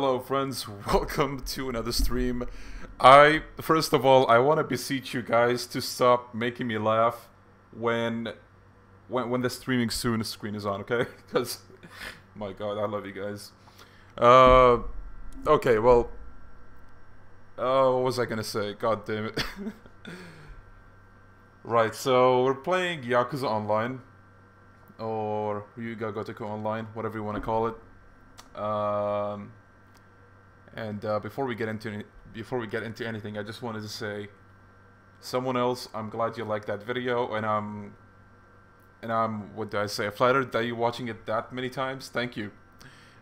Hello friends, welcome to another stream. I, first of all, I want to beseech you guys to stop making me laugh when, when, when the streaming soon screen is on, okay? Because, my god, I love you guys. Uh, okay, well, uh, what was I gonna say? God damn it. right, so we're playing Yakuza Online, or Ryuga Gotoku Online, whatever you want to call it. Um, and uh, before we get into before we get into anything, I just wanted to say, someone else, I'm glad you liked that video, and I'm and I'm what do I say? Flattered that you're watching it that many times. Thank you.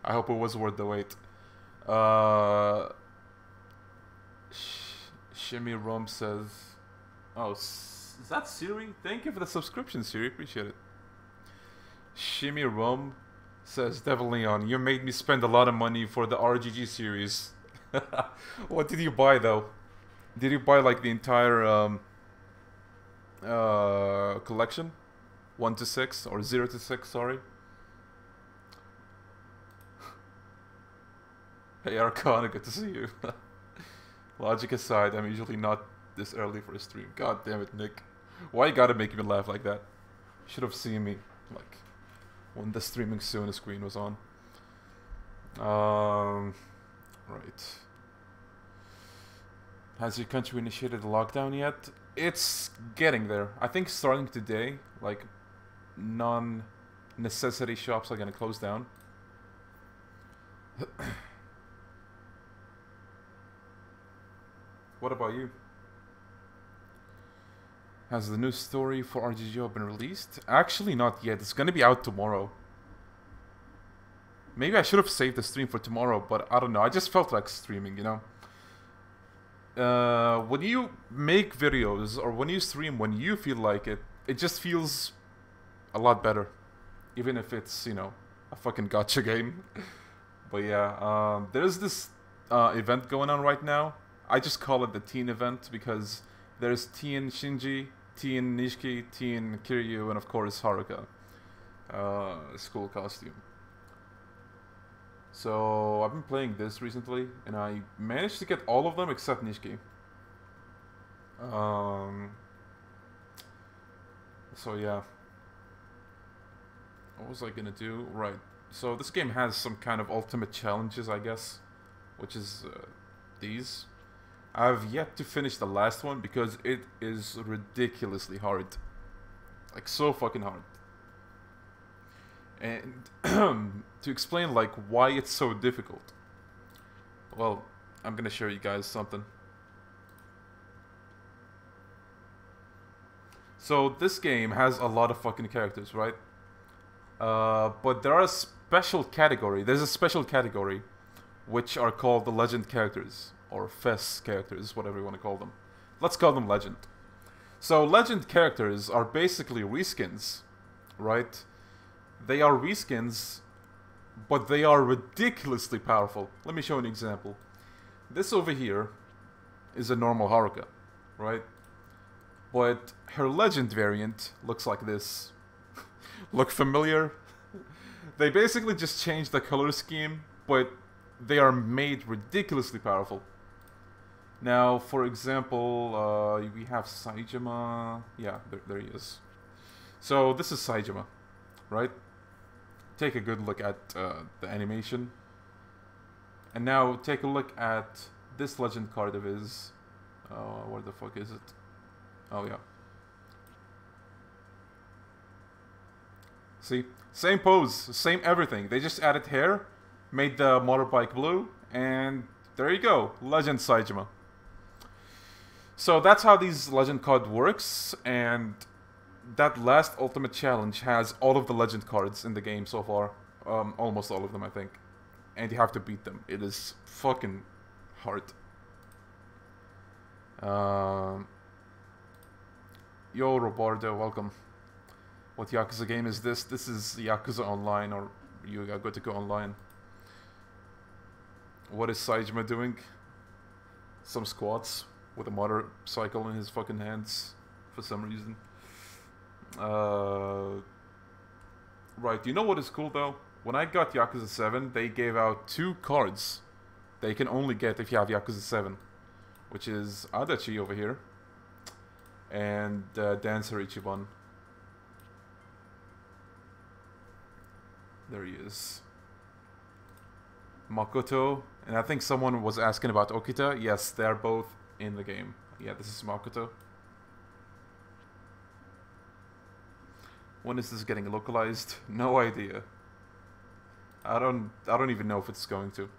I hope it was worth the wait. Uh, Sh Shimmy Rum says, "Oh, is that Siri? Thank you for the subscription, Siri. Appreciate it." Shimmy Rum Says Devil Leon, you made me spend a lot of money for the RGG series. what did you buy though? Did you buy like the entire um, uh, collection? 1 to 6 or 0 to 6, sorry. hey Arcana, good to see you. Logic aside, I'm usually not this early for a stream. God damn it, Nick. Why you gotta make me laugh like that? Should have seen me, like, when the streaming soon screen was on. Um, right. Has your country initiated a lockdown yet? It's getting there. I think starting today, like, non-necessity shops are gonna close down. what about you? Has the new story for RGGO been released? Actually, not yet. It's gonna be out tomorrow. Maybe I should have saved the stream for tomorrow, but I don't know. I just felt like streaming, you know? Uh, when you make videos, or when you stream when you feel like it, it just feels a lot better. Even if it's, you know, a fucking gacha game. but yeah, um, there's this uh, event going on right now. I just call it the teen event because there's Teen Shinji, Teen Nishiki, Teen Kiryu, and of course Haruka. Uh, school costume. So I've been playing this recently, and I managed to get all of them except Nishiki. Um. So yeah. What was I gonna do? Right. So this game has some kind of ultimate challenges, I guess, which is uh, these. I've yet to finish the last one because it is ridiculously hard. Like so fucking hard. And to explain like why it's so difficult. Well, I'm gonna show you guys something. So this game has a lot of fucking characters, right? Uh, but there are a special category. There's a special category, which are called the legend characters or FES characters, whatever you want to call them. Let's call them legend. So legend characters are basically reskins, right? They are reskins, but they are ridiculously powerful. Let me show an example. This over here is a normal Haruka, right? But her legend variant looks like this. Look familiar? they basically just changed the color scheme, but they are made ridiculously powerful. Now, for example, uh, we have Saejima. Yeah, there, there he is. So this is Saejima, right? Take a good look at uh, the animation. And now take a look at this legend card of his. Uh, where the fuck is it? Oh yeah. See? Same pose, same everything. They just added hair, made the motorbike blue, and there you go. Legend Saejima. So that's how these legend card works, and that last ultimate challenge has all of the legend cards in the game so far. Um, almost all of them, I think. And you have to beat them. It is fucking hard. Um, yo, Robardo, welcome. What Yakuza game is this? This is Yakuza Online, or Ryu ga Gotoku Online. What is Saejima doing? Some squats with a motorcycle in his fucking hands for some reason. Uh, right, you know what is cool though? When I got Yakuza 7, they gave out two cards you can only get if you have Yakuza 7, which is Adachi over here and uh, Dancer Ichiban. There he is. Makoto, and I think someone was asking about Okita. Yes, they're both in the game. Yeah, this is Makoto. When is this getting localized? No idea. I don't I don't even know if it's going to.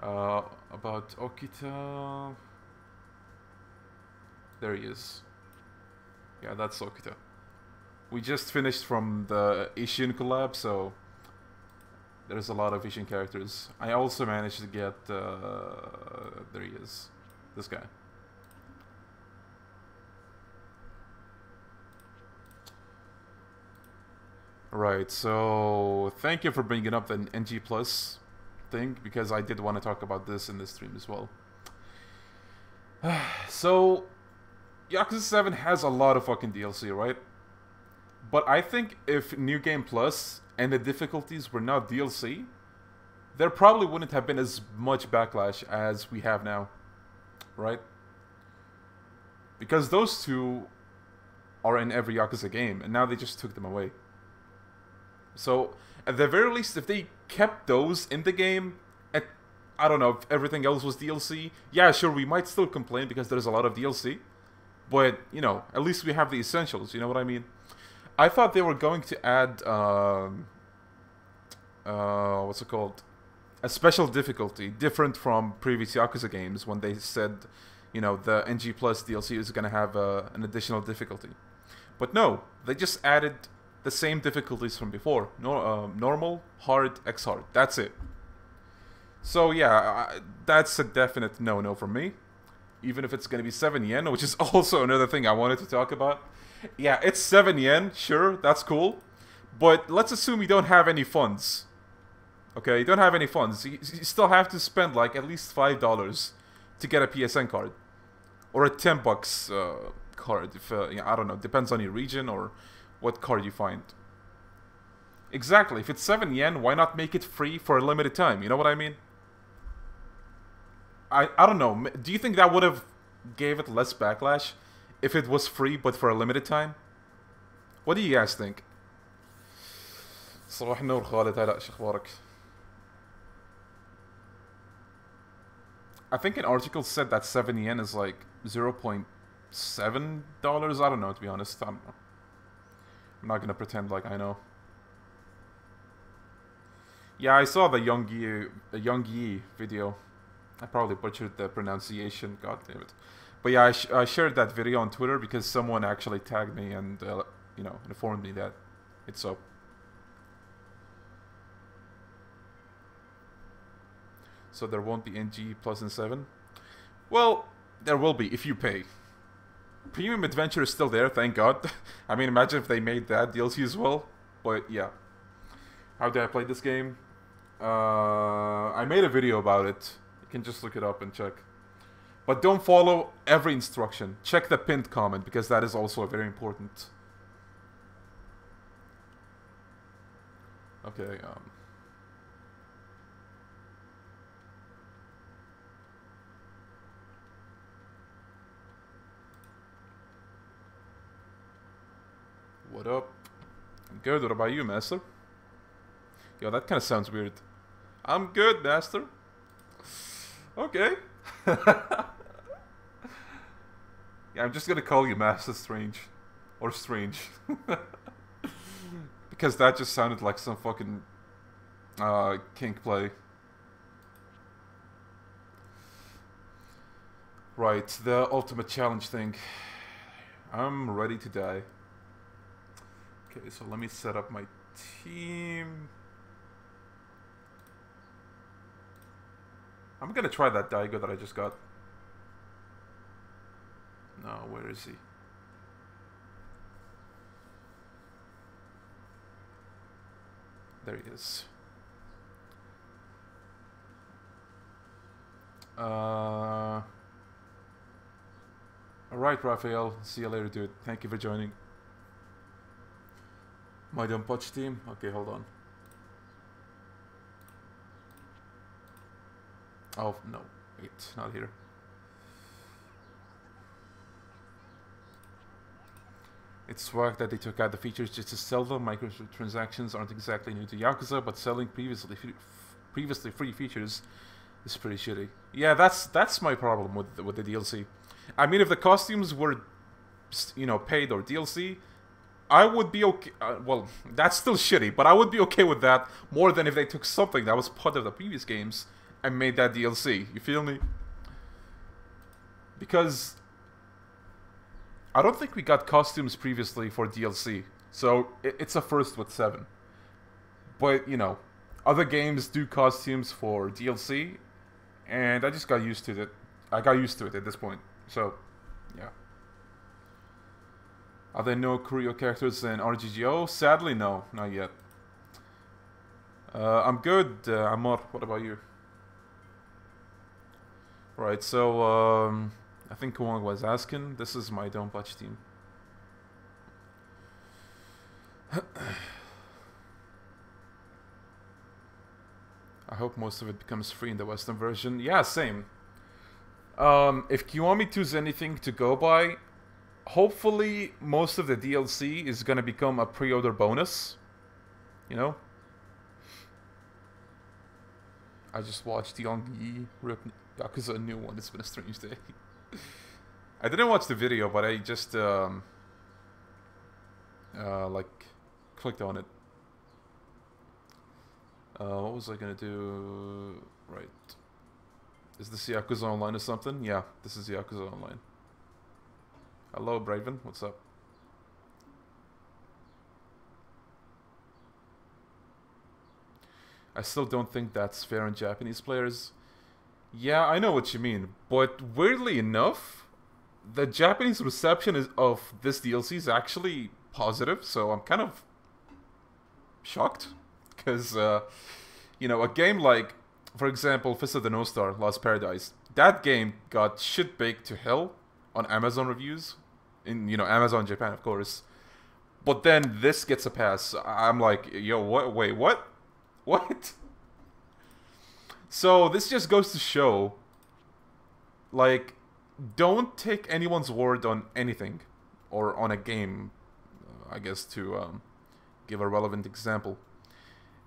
Uh, about Okita... There he is. Yeah, that's Okita. We just finished from the Ishin collab, so there's a lot of Ishin characters. I also managed to get... Uh, there he is. This guy. Right, so thank you for bringing up the NG Plus thing, because I did want to talk about this in this stream as well. so, Yakuza 7 has a lot of fucking DLC, right? But I think if New Game Plus and the difficulties were not DLC, there probably wouldn't have been as much backlash as we have now, right? Because those two are in every Yakuza game, and now they just took them away. So, at the very least, if they kept those in the game, and I don't know if everything else was DLC, yeah, sure, we might still complain because there's a lot of DLC. But, you know, at least we have the essentials, you know what I mean? I thought they were going to add, um, uh, what's it called? A special difficulty, different from previous Yakuza games when they said, you know, the NG Plus DLC is going to have uh, an additional difficulty. But no, they just added the same difficulties from before. No, uh, normal, hard, X hard. That's it. So yeah, I, that's a definite no-no for me. Even if it's going to be 7 yen, which is also another thing I wanted to talk about. Yeah, it's 7 yen, sure, that's cool. But let's assume you don't have any funds. Okay, you don't have any funds. You, you still have to spend like at least $5 to get a PSN card. Or a 10 bucks uh, card. If uh, I don't know, depends on your region or what card you find. Exactly, if it's 7 yen, why not make it free for a limited time? You know what I mean? I, I don't know. Do you think that would have gave it less backlash if it was free but for a limited time? What do you guys think? صباح النور خالد هلا شو اخبارك؟ I think an article said that 7 yen is like 0.7 dollars. I don't know to be honest. I don't know. I'm not gonna pretend like I know. Yeah, I saw the YongYea, the YongYea video. I probably butchered the pronunciation. God damn it. But yeah, I, sh I shared that video on Twitter because someone actually tagged me and uh, you know informed me that it's up. So there won't be NG plus and seven. Well, there will be if you pay. Premium Adventure is still there, thank God. I mean, imagine if they made that DLC as well. But yeah. How did I play this game? Uh, I made a video about it. You can just look it up and check. But don't follow every instruction. Check the pinned comment because that is also very important. Okay, um... What up? Good. What about you, Master? Yo, that kind of sounds weird. I'm good, Master. Okay. yeah, I'm just gonna call you Master Strange. Or Strange. because that just sounded like some fucking uh, kink play. Right, the ultimate challenge thing. I'm ready to die. Okay, so let me set up my team. I'm gonna try that Daigo that I just got. No, where is he? There he is. Uh, Alright, Raphael. See you later, dude. Thank you for joining. My dumb punch team? Okay, hold on. Oh, no. Wait, not here. It's swag that they took out the features just to sell them. Microtransactions aren't exactly new to Yakuza, but selling previously previously free features is pretty shitty. Yeah, that's that's my problem with with the DLC. I mean, if the costumes were, you know, paid or DLC, I would be okay. Uh, well, that's still shitty, but I would be okay with that more than if they took something that was part of the previous games and made that DLC. You feel me? Because I don't think we got costumes previously for DLC, so it's a first with 7. But, you know, other games do costumes for DLC, and I just got used to it. I got used to it at this point, so. Are there no Kurohyou characters in RGGO? Sadly, no, not yet. Uh, I'm good, uh, Amor. What about you? Right, so, um, I think Kuwang was asking. This is my Don't team. I hope most of it becomes free in the Western version. Yeah, same. Um, if Kiwami 2 is anything to go by, hopefully most of the DLC is gonna become a pre-order bonus. You know? I just watched Young Yi rip Yakuza a new one. It's been a strange day. I didn't watch the video, but I just um, uh, like clicked on it. Uh, what was I gonna do? Right. Is this Yakuza Online or something? Yeah, this is Yakuza Online. Hello, Braven. What's up? I still don't think that's fair on Japanese players. Yeah, I know what you mean, but weirdly enough, the Japanese reception is of this DLC is actually positive, so I'm kind of shocked because uh, you know a game like, for example, Fist of the North Star, Lost Paradise, that game got shit baked to hell on Amazon reviews, in you know Amazon Japan, of course. But then this gets a pass. I'm like, yo, what? Wait, what? What? So this just goes to show, like, don't take anyone's word on anything, or on a game, I guess to um, give a relevant example.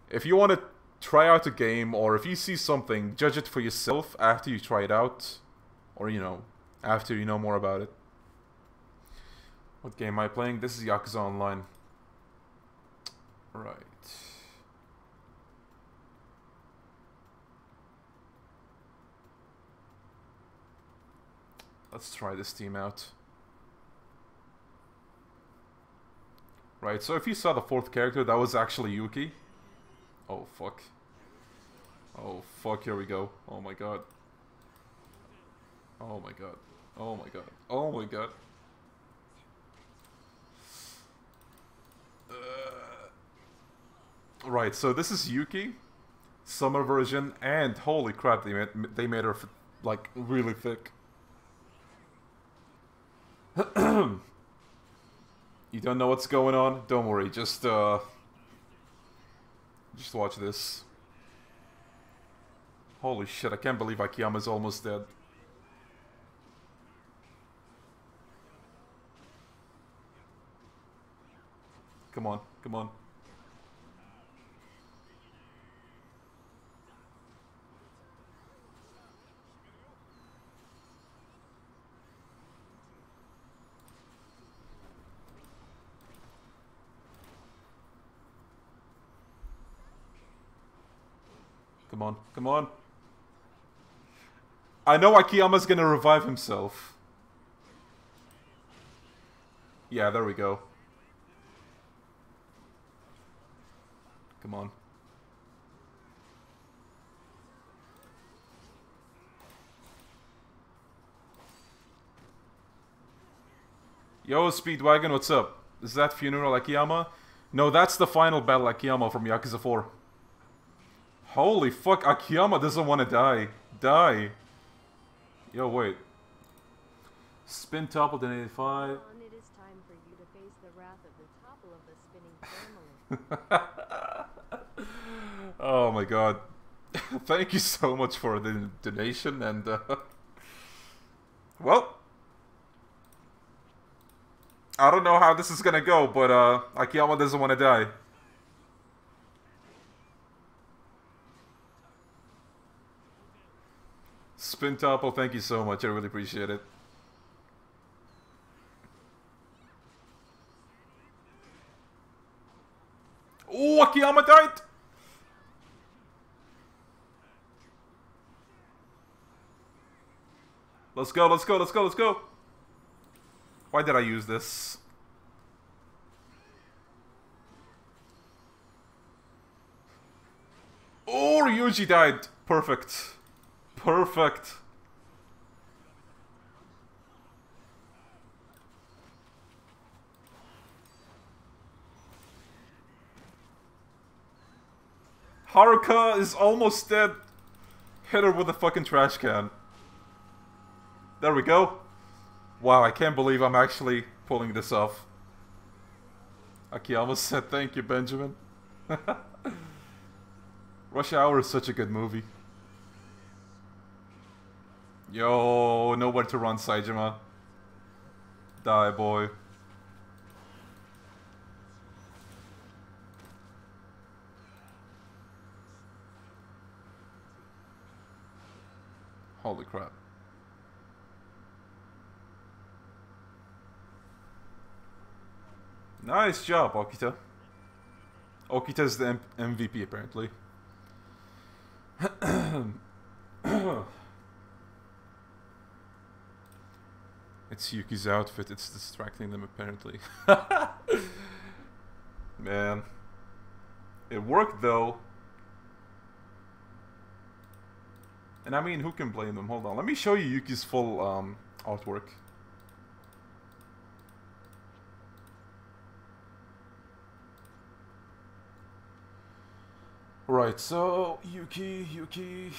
If you want to try out a game, or if you see something, judge it for yourself after you try it out, or you know, after you know more about it. What game am I playing? This is Yakuza Online. Right. Let's try this team out. Right, so if you saw the fourth character, that was actually Yuki. Oh, fuck. Oh, fuck, here we go. Oh my god. Oh my god. Oh my god. Oh my god. Uh, right, so this is Yuki. Summer version, and holy crap, they made, they made her, like, really thick. you don't know what's going on? Don't worry, just uh just watch this. Holy shit, I can't believe Akiyama's almost dead. Come on, come on. Come on, come on. I know Akiyama's gonna revive himself. Yeah, there we go. Come on. Yo, Speedwagon, what's up? Is that Funeral Akiyama? No, that's the final battle Akiyama from Yakuza 4. Holy fuck, Akiyama doesn't want to die. Die. Yo, wait. Spin topple then 85. oh my god. Thank you so much for the donation and uh, well I don't know how this is gonna go, but uh, Akiyama doesn't want to die. Spin Topple, thank you so much. I really appreciate it. Oh, Akiyama died! Let's go, let's go, let's go, let's go! Why did I use this? Oh, Ryuji died! Perfect. Perfect. Haruka is almost dead. Hit her with a fucking trash can. There we go. Wow, I can't believe I'm actually pulling this off. Akiyama said thank you, Benjamin. Rush Hour is such a good movie. Yo, nowhere to run, Saejima. Die, boy. Holy crap. Nice job, Okita. Okita's the M MVP, apparently. it's Yuki's outfit, it's distracting them, apparently. Man. It worked, though. And I mean, who can blame them? Hold on, let me show you Yuki's full um, artwork. Right, so Yuki, Yuki.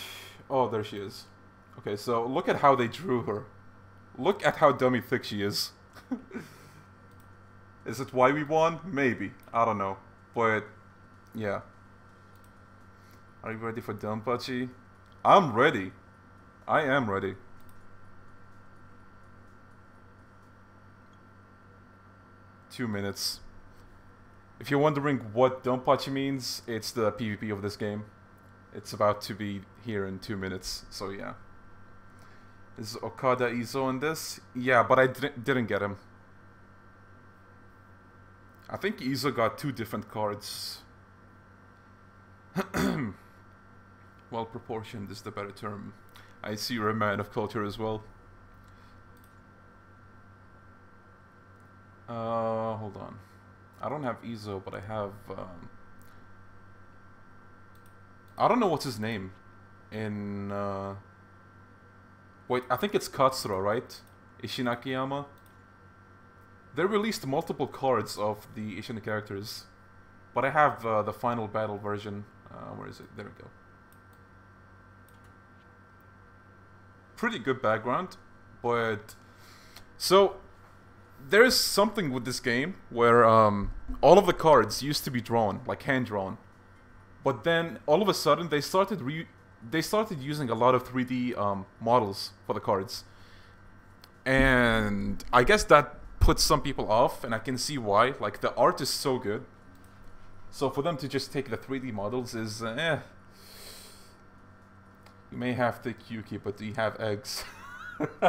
Oh, there she is. Okay, so look at how they drew her. Look at how dummy thick she is. is it why we won? Maybe. I don't know. But, yeah. Are you ready for Donpachi? I'm ready. I am ready. Two minutes. If you're wondering what Donpachi means, it's the PvP of this game. It's about to be here in two minutes, so yeah. Is Okada Izo in this? Yeah, but I didn't, didn't get him. I think Izo got two different cards. well proportioned is the better term. I see you're a man of culture as well. Uh, hold on. I don't have Izo, but I have. Um, I don't know what's his name. In. Uh, wait, I think it's Katsura, right? Ishin Akiyama. They released multiple cards of the Ishin characters, but I have uh, the final battle version. Uh, where is it? There we go. Pretty good background, but so there's something with this game where um, all of the cards used to be drawn, like hand drawn, but then all of a sudden they started re- they started using a lot of 3D um, models for the cards, and I guess that puts some people off, and I can see why. Like the art is so good, so for them to just take the 3D models is uh, eh. You may have the Yuki, but do you have eggs?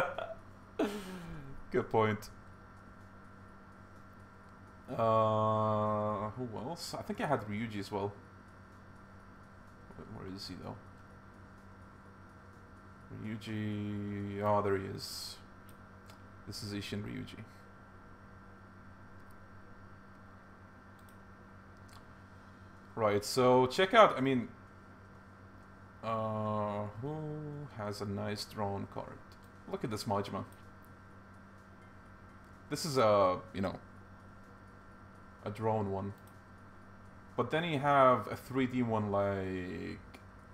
Good point. Uh, who else? I think I had Ryuji as well. Where is he though? Ryuji. Oh, there he is. This is Ishin Ryuji. Right, so check out, I mean, uh, who has a nice drawn card? Look at this Majima. This is a, you know, a drone one. But then you have a 3D one like...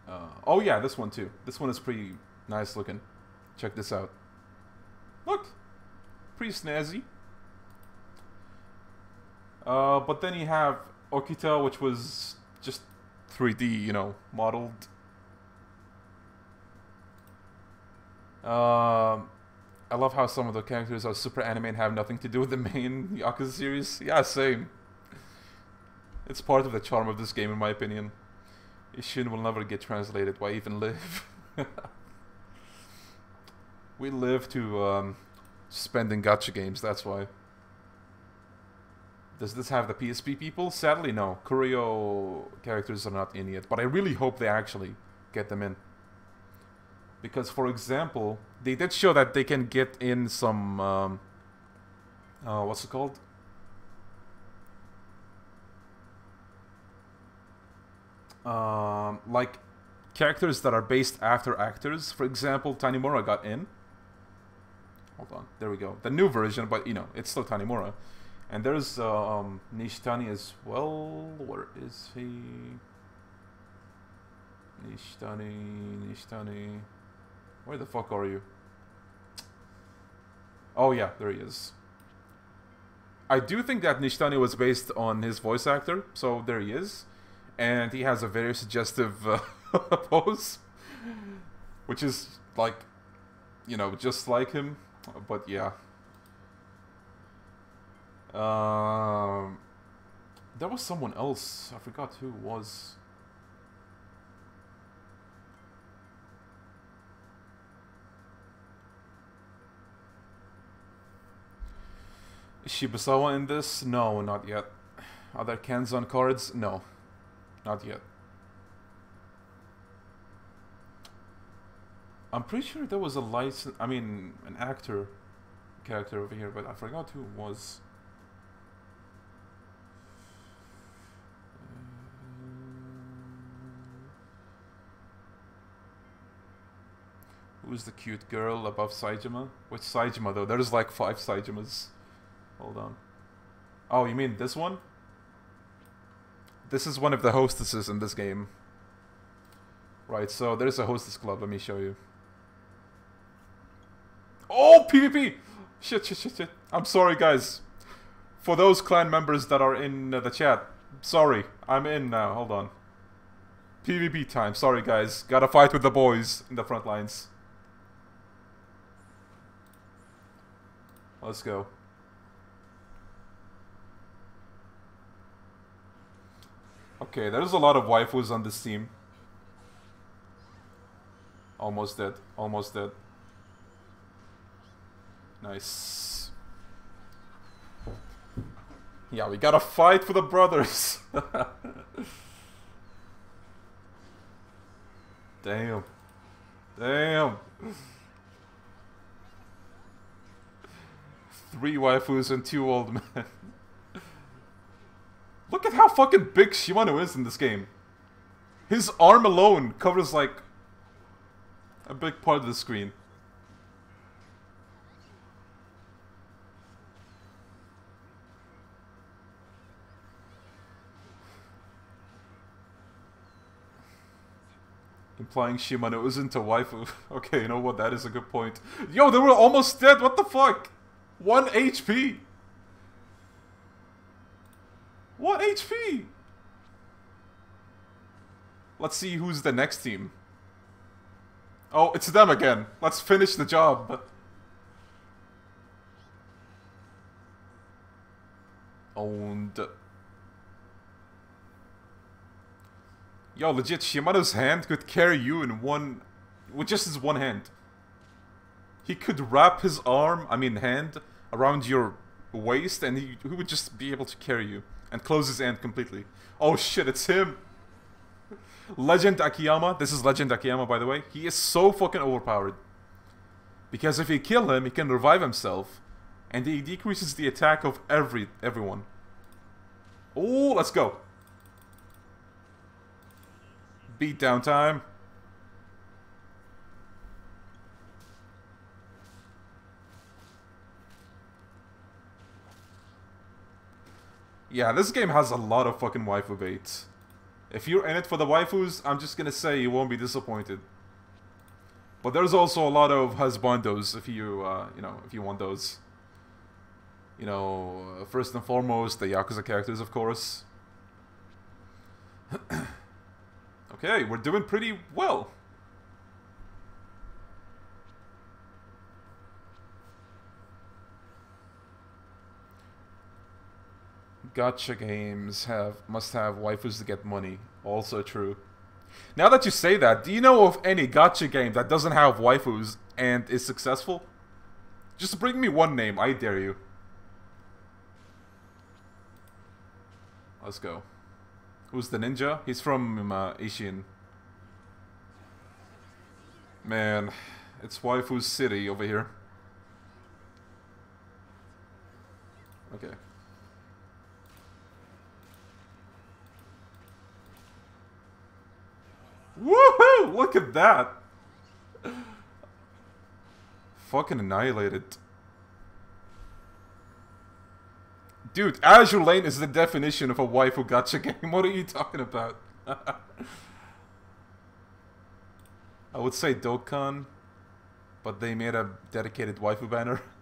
Uh, oh yeah, this one too. This one is pretty nice looking. Check this out. Look, pretty snazzy. Uh, but then you have Okita, which was just 3D, you know, modeled. Um, I love how some of the characters are super anime and have nothing to do with the main Yakuza series. Yeah, same. It's part of the charm of this game, in my opinion. Ishin will never get translated. Why even live? we live to um, spend in gacha games, that's why. Does this have the PSP people? Sadly, no. Kurohyou characters are not in yet, but I really hope they actually get them in. Because, for example, they did show that they can get in some... Um, uh, what's it called? Um, like characters that are based after actors. For example, Tanimura got in. Hold on, there we go. The new version, but you know, it's still Tanimura. And there's um, Nishitani as well. Where is he? Nishitani, Nishitani. Where the fuck are you? Oh yeah, there he is. I do think that Nishitani was based on his voice actor, so there he is and he has a very suggestive uh, pose, which is like, you know, just like him. But yeah. Um, there was someone else. I forgot who was. Is Shibusawa in this? No, not yet. Are there Kenzan cards? No. Not yet. I'm pretty sure there was a license, I mean, an actor character over here, but I forgot who it was. Who's the cute girl above Saejima? Which Saejima though? There's like five Saejimas. Hold on. Oh, you mean this one? This is one of the hostesses in this game. Right, so there's a hostess club. Let me show you. Oh, PvP! Shit, shit, shit, shit. I'm sorry, guys. For those clan members that are in uh, the chat, sorry. I'm in now. Hold on. PvP time. Sorry, guys. Gotta fight with the boys in the front lines. Let's go. Okay, there's a lot of waifus on this team. Almost dead. Almost dead. Nice. Yeah, we gotta fight for the brothers. Damn. Damn. Three waifus and two old men. Look at how fucking big Shimano is in this game. His arm alone covers like a big part of the screen. Implying Shimano isn't a waifu. okay, you know what? That is a good point. Yo, they were almost dead. What the fuck? One HP. What HP? Let's see who's the next team. Oh, it's them again. Let's finish the job. Owned. Yo, legit, Shimano's hand could carry you in one... With just his one hand. He could wrap his arm, I mean hand, around your waist and he, he would just be able to carry you and close his hand completely. Oh shit, it's him! Legend Akiyama, this is Legend Akiyama by the way, he is so fucking overpowered. Because if you kill him, he can revive himself, and he decreases the attack of every everyone. Oh, let's go. Beat down time. Yeah, this game has a lot of fucking waifu bait. If you're in it for the waifus, I'm just gonna say you won't be disappointed. But there's also a lot of husbandos if you uh, you know if you want those. You know, first and foremost the Yakuza characters, of course. okay, we're doing pretty well. Gacha games have must have waifus to get money. Also true. Now that you say that, do you know of any gacha game that doesn't have waifus and is successful? Just bring me one name, I dare you. Let's go. Who's the ninja? He's from uh, Asian. Man, it's waifu's city over here. Okay. Woohoo! Look at that! Fucking annihilated. Dude, Azur Lane is the definition of a waifu gacha game. What are you talking about? I would say Dokkan, but they made a dedicated waifu banner.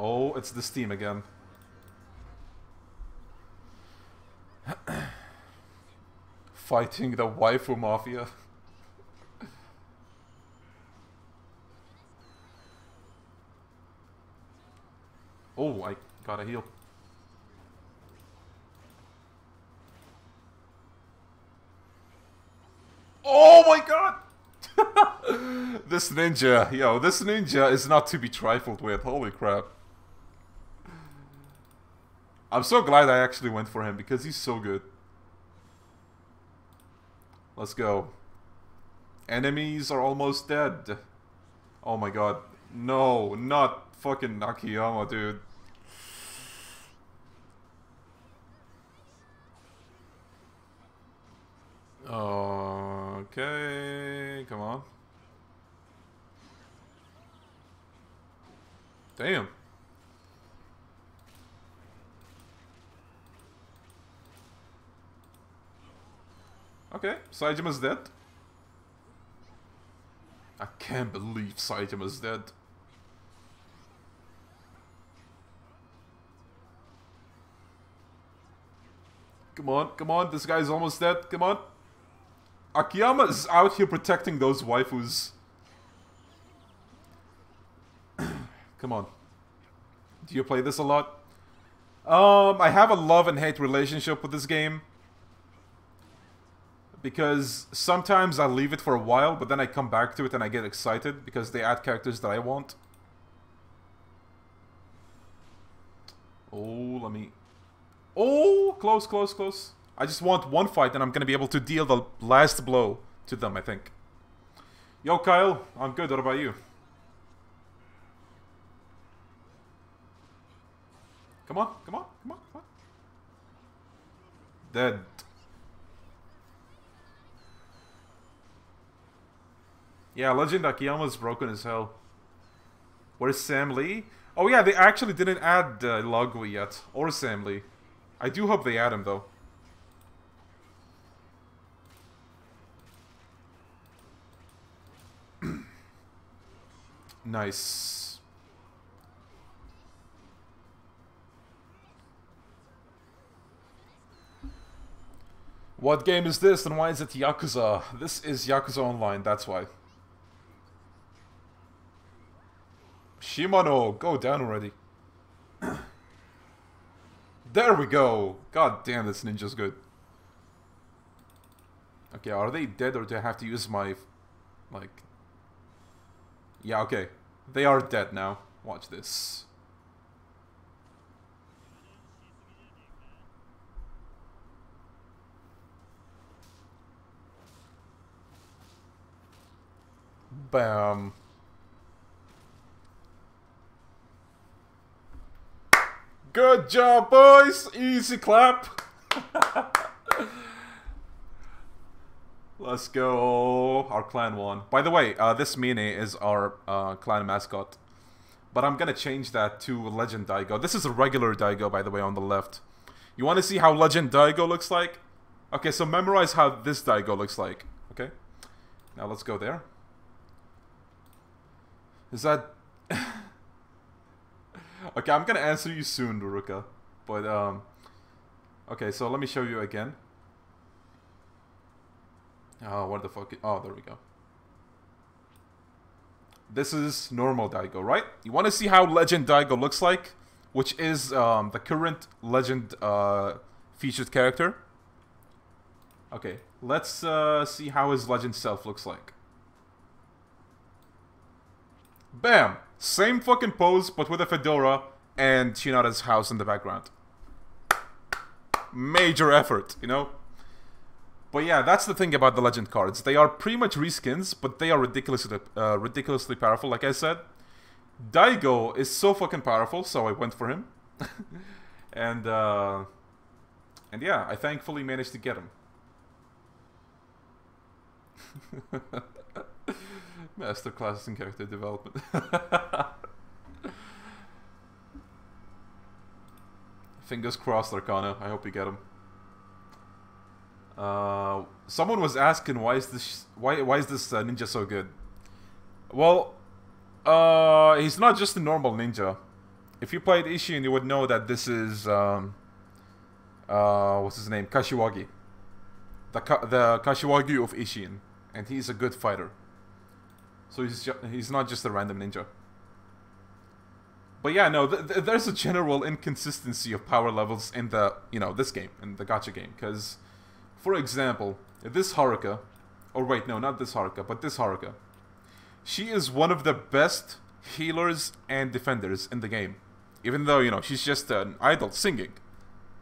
Oh, it's the Steam again. Fighting the waifu mafia. oh, I got a heal. Oh my god! this ninja, yo, this ninja is not to be trifled with. Holy crap. I'm so glad I actually went for him because he's so good. Let's go. Enemies are almost dead. Oh my god. No, not fucking Akiyama, dude. Okay, come on. Damn. Okay, Saejima's dead. I can't believe Saejima's dead. Come on, come on, this guy's almost dead, come on. Akiyama is out here protecting those waifus. come on. Do you play this a lot? Um, I have a love and hate relationship with this game because sometimes I leave it for a while, but then I come back to it and I get excited because they add characters that I want. Oh, let me... Oh, close, close, close. I just want one fight and I'm going to be able to deal the last blow to them, I think. Yo, Kyle. I'm good. What about you? Come on, come on, come on, come on. Dead. Yeah, Legend Akiyama's broken as hell. Where's Sam Lee? Oh yeah, they actually didn't add uh, Logui yet. Or Sam Lee. I do hope they add him though. nice. What game is this and why is it Yakuza? This is Yakuza Online, that's why. Shimano, go down already. there we go. God damn, this ninja's good. Okay, are they dead or do I have to use my... Like... Yeah, okay. They are dead now. Watch this. Bam. Good job, boys! Easy clap! Let's go. Our clan won. By the way, uh, this Mine is our uh, clan mascot. But I'm gonna change that to Legend Daigo. This is a regular Daigo, by the way, on the left. You want to see how Legend Daigo looks like? Okay, so memorize how this Daigo looks like. Okay? Now let's go there. Is that... okay, I'm gonna answer you soon, Ruruka. But, um... Okay, so let me show you again. Oh, what the fuck? Oh, there we go. This is normal Daigo, right? You want to see how Legend Daigo looks like? Which is um, the current Legend uh, featured character. Okay, let's uh, see how his Legend self looks like. Bam! Same fucking pose, but with a fedora and Shinada's house in the background. Major effort, you know? But yeah, that's the thing about the legend cards. They are pretty much reskins, but they are ridiculously, uh, ridiculously powerful, like I said. Daigo is so fucking powerful, so I went for him. and, uh, and yeah, I thankfully managed to get him. Masterclass in character development. Fingers crossed, Arcana. I hope you get him. Uh, someone was asking why is this why why is this uh, ninja so good? Well, uh, he's not just a normal ninja. If you played Ishin, you would know that this is um, uh, what's his name, Kashiwagi, the Ka the Kashiwagi of Ishin, and he's a good fighter. So he's he's not just a random ninja. But yeah, no, th th there's a general inconsistency of power levels in the you know this game in the gacha game because for example, this Haruka, or wait, no, not this Haruka, but this Haruka. She is one of the best healers and defenders in the game. Even though, you know, she's just an idol singing.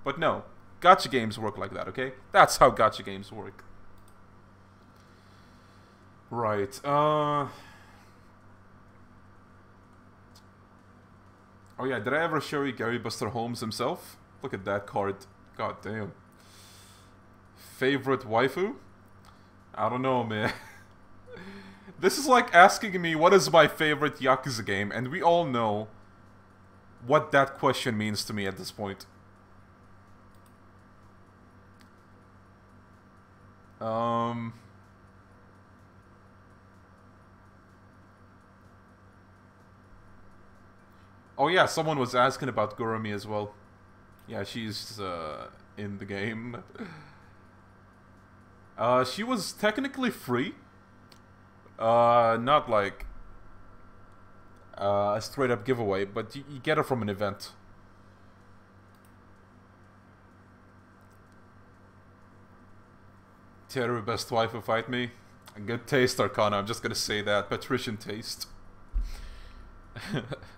But no, gacha games work like that, okay? That's how gacha games work. Right, uh... Oh yeah, did I ever show you Gary Buster Holmes himself? Look at that card. God damn favorite waifu? I don't know, man. this is like asking me what is my favorite Yakuza game, and we all know what that question means to me at this point. Um... Oh yeah, someone was asking about Gurumi as well. Yeah, she's uh, in the game. Uh, she was technically free. Uh, not like uh, a straight up giveaway, but you, you get her from an event. Teru best wife waifu fight me. Good taste, Arcana. I'm just gonna say that. Patrician taste.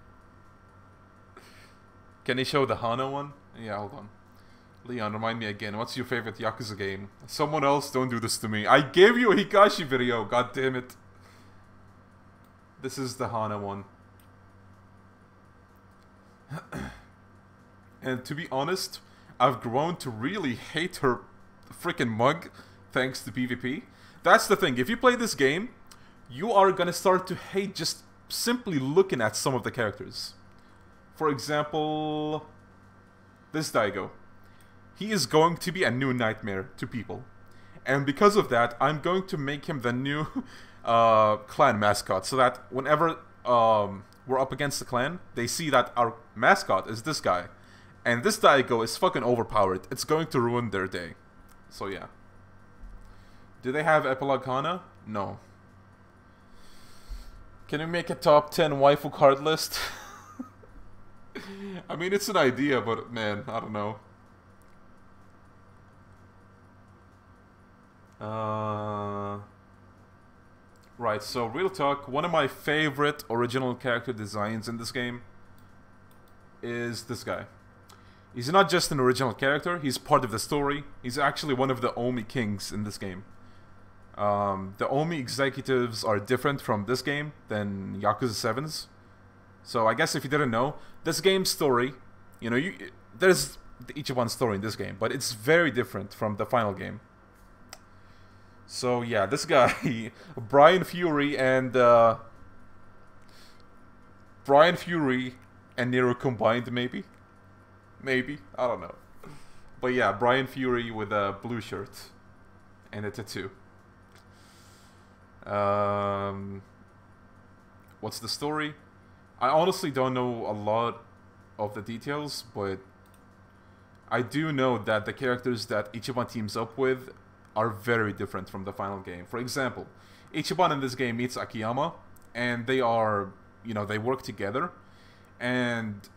Can he show the Hana one? Yeah, hold on. Leon, remind me again, what's your favorite Yakuza game? Someone else, don't do this to me. I gave you a Hikashi video, god damn it. This is the Hana one. and to be honest, I've grown to really hate her freaking mug thanks to PvP. That's the thing, if you play this game, you are gonna start to hate just simply looking at some of the characters. For example, this Daigo he is going to be a new nightmare to people. And because of that, I'm going to make him the new uh, clan mascot so that whenever um, we're up against the clan, they see that our mascot is this guy. And this Daigo is fucking overpowered. It's going to ruin their day. So yeah. Do they have Epilogue Hana? No. Can we make a top 10 waifu card list? I mean, it's an idea, but man, I don't know. Uh, right, so real talk, one of my favorite original character designs in this game is this guy. He's not just an original character, he's part of the story. He's actually one of the Omi kings in this game. Um, the Omi executives are different from this game than Yakuza 7's. So I guess if you didn't know, this game's story, you know, you, there's each one story in this game, but it's very different from the final game. So yeah, this guy, Bryan Fury and uh, Bryan Fury and Nero combined, maybe, maybe I don't know. But yeah, Bryan Fury with a blue shirt and a tattoo. Um, what's the story? I honestly don't know a lot of the details, but I do know that the characters that Ichiban teams up with are very different from the final game. For example, Ichiban in this game meets Akiyama, and they are, you know, they work together, and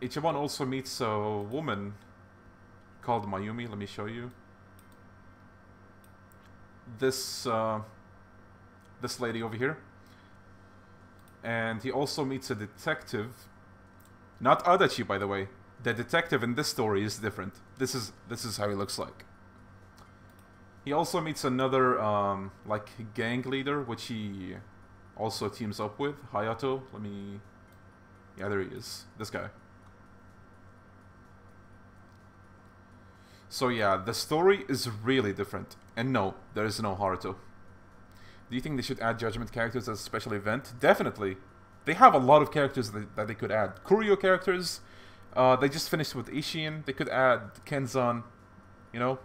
Ichiban also meets a woman called Mayumi. Let me show you. This uh, this lady over here, and he also meets a detective. Not Adachi, by the way. The detective in this story is different. This is this is how he looks like. He also meets another um, like gang leader, which he also teams up with Hayato. Let me. Yeah, there he is. This guy. So yeah, the story is really different. And no, there is no Haruto. Do you think they should add Judgment characters as a special event? Definitely. They have a lot of characters that, that they could add. Kurohyou characters. Uh, they just finished with Ishin. They could add Kenzan. You know,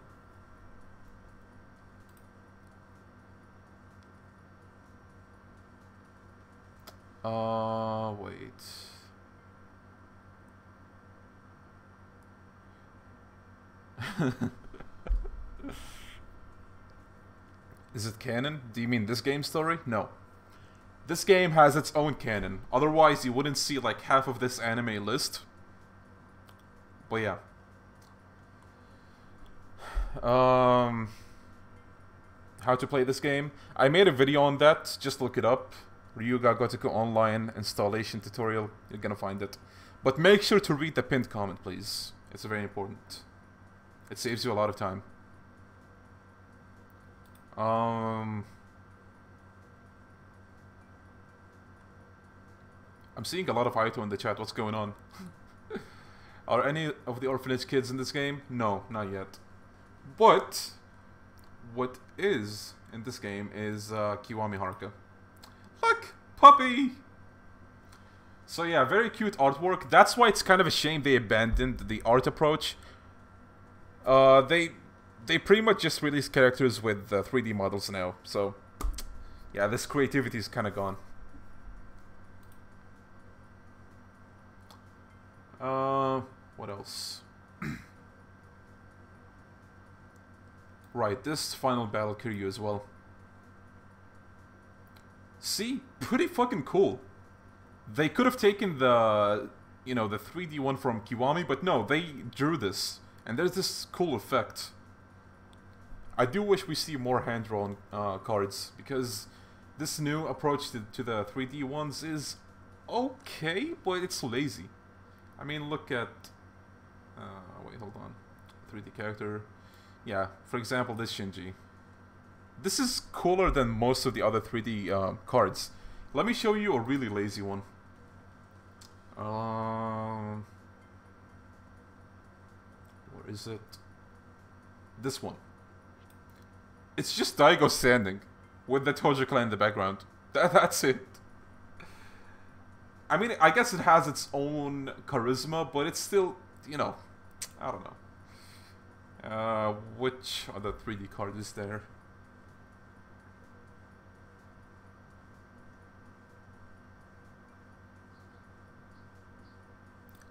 Uh, wait. Is it canon? Do you mean this game story? No. This game has its own canon. Otherwise, you wouldn't see like half of this anime list. But yeah. Um, how to play this game? I made a video on that. Just look it up. Ryu ga Gotoku Online installation tutorial. You're gonna find it. But make sure to read the pinned comment, please. It's very important. It saves you a lot of time. Um... I'm seeing a lot of Aito in the chat. What's going on? Are any of the orphanage kids in this game? No, not yet. But what is in this game is uh, Kiwami Haruka. Look, puppy. So yeah, very cute artwork. That's why it's kind of a shame they abandoned the art approach. Uh, they they pretty much just release characters with uh, 3D models now. So yeah, this creativity is kind of gone. Uh, what else? right, this final battle Kiryu as well. See, pretty fucking cool. They could have taken the, you know, the 3D one from Kiwami, but no, they drew this. And there's this cool effect. I do wish we see more hand-drawn uh, cards, because this new approach to, to the 3D ones is okay, but it's lazy. I mean, look at... Uh, wait, hold on. 3D character. Yeah, for example, this Shinji. This is cooler than most of the other 3D uh, cards. Let me show you a really lazy one. Um, where is it? This one. It's just Daigo standing with the Tojo clan in the background. That, that's it. I mean, I guess it has its own charisma, but it's still, you know, I don't know. Uh, which other 3D card is there?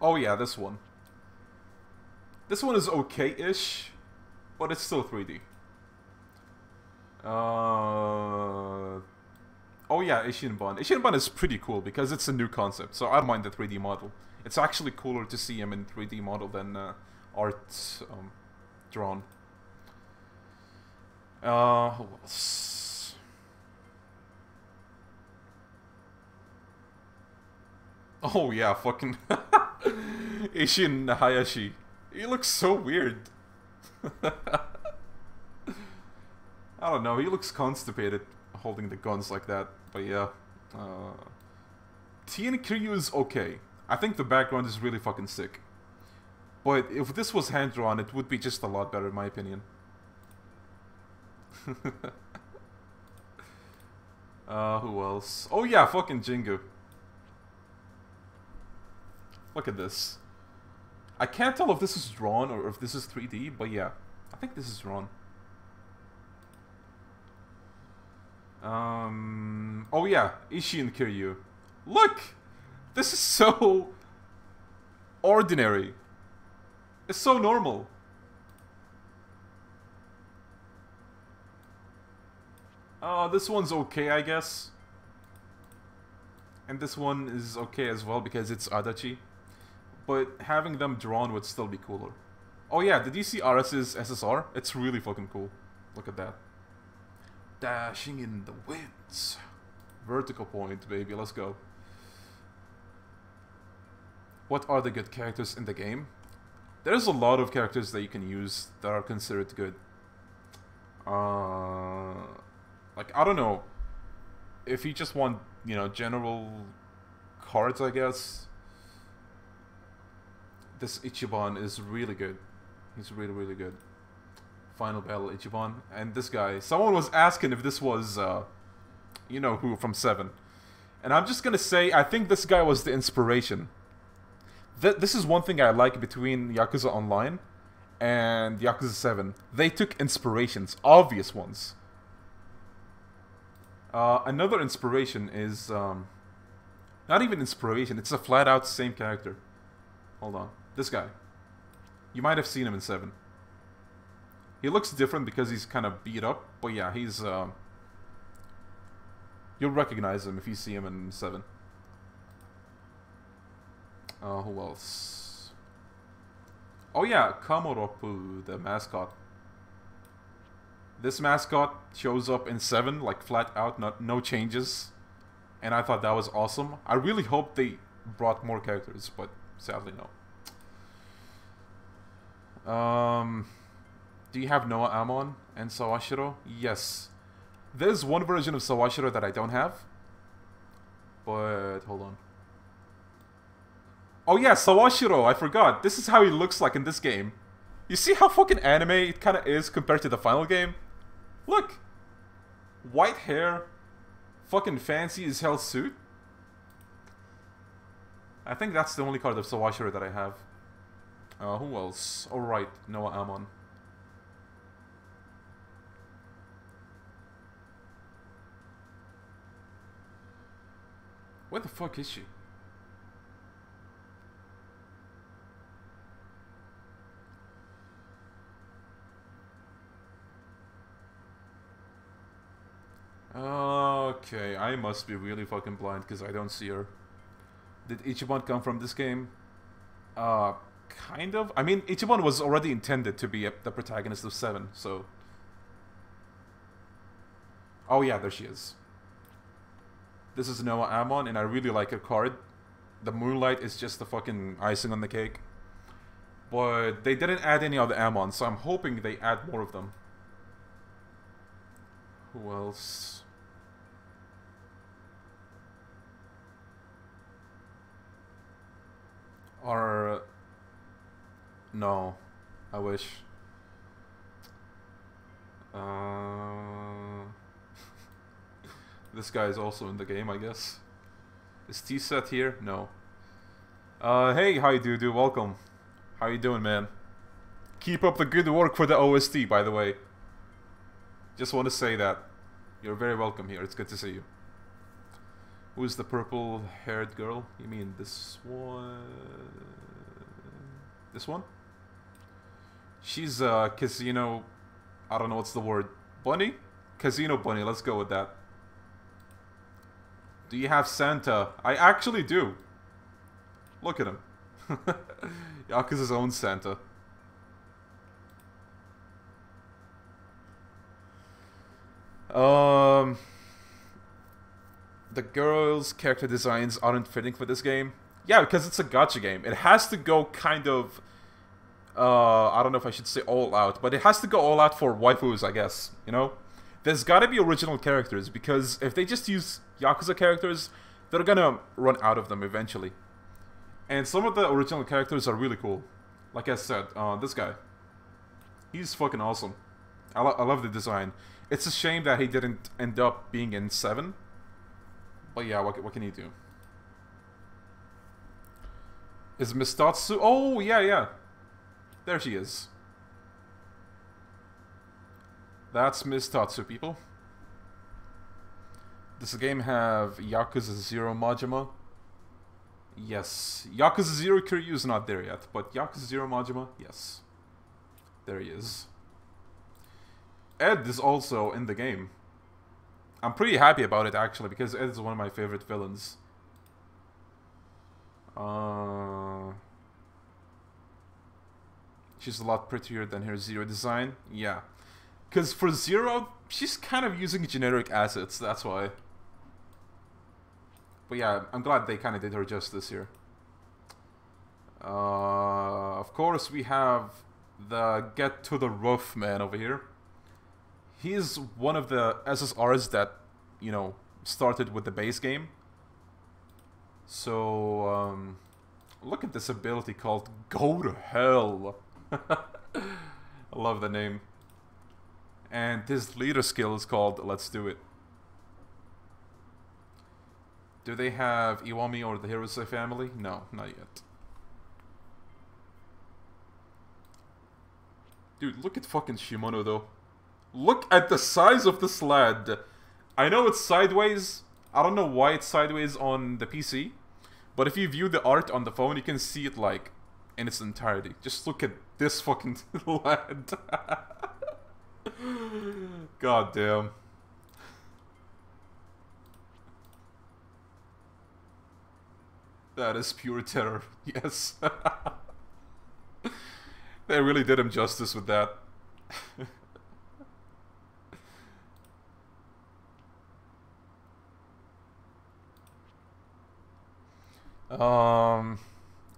Oh yeah, this one. This one is okay-ish, but it's still 3D. Uh... Oh yeah, Ishinban. Ishinban is pretty cool because it's a new concept, so I don't mind the 3D model. It's actually cooler to see him in 3D model than uh, art um, drawn. Uh, who else? Oh yeah, fucking Ishin Hayashi. He looks so weird. I don't know, he looks constipated holding the guns like that, but yeah. Uh, Tien Kiryu is okay. I think the background is really fucking sick. But if this was hand-drawn, it would be just a lot better in my opinion. uh, who else? Oh yeah, fucking Jingu. Look at this. I can't tell if this is drawn or if this is 3D, but yeah. I think this is drawn. Um. Oh yeah, Ishi and Kiryu. Look, this is so ordinary. It's so normal. Uh, this one's okay, I guess. And this one is okay as well because it's Adachi. But having them drawn would still be cooler. Oh yeah, did you see RS's SSR? It's really fucking cool. Look at that. Dashing in the winds. Vertical point, baby, let's go. What are the good characters in the game? There's a lot of characters that you can use that are considered good. Uh, like, I don't know. If you just want, you know, general cards, I guess. This Ichiban is really good. He's really, really good. Final Battle Ichiban. And this guy, someone was asking if this was, uh, you know who, from 7. And I'm just gonna say, I think this guy was the inspiration. Th this is one thing I like between Yakuza Online and Yakuza 7. They took inspirations, obvious ones. Uh, another inspiration is, um, not even inspiration, it's a flat out same character. Hold on. This guy. You might have seen him in 7. He looks different because he's kind of beat up, but yeah, he's, uh, You'll recognize him if you see him in 7. Uh, who else? Oh yeah, Kamoropu, the mascot. This mascot shows up in 7, like flat out, not no changes. And I thought that was awesome. I really hope they brought more characters, but sadly no. Um, do you have Noah Amon and Sawashiro? Yes. There's one version of Sawashiro that I don't have. But, hold on. Oh yeah, Sawashiro, I forgot. This is how he looks like in this game. You see how fucking anime it kind of is compared to the final game? Look! White hair, fucking fancy as hell suit. I think that's the only card of Sawashiro that I have. Uh, who else? Alright, Noah Amon. Where the fuck is she? Okay, I must be really fucking blind because I don't see her. Did Ichiban come from this game? Uh, kind of. I mean, Ichiban was already intended to be a, the protagonist of 7, so... Oh yeah, there she is. This is Noah Amon, and I really like her card. The Moonlight is just the fucking icing on the cake. But they didn't add any other Amon, so I'm hoping they add more of them. Who else? Or... No. I wish. Uh, this guy is also in the game, I guess. Is T-Set here? No. Uh, hey, hi, dude, dude, welcome. How you doing, man? Keep up the good work for the OST, by the way. Just want to say that. You're very welcome here. It's good to see you. Who's the purple-haired girl? You mean this one? This one? She's a uh, casino... I don't know what's the word. Bunny? Casino bunny. Let's go with that. Do you have Santa? I actually do. Look at him. Yakuza's own Santa. Um, the girls' character designs aren't fitting for this game. Yeah, because it's a gacha game. It has to go kind of. Uh, I don't know if I should say all out, but it has to go all out for waifus, I guess. You know, there's got to be original characters because if they just use Yakuza characters, they're gonna run out of them eventually. And some of the original characters are really cool. Like I said, uh, this guy, he's fucking awesome. I, lo I love the design. It's a shame that he didn't end up being in 7. But yeah, what, what can you do? Is Miss Tatsu? Oh, yeah, yeah. There she is. That's Miss Tatsu, people. Does the game have Yakuza 0 Majima? Yes. Yakuza 0 Kiryu is not there yet, but Yakuza 0 Majima, yes. There he is. Ed is also in the game. I'm pretty happy about it actually, because Ed is one of my favorite villains. Uh, she's a lot prettier than her Zero design. Yeah. Because for Zero, she's kind of using generic assets, that's why. But yeah, I'm glad they kind of did her justice here. Uh, of course, we have the Get to the Roof man over here. He's one of the SSRs that, you know, started with the base game. So, um, look at this ability called Go to Hell. I love the name. And his leader skill is called Let's Do It. Do they have Iwami or the Hirose family? No, not yet. Dude, look at fucking Shimano though. Look at the size of this lad. I know it's sideways. I don't know why it's sideways on the PC. But if you view the art on the phone, you can see it like in its entirety. Just look at this fucking lad. God damn. That is pure terror. Yes. they really did him justice with that. um,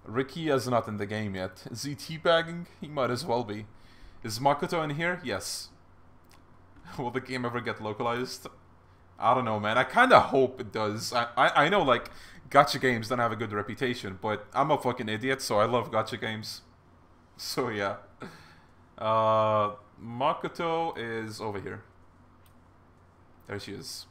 Ricky is not in the game yet. Is he teabagging? He might as well be. Is Makoto in here? Yes. Will the game ever get localized? I don't know, man. I kind of hope it does. I, I, I know, like, gacha games don't have a good reputation, but I'm a fucking idiot, so I love gacha games. So, yeah. Uh, Makoto is over here. There she is.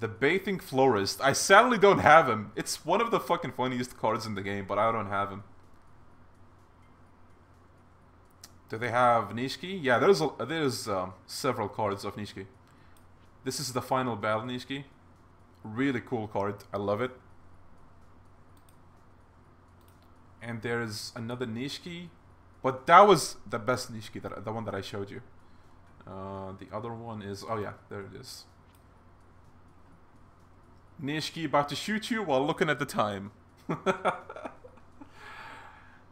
The Bathing Florist. I sadly don't have him. It's one of the fucking funniest cards in the game, but I don't have him. Do they have Nishiki? Yeah, there's a, there's um, several cards of Nishiki. This is the final battle Nishiki. Really cool card. I love it. And there's another Nishiki. But that was the best Nishiki, that, the one that I showed you. Uh, the other one is... Oh yeah, there it is. Nishiki about to shoot you while looking at the time.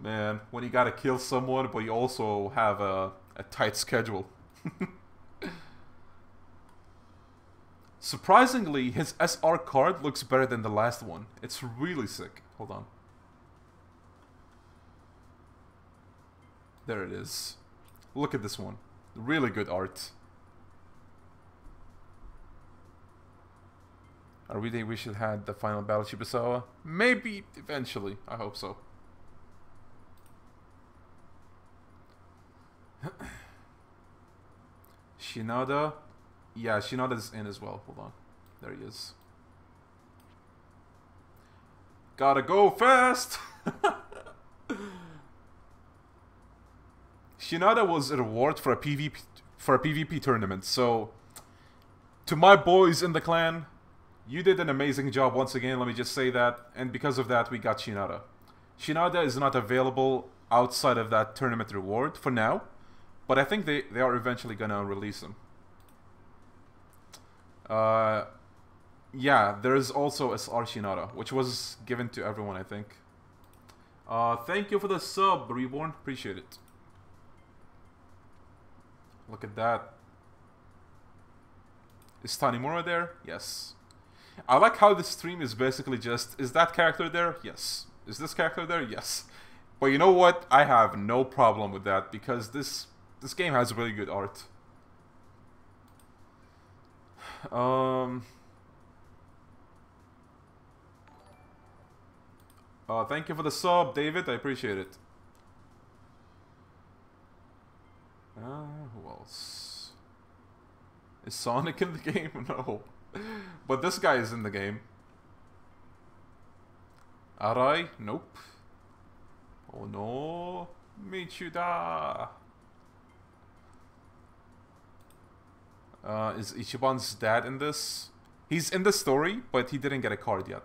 Man, when you gotta kill someone, but you also have a, a tight schedule. Surprisingly, his SR card looks better than the last one. It's really sick. Hold on. There it is. Look at this one. Really good art. Are we think we should have the final battle Shibusawa? Maybe eventually. I hope so. Shinada. Yeah, Shinada's in as well. Hold on. There he is. Gotta go fast! Shinada was a reward for a PvP for a PvP tournament, so to my boys in the clan, you did an amazing job once again, let me just say that, and because of that we got Shinada. Shinada is not available outside of that tournament reward for now. But I think they, they are eventually gonna release them. Uh, yeah, there is also SR Shinada, which was given to everyone, I think. Uh, thank you for the sub, Reborn. Appreciate it. Look at that. Is Tanimura there? Yes. I like how the stream is basically just, is that character there? Yes. Is this character there? Yes. But you know what? I have no problem with that because this this game has really good art. Um. Uh, thank you for the sub, David. I appreciate it. Uh, who else? Is Sonic in the game? No. but this guy is in the game. Arai? Nope. Oh no. Michuda! Uh, is Ichiban's dad in this? He's in the story, but he didn't get a card yet.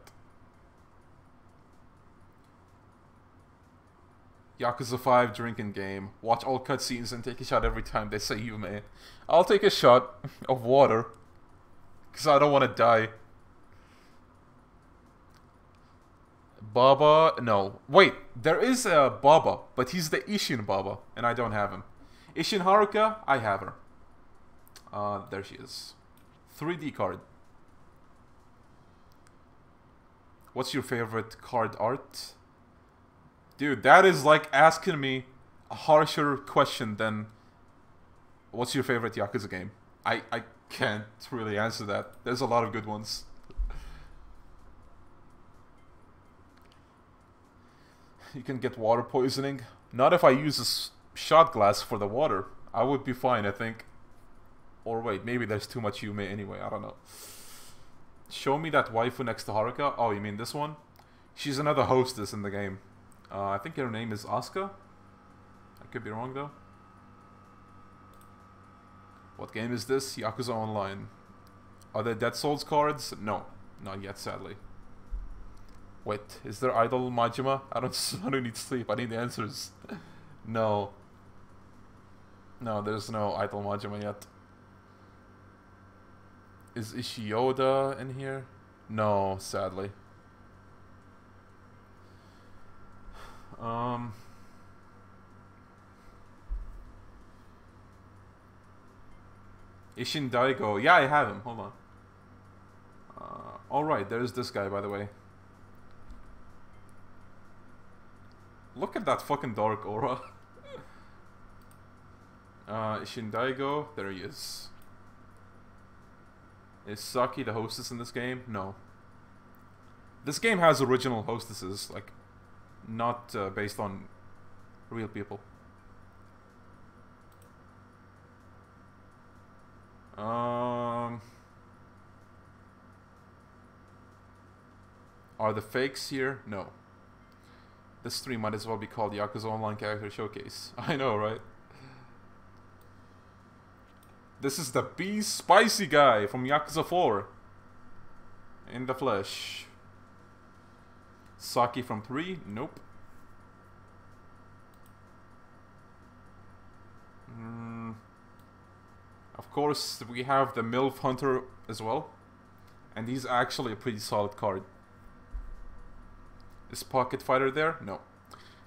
Yakuza 5 drinking game. Watch all cutscenes and take a shot every time they say you may. I'll take a shot of water. Because I don't want to die. Baba, no. Wait, there is a Baba, but he's the Ishin Baba, and I don't have him. Ishin Haruka, I have her. Uh, there she is. 3D card. What's your favorite card art? Dude, that is like asking me a harsher question than what's your favorite Yakuza game? I, I can't really answer that. There's a lot of good ones. you can get water poisoning. Not if I use a shot glass for the water. I would be fine, I think. Or wait, maybe there's too much Yume anyway, I don't know. Show me that waifu next to Haruka. Oh, you mean this one? She's another hostess in the game. Uh, I think her name is Asuka. I could be wrong though. What game is this? Yakuza Online. Are there Dead Souls cards? No, not yet, sadly. Wait, is there Idol Majima? I don't, I don't need sleep. I need the answers. no. No, there's no Idol Majima yet. Is Ishioda in here? No, sadly. Um. Ishin Daigo. Yeah, I have him. Hold on. Uh, Alright, there's this guy, by the way. Look at that fucking dark aura. uh, Ishin Daigo. There he is. Is Saki the hostess in this game? No. This game has original hostesses, like, not uh, based on real people. Um, are the fakes here? No. This stream might as well be called Yakuza Online Character Showcase. I know, right? This is the Bee Spicy guy from Yakuza 4. In the flesh. Saki from 3? Nope. Mm. Of course, we have the MILF Hunter as well. And he's actually a pretty solid card. Is Pocket Fighter there? No.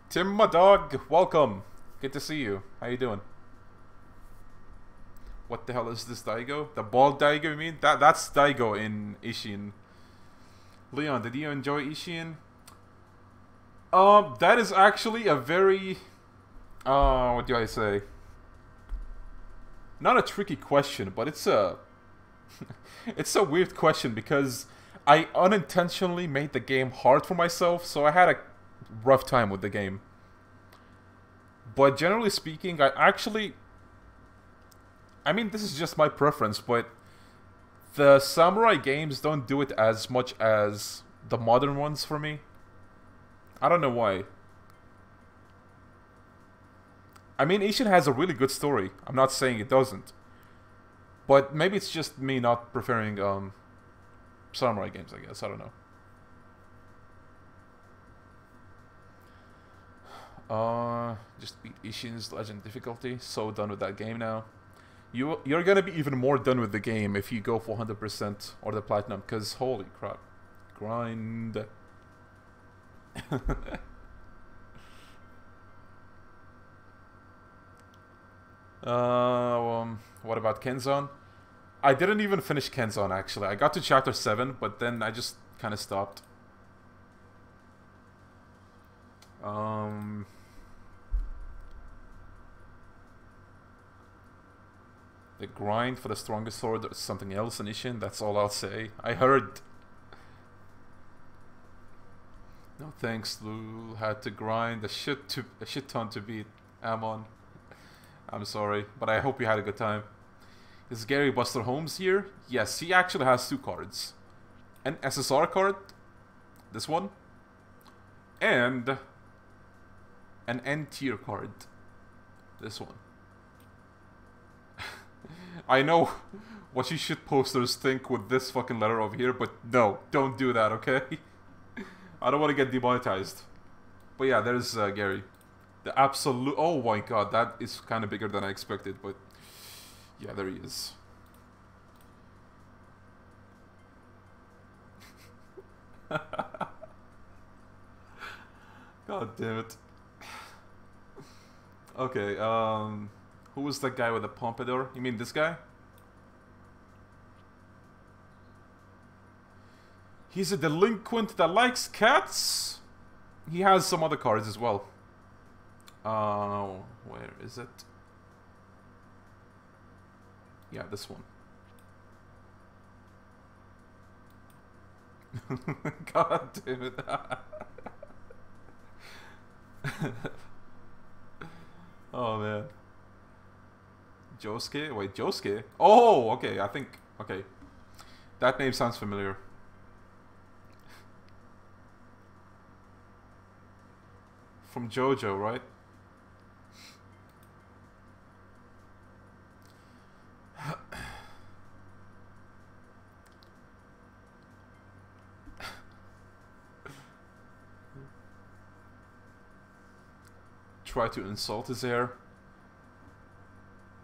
Tim, my dog, welcome. Good to see you. How you doing? What the hell is this Daigo? The bald Daigo, you mean? That That's Daigo in Ishin. Leon, did you enjoy Ishin? Um, that is actually a very... Uh, what do I say? Not a tricky question, but it's a... it's a weird question because I unintentionally made the game hard for myself, so I had a rough time with the game. But generally speaking, I actually I mean, this is just my preference, but the samurai games don't do it as much as the modern ones for me. I don't know why. I mean, Ishin has a really good story. I'm not saying it doesn't. But maybe it's just me not preferring um, samurai games, I guess. I don't know. Uh, just beat Ishin's Legend difficulty. So done with that game now you you're gonna be even more done with the game if you go for 100% or the platinum because holy crap grind uh, um, what about Kenzan? I didn't even finish Kenzan actually. I got to chapter 7, but then I just kind of stopped. Um, The grind for the strongest sword is something else in Ishin, that's all I'll say. I heard. No thanks, Lou. Had to grind a shit to a shit ton to beat Amon. I'm sorry, but I hope you had a good time. Is Gary Buster Holmes here? Yes, he actually has two cards. An SSR card, this one, and an N tier card, this one. I know what you shit posters think with this fucking letter over here, but no, don't do that, okay? I don't want to get demonetized. But yeah, there's uh, Gary. The absolute... Oh my god, that is kind of bigger than I expected, but... Yeah, there he is. god damn it. Okay, um... Who was that guy with the pompadour? You mean this guy? He's a delinquent that likes cats? He has some other cards as well. Uh, where is it? Yeah, this one. God damn it. oh man. Josuke? Wait, Josuke? Oh, okay, I think, okay. That name sounds familiar. From Jojo, right? Try to insult his hair.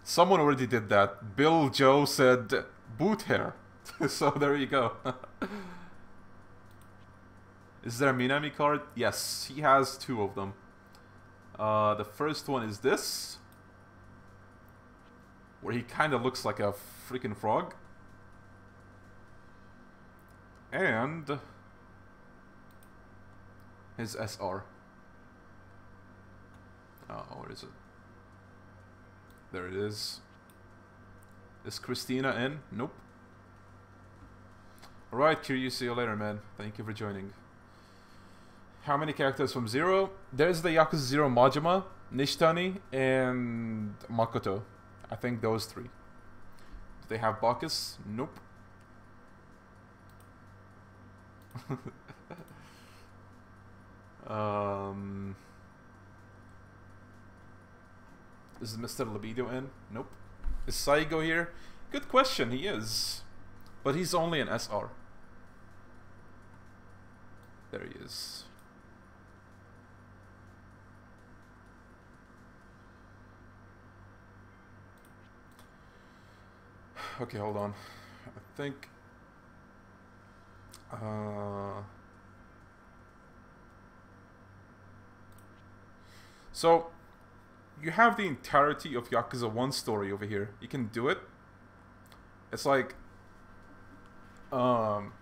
Someone already did that. Bill Joe said boot hair. so there you go. is there a Minami card? Yes, he has two of them. Uh, the first one is this. Where he kind of looks like a freaking frog. And his SR. Oh, where is it? There it is. Is Christina in? Nope. Alright, Kiryu, see you later, man. Thank you for joining. How many characters from Zero? There's the Yakuza Zero Majima, Nishitani, and Makoto. I think those three. Do they have Bacchus? Nope. um... Is Mr. Libido in? Nope. Is Saigo here? Good question, he is. But he's only an SR. There he is. Okay, hold on. I think... Uh... So, you have the entirety of Yakuza 1 story over here. You can do it. It's like um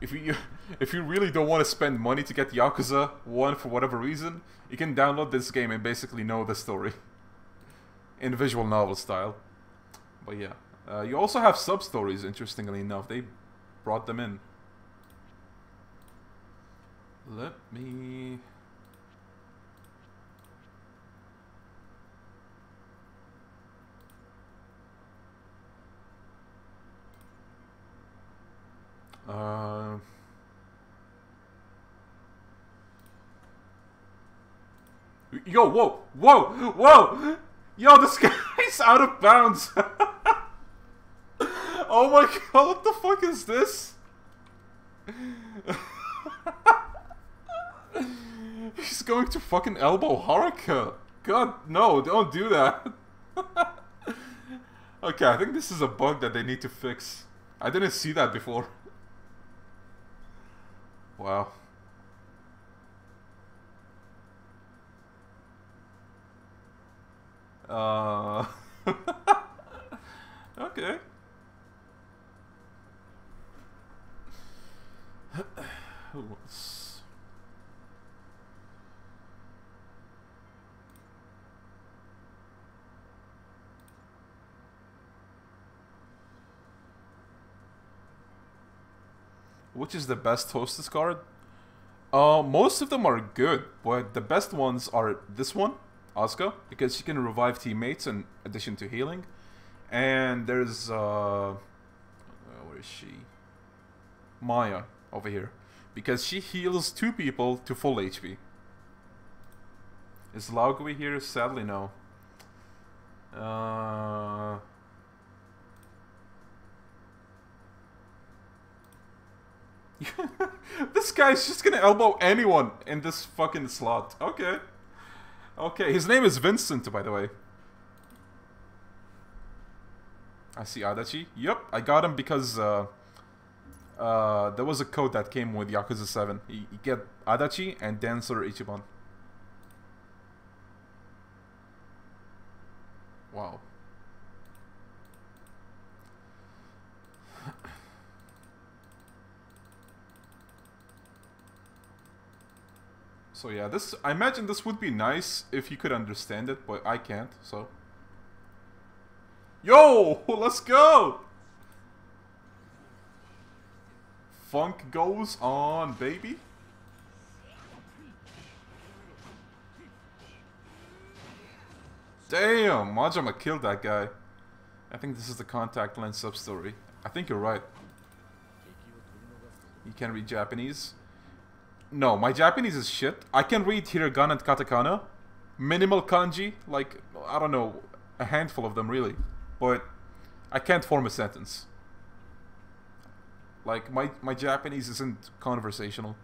if you if you really don't want to spend money to get Yakuza 1 for whatever reason, you can download this game and basically know the story in visual novel style. But yeah, uh, you also have sub stories. Interestingly enough, they brought them in. Let me Uh, yo, whoa, whoa, whoa! Yo, this guy's out of bounds! oh my god, what the fuck is this? He's going to fucking elbow Haruka. God, no, don't do that. okay, I think this is a bug that they need to fix. I didn't see that before. Wow. Uh. okay. Who was? Which is the best hostess card? Uh, most of them are good, but the best ones are this one, Asuka, because she can revive teammates in addition to healing. And there's, uh, uh, where is she? Maya over here, because she heals two people to full HP. Is Laogui here? Sadly, no. Uh, this guy's just gonna elbow anyone in this fucking slot. Okay. Okay, his name is Vincent, by the way. I see Adachi. Yep, I got him because uh, uh, there was a code that came with Yakuza 7. You, get Adachi and Dancer Ichiban. Wow. So yeah, this I imagine this would be nice if you could understand it, but I can't, so. Yo, let's go! Funk goes on, baby. Damn, Majima killed that guy. I think this is the contact lens sub-story. I think you're right. You can read Japanese. No, my Japanese is shit. I can read hiragana and katakana. Minimal kanji, like, I don't know, a handful of them really. But I can't form a sentence. Like, my, my Japanese isn't conversational.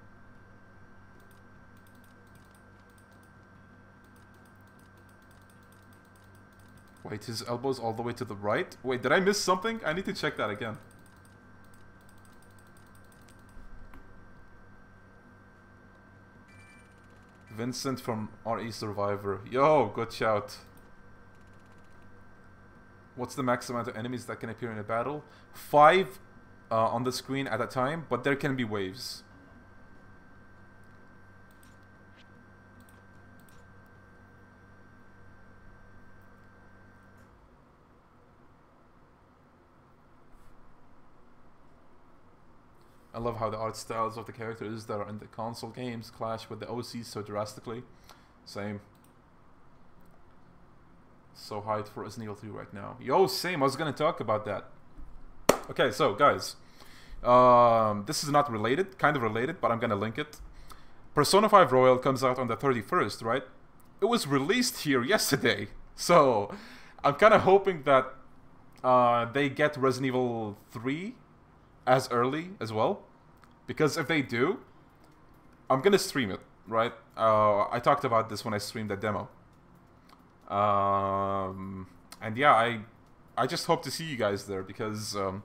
Wait, his elbow's all the way to the right? Wait, did I miss something? I need to check that again. Vincent from RE Survivor. Yo, good shout. What's the max amount of enemies that can appear in a battle? Five uh, on the screen at a time, but there can be waves. I love how the art styles of the characters that are in the console games clash with the OCs so drastically. Same. So hyped for Resident Evil 3 right now. Yo, same. I was gonna talk about that. Okay, so guys, um, this is not related, kind of related, but I'm gonna link it. Persona 5 Royal comes out on the 31st, right? It was released here yesterday, so I'm kind of hoping that uh, they get Resident Evil 3 as early as well, because if they do, I'm gonna stream it, right? Uh, I talked about this when I streamed the demo. Um, and yeah, I I just hope to see you guys there because um,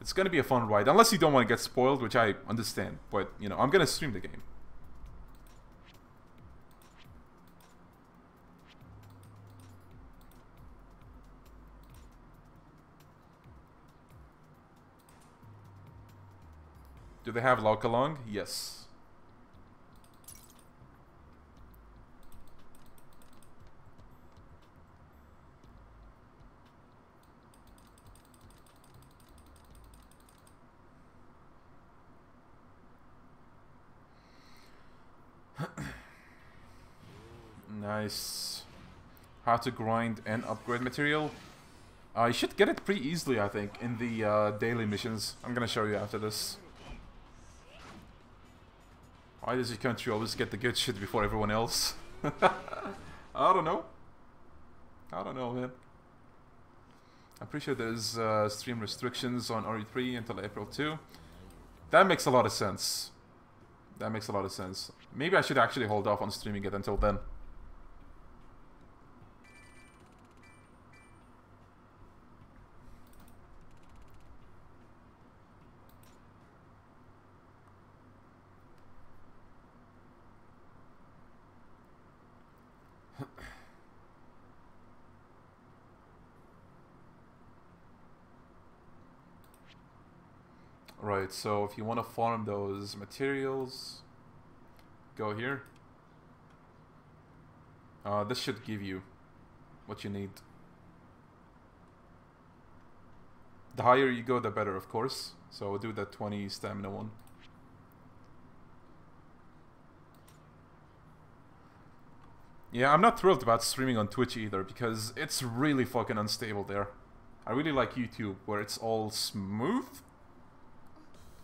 it's gonna be a fun ride. Unless you don't want to get spoiled, which I understand, but you know I'm gonna stream the game. Do they have Lau Ka Long? Yes. nice. How to grind and upgrade material. I uh, should get it pretty easily, I think, in the uh, daily missions. I'm gonna show you after this. Why does your country always get the good shit before everyone else? I don't know. I don't know, man. I'm pretty sure there's uh, stream restrictions on RE3 until April 2. That makes a lot of sense. That makes a lot of sense. Maybe I should actually hold off on streaming it until then. So if you want to farm those materials, go here. Uh, this should give you what you need. The higher you go, the better, of course. So we'll do the 20 stamina one. Yeah, I'm not thrilled about streaming on Twitch either, because it's really fucking unstable there. I really like YouTube, where it's all smooth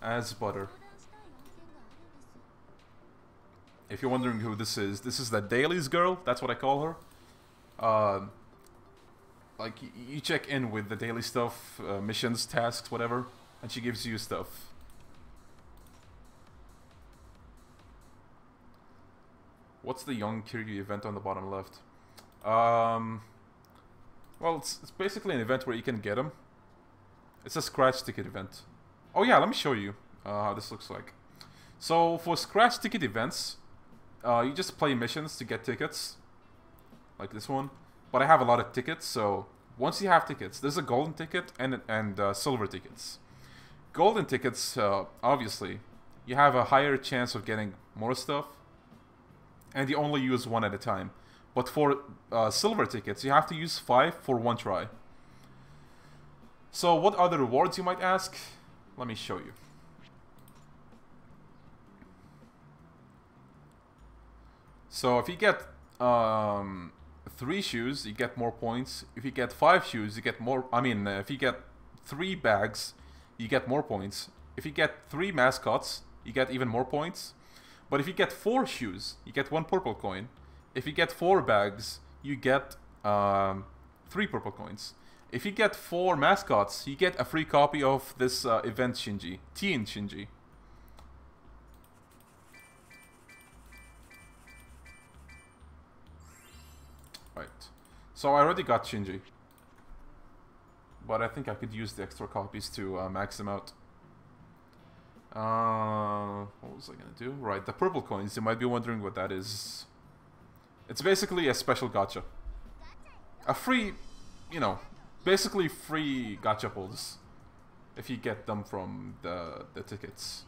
as butter. If you're wondering who this is, this is the Dailies girl. That's what I call her. Uh, like you check in with the daily stuff, uh, missions, tasks, whatever, and she gives you stuff. What's the Young Kiryu event on the bottom left? Um, well, it's, it's basically an event where you can get them. It's a scratch ticket event. Oh yeah, let me show you uh, how this looks like. So for scratch ticket events, uh, you just play missions to get tickets, like this one. But I have a lot of tickets, so once you have tickets, there's a golden ticket and and uh, silver tickets. Golden tickets, uh, obviously, you have a higher chance of getting more stuff, and you only use one at a time. But for uh, silver tickets, you have to use five for one try. So what are the rewards, you might ask? Let me show you. So if you get um, three shoes, you get more points. If you get five shoes, you get more. I mean, uh, if you get three bags, you get more points. If you get three mascots, you get even more points. But if you get four shoes, you get one purple coin. If you get four bags, you get um, three purple coins. If you get four mascots, you get a free copy of this uh, event Shinji, Teen Shinji. Right. So I already got Shinji. But I think I could use the extra copies to uh, max them out. Uh, what was I gonna do? Right, the purple coins. You might be wondering what that is. It's basically a special gacha. A free, you know, basically free gacha pulls. If you get them from the, the tickets.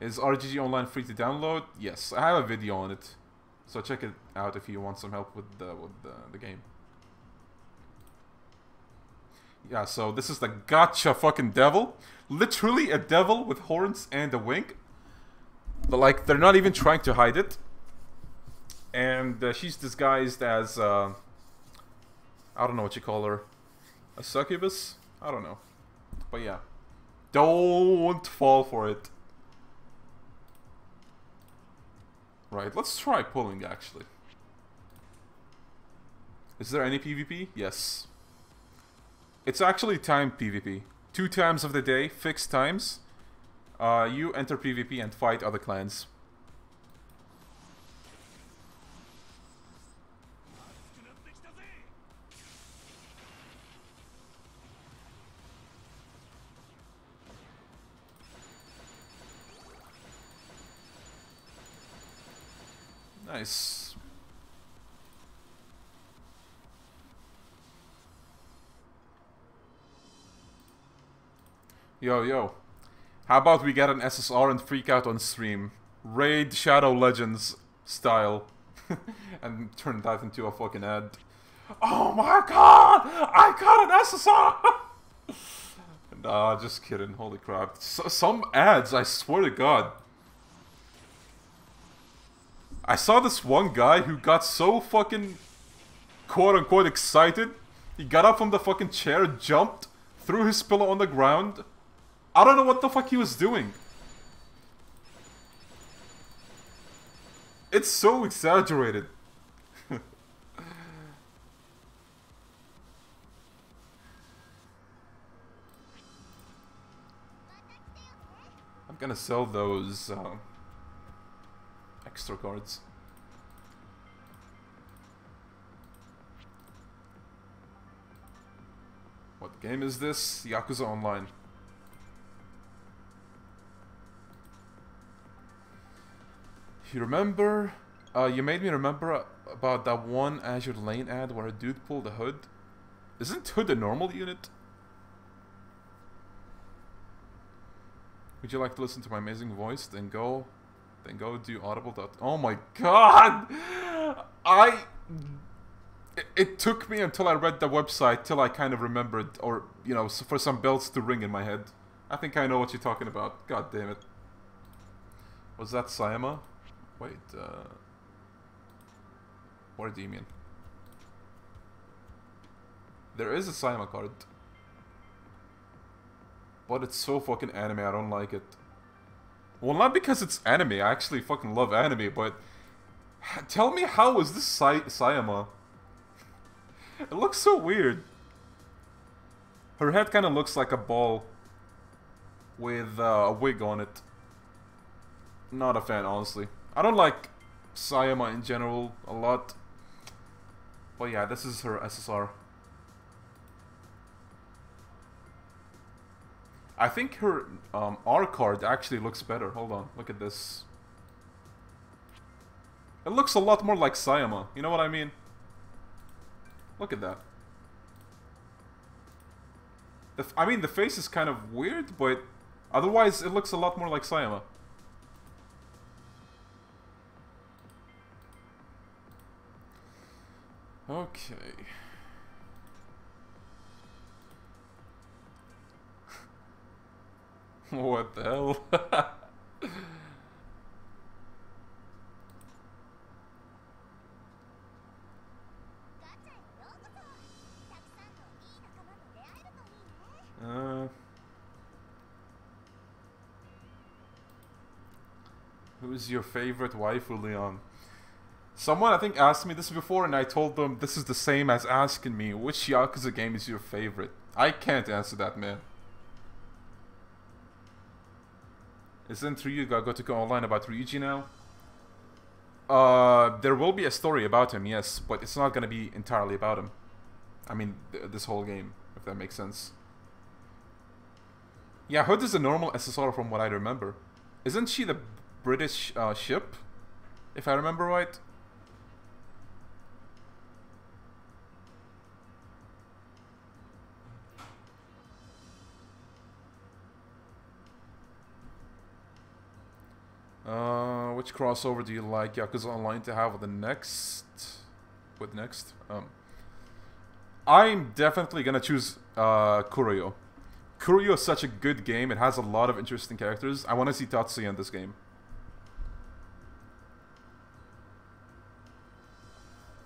Is RGG Online free to download? Yes, I have a video on it. So check it out if you want some help with the, with the, the game. Yeah, so this is the gacha fucking devil. Literally a devil with horns and a wing. But like, they're not even trying to hide it. And uh, she's disguised as, uh, I don't know what you call her. A succubus? I don't know. But yeah. Don't fall for it. Right, let's try pulling actually. Is there any PvP? Yes. It's actually timed PvP. Two times of the day, fixed times. Uh, you enter PvP and fight other clans. Nice. Yo, yo. How about we get an SSR and freak out on stream? Raid Shadow Legends style. and turn that into a fucking ad. Oh my god! I got an SSR! nah, just kidding. Holy crap. Some ads, I swear to god. I saw this one guy who got so fucking quote unquote excited. He got up from the fucking chair, jumped, threw his pillow on the ground. I don't know what the fuck he was doing. It's so exaggerated. I'm gonna sell those. Uh, extra cards. What game is this? Yakuza Online. You remember? Uh, you made me remember about that one Azur Lane ad where a dude pulled a hood. Isn't hood a normal unit? Would you like to listen to my amazing voice? Then go then go do audible. Oh my god! I. It, it took me until I read the website till I kind of remembered, or, you know, for some bells to ring in my head. I think I know what you're talking about. God damn it. Was that Sayama? Wait, uh. What do you mean? There is a Sayama card. But it's so fucking anime, I don't like it. Well, not because it's anime. I actually fucking love anime, but tell me how is this Say Sayama? It looks so weird. Her head kind of looks like a ball with uh, a wig on it. Not a fan, honestly. I don't like Sayama in general a lot. But yeah, this is her SSR. I think her um, R card actually looks better. Hold on, look at this. It looks a lot more like Sayama. You know what I mean? Look at that. I mean, the face is kind of weird, but otherwise it looks a lot more like Sayama. Okay. What the hell? Uh, who's your favorite waifu, Leon? Someone I think asked me this before, and I told them this is the same as asking me which Yakuza game is your favorite. I can't answer that, man. Isn't Ryu ga Gotoku Online about Ryuji now? Uh, there will be a story about him, yes, but it's not going to be entirely about him. I mean, th this whole game, if that makes sense. Yeah, Hood is a normal SSR from what I remember. Isn't she the British uh, ship? If I remember right? Uh, which crossover do you like Yakuza Online to have with the next? With next? Um, I'm definitely gonna choose uh, Kurohyou. Kurohyou is such a good game. It has a lot of interesting characters. I want to see Tatsuya in this game.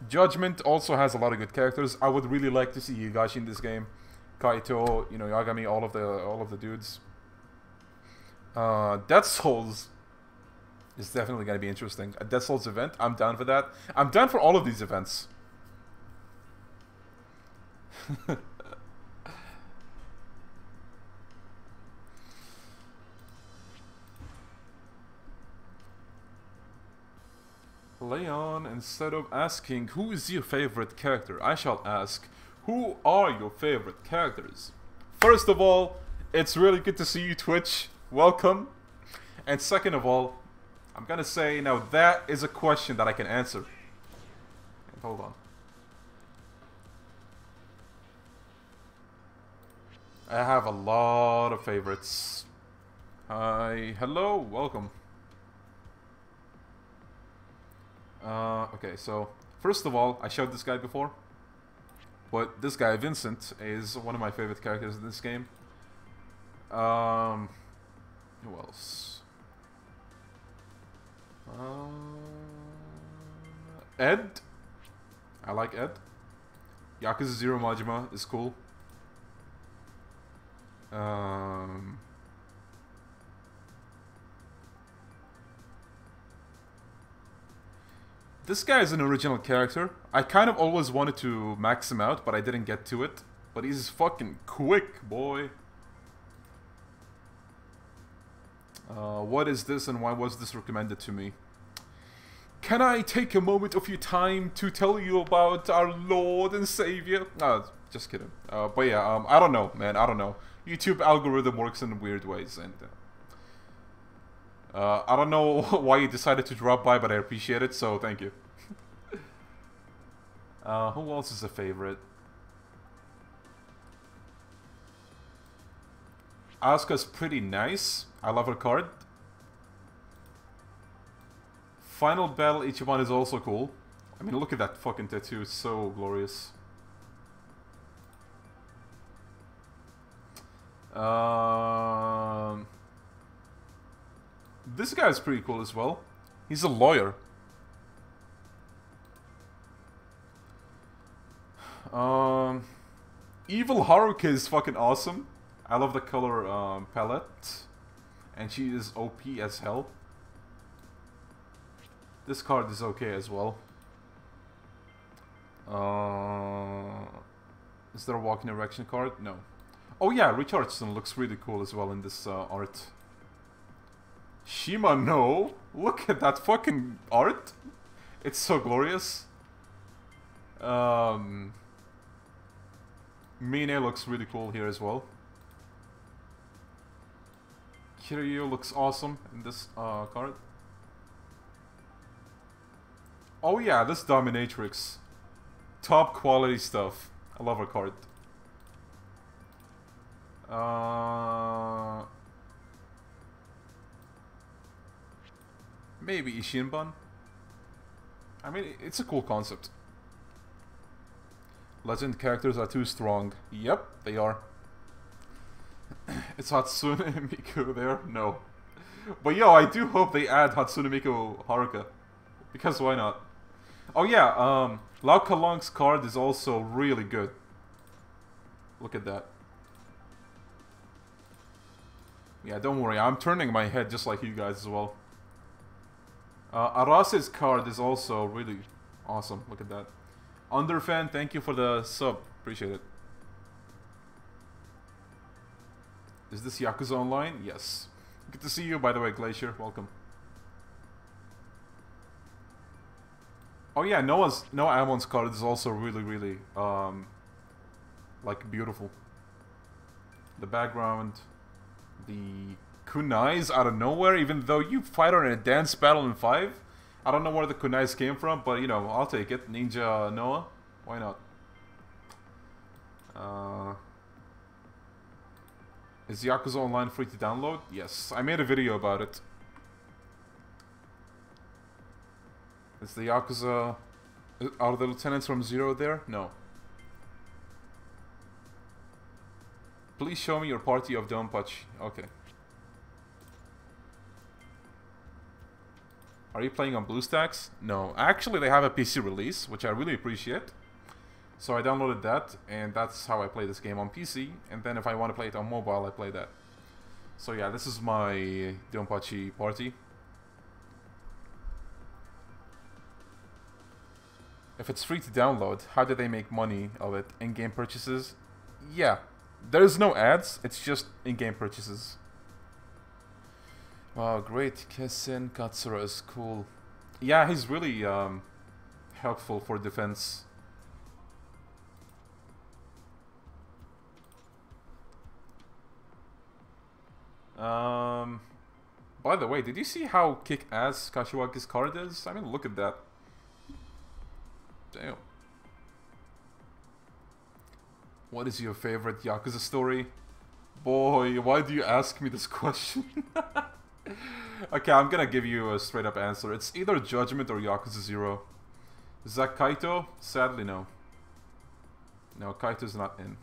Judgment also has a lot of good characters. I would really like to see Higashi in this game. Kaito, you know, Yagami, all of the all of the dudes. Uh, Dead Souls is definitely going to be interesting. A Dead Souls event, I'm down for that. I'm down for all of these events. Leon, instead of asking who is your favorite character, I shall ask who are your favorite characters? First of all, it's really good to see you, Twitch. Welcome. And second of all, I'm gonna say now that is a question that I can answer. Hold on. I have a lot of favorites. Hi, hello, welcome. Uh, okay, so first of all, I showed this guy before, but this guy Vincent is one of my favorite characters in this game. Um, who else? Um, Ed. I like Ed. Yakuza Zero Majima is cool. Um. This guy is an original character. I kind of always wanted to max him out, but I didn't get to it. But he's fucking quick, boy. Uh, what is this and why was this recommended to me? Can I take a moment of your time to tell you about our Lord and Savior? No, just kidding. Uh, but yeah, um, I don't know, man. I don't know. YouTube algorithm works in weird ways, and uh, uh, I don't know why you decided to drop by, but I appreciate it. So thank you. uh, who else is a favorite? Asuka's pretty nice. I love her card. Final Battle Ichiban is also cool. I mean, look at that fucking tattoo. It's so glorious. Um, this guy is pretty cool as well. He's a lawyer. Um, Evil Haruka is fucking awesome. I love the color um, palette. And she is OP as hell. This card is okay as well. Uh, is there a walking erection card? No. Oh yeah, Richardson looks really cool as well in this uh, art. Shima, no! Look at that fucking art! It's so glorious. Um, Mine looks really cool here as well. Kiryu looks awesome in this uh, card. Oh yeah, this Dominatrix. Top quality stuff. I love her card. Uh, maybe Ishinban. I mean, it's a cool concept. Legend characters are too strong. Yep, they are. Is Hatsune Miku there? No. But yo, I do hope they add Hatsune Miku Haruka. Because why not? Oh yeah, um, Lau Ka Long's card is also really good. Look at that. Yeah, don't worry, I'm turning my head just like you guys as well. Uh, Arase's card is also really awesome. Look at that. Underfan, thank you for the sub. Appreciate it. Is this Yakuza Online? Yes. Good to see you, by the way, Glacier. Welcome. Oh yeah, Noah's Noah Amon's card is also really, really, um, like beautiful. The background, the kunais out of nowhere, even though you fight in a dance battle in 5. I don't know where the kunais came from, but you know, I'll take it. Ninja Noah. Why not? Uh, is Yakuza Online free to download? Yes, I made a video about it. Is the Yakuza... Uh, are the lieutenants from Zero there? No. Please show me your party of Donpachi. Okay. Are you playing on BlueStacks? No. Actually, they have a PC release, which I really appreciate. So I downloaded that, and that's how I play this game on PC. And then if I want to play it on mobile, I play that. So yeah, this is my Donpachi party. If it's free to download, how do they make money of it? In-game purchases? Yeah. There's no ads, it's just in-game purchases. Wow, great. Kessen Katsura is cool. Yeah, he's really um, helpful for defense. Um, by the way, did you see how kick-ass Kashiwagi's card is? I mean, look at that. Damn. What is your favorite Yakuza story? Boy, why do you ask me this question? okay, I'm gonna give you a straight up answer. It's either Judgment or Yakuza 0. Is that Kaito? Sadly, no. No, Kaito's not in.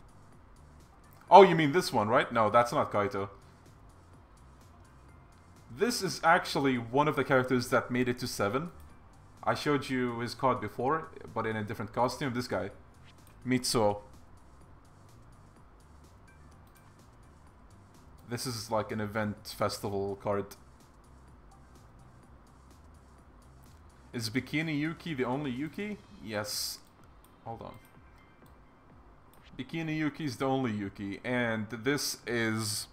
Oh, you mean this one, right? No, that's not Kaito. This is actually one of the characters that made it to 7. I showed you his card before, but in a different costume. This guy. Mitsuo. This is like an event festival card. Is Bikini Yuki the only Yuki? Yes. Hold on. Bikini Yuki is the only Yuki, and this is...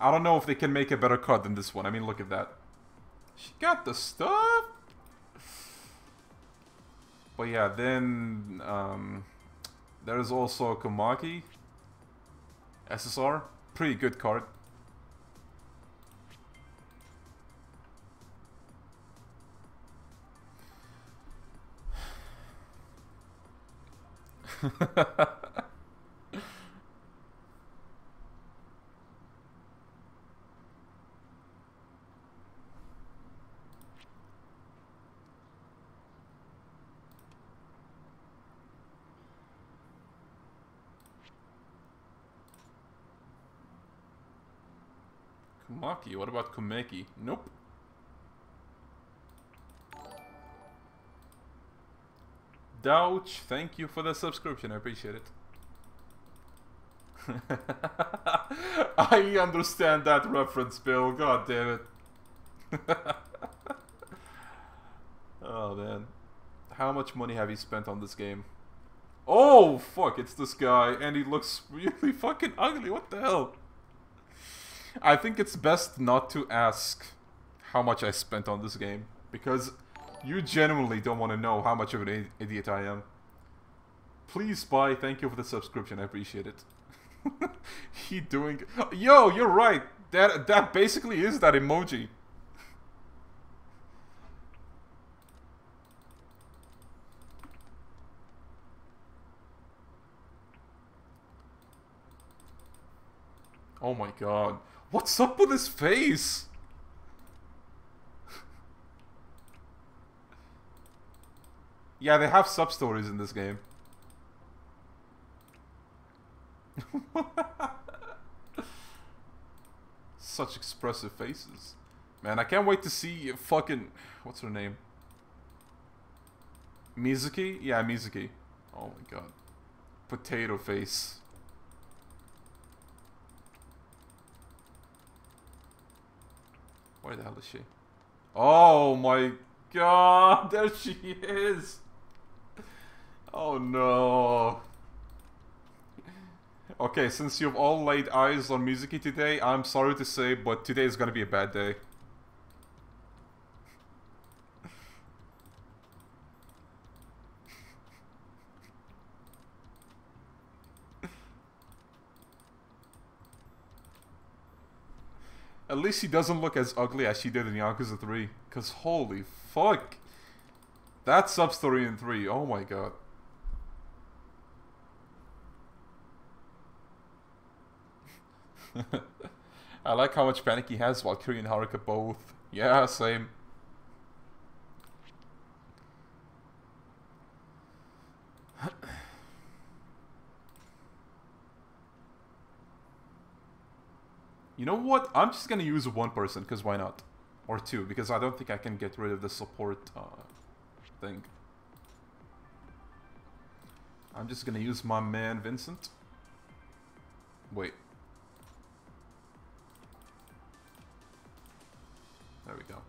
I don't know if they can make a better card than this one. I mean, look at that. She got the stuff! But yeah, then um, there's also Komaki SSR, pretty good card. Kumaki, what about Kumeki? Nope. Douch, thank you for the subscription, I appreciate it. I understand that reference, Bill, god damn it. oh man. How much money have you spent on this game? Oh, fuck, it's this guy, and he looks really fucking ugly, what the hell? I think it's best not to ask how much I spent on this game, because You genuinely don't want to know how much of an idiot I am. Please buy. Thank you for the subscription. I appreciate it. he doing. Yo, you're right. That that basically is that emoji. Oh my god. What's up with his face? yeah, they have sub stories in this game. Such expressive faces. Man, I can't wait to see fucking what's her name? Mizuki? Yeah, Mizuki. Oh my god. Potato face. Where the hell is she? Oh my god, there she is. Oh no. Okay, since you've all laid eyes on Mizuki today, I'm sorry to say, but today is gonna be a bad day. At least she doesn't look as ugly as she did in Yakuza 3. Cause holy fuck. That sub story in 3, oh my god. I like how much panic he has while Valkyrie and Haruka both. Yeah, same. You know what? I'm just gonna use one person, because why not? Or two, because I don't think I can get rid of the support uh, thing. I'm just gonna use my man Vincent. Wait. There we go.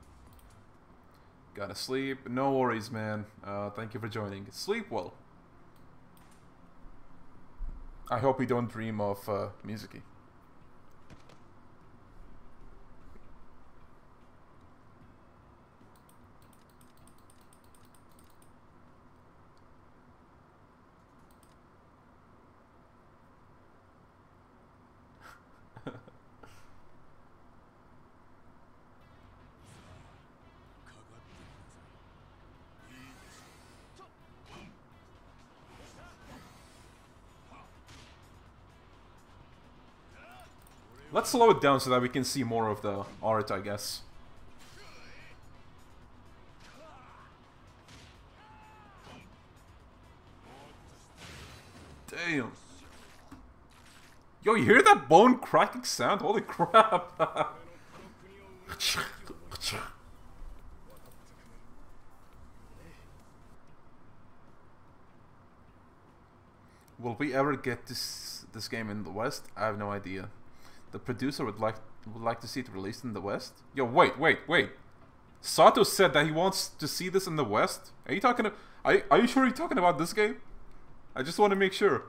Gotta sleep. No worries, man. Uh, thank you for joining. Sleep well. I hope you don't dream of uh, Mizuki. Let's slow it down so that we can see more of the art, I guess. Damn. Yo, you hear that bone cracking sound? Holy crap. Will we ever get this this game in the West? I have no idea. The producer would like would like to see it released in the West. Yo, wait, wait, wait. Sato said that he wants to see this in the West. Are you talking? To, are are you sure you're talking about this game? I just want to make sure.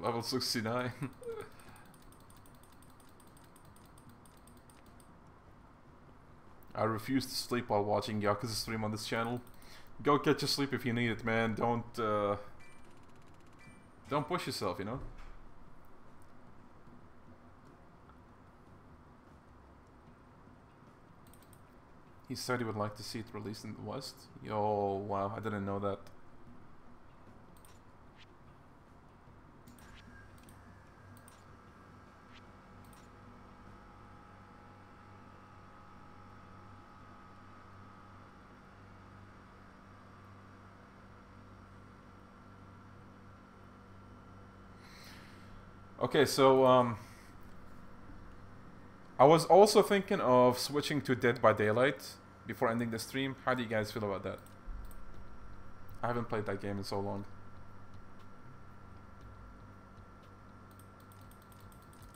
Level 69. I refuse to sleep while watching Yakuza stream on this channel. Go get your sleep if you need it, man. Don't, uh... Don't push yourself, you know? He said he would like to see it released in the West. Yo, wow, I didn't know that. Okay, so um, I was also thinking of switching to Dead by Daylight before ending the stream. How do you guys feel about that? I haven't played that game in so long.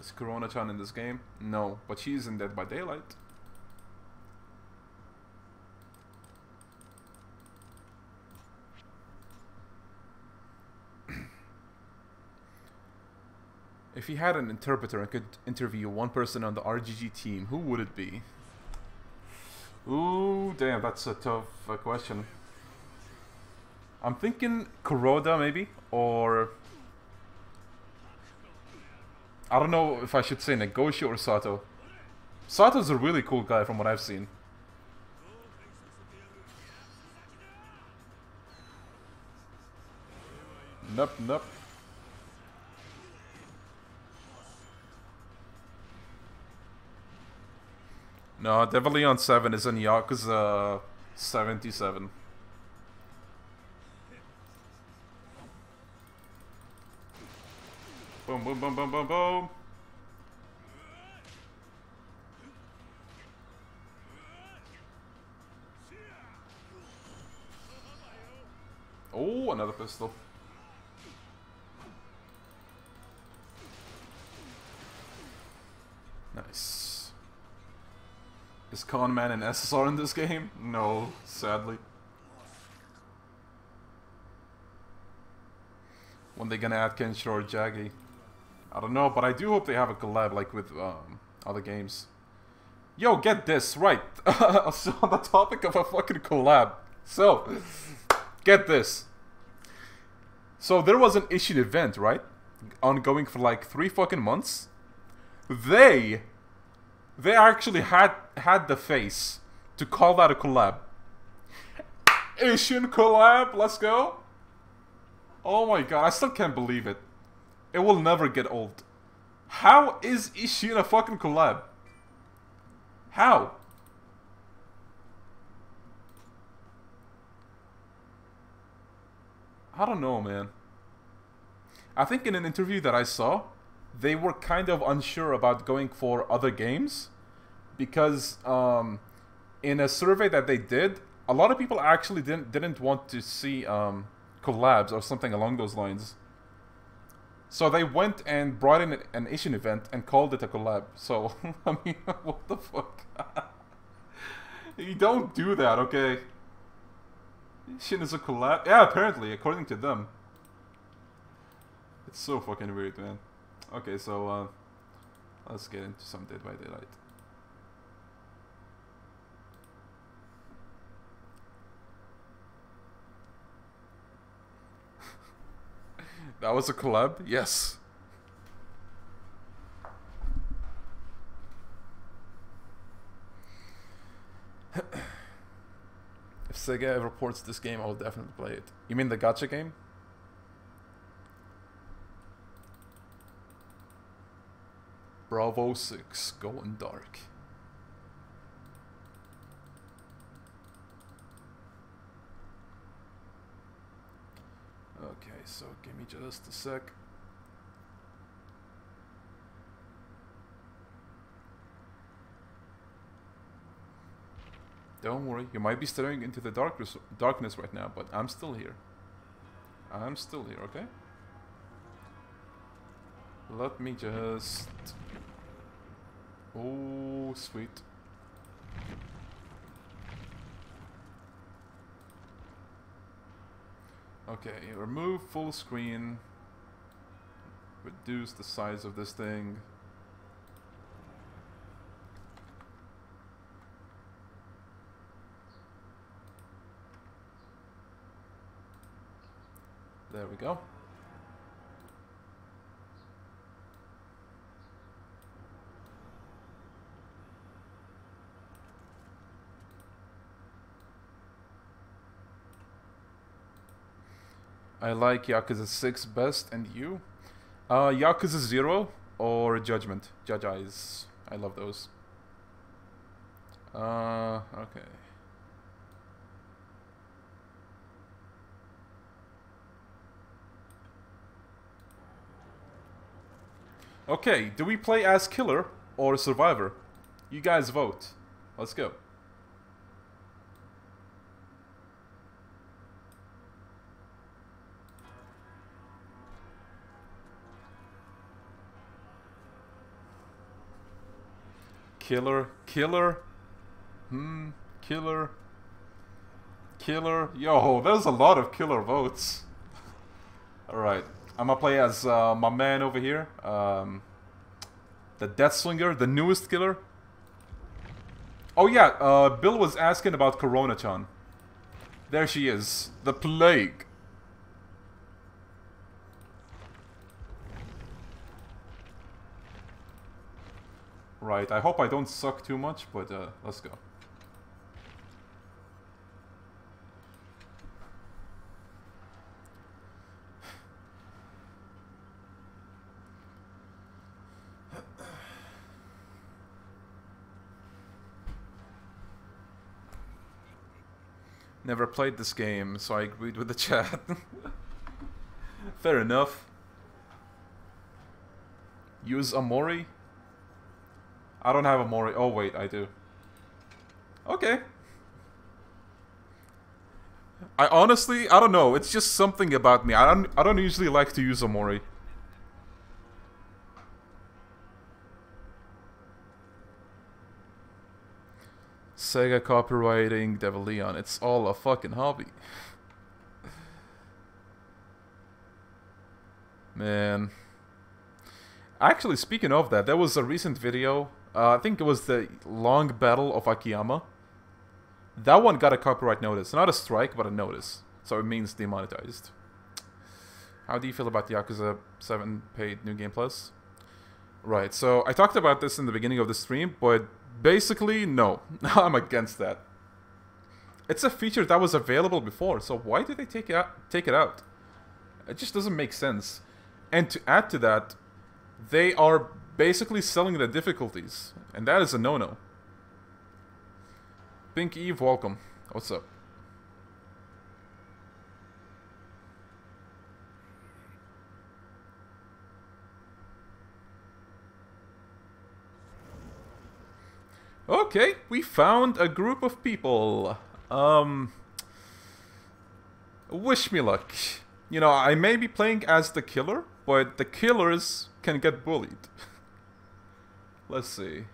Is Corona-chan in this game? No, but she's in Dead by Daylight. If you had an interpreter and could interview one person on the RGG team, who would it be? Ooh, damn, that's a tough uh, question. I'm thinking Kuroda, maybe? Or... I don't know if I should say Nagoshi or Sato. Sato's a really cool guy from what I've seen. Nope, nope. No, Devil Leon 7 is in Yakuza 77. Boom, boom, boom, boom, boom, boom. Oh, another pistol. Is Con Man an SSR in this game? No, sadly. When they gonna add Kenshiro or Jagi? I don't know, but I do hope they have a collab like with um, other games. Yo, get this, right. so on the topic of a fucking collab. So, get this. So there was an Ishin event, right? Ongoing for like three fucking months. They, they actually had had the face to call that a collab. Asian collab, let's go. Oh my god, I still can't believe it. It will never get old. How is Ishin a fucking collab? How? I don't know, man. I think in an interview that I saw, they were kind of unsure about going for other games because um, in a survey that they did, a lot of people actually didn't didn't want to see um, collabs or something along those lines. So they went and brought in an Ishin event and called it a collab. So I mean, what the fuck? you don't do that, okay? Shin is a collab. Yeah, apparently, according to them. It's so fucking weird, man. Okay, so uh, let's get into some Dead by Daylight. that was a collab? Yes. if Sega ever ports this game, I will definitely play it. You mean the gacha game? Bravo 6 going dark. Okay, so give me just a sec. Don't worry, you might be staring into the darkness, darkness right now, but I'm still here. I'm still here, okay? Let me just... Oh, sweet. Okay, remove full screen. Reduce the size of this thing. There we go. I like Yakuza 6 best, and you? Uh, Yakuza 0 or Judgment? Judge Eyes. I love those. Uh, okay. Okay, do we play as killer or survivor? You guys vote. Let's go. Killer, killer, hmm, killer, killer. Yo, there's a lot of killer votes. Alright, I'm gonna play as uh, my man over here, um, the Deathslinger, the newest killer. Oh yeah, uh, Bill was asking about Corona-chan. There she is, the plague. Right, I hope I don't suck too much, but uh, let's go. Never played this game, so I agreed with the chat. Fair enough. Use a Mori? I don't have a Mori. Oh, wait, I do. Okay. I honestly, I don't know. It's just something about me. I don't, I don't usually like to use a Mori. Sega copywriting Devil Leon. It's all a fucking hobby. Man. Actually, speaking of that, there was a recent video. Uh, I think it was the Long Battle of Akiyama. That one got a copyright notice. Not a strike, but a notice. So it means demonetized. How do you feel about the Yakuza 7 paid New Game Plus? Right, so I talked about this in the beginning of the stream, but basically, no. I'm against that. It's a feature that was available before, so why did they take it out? Take it out? It just doesn't make sense. And to add to that, they are basically selling the difficulties, and that is a no-no. Pink Eve, welcome. What's up? Okay, we found a group of people. Um, wish me luck. You know, I may be playing as the killer, but the killers can get bullied. Let's see.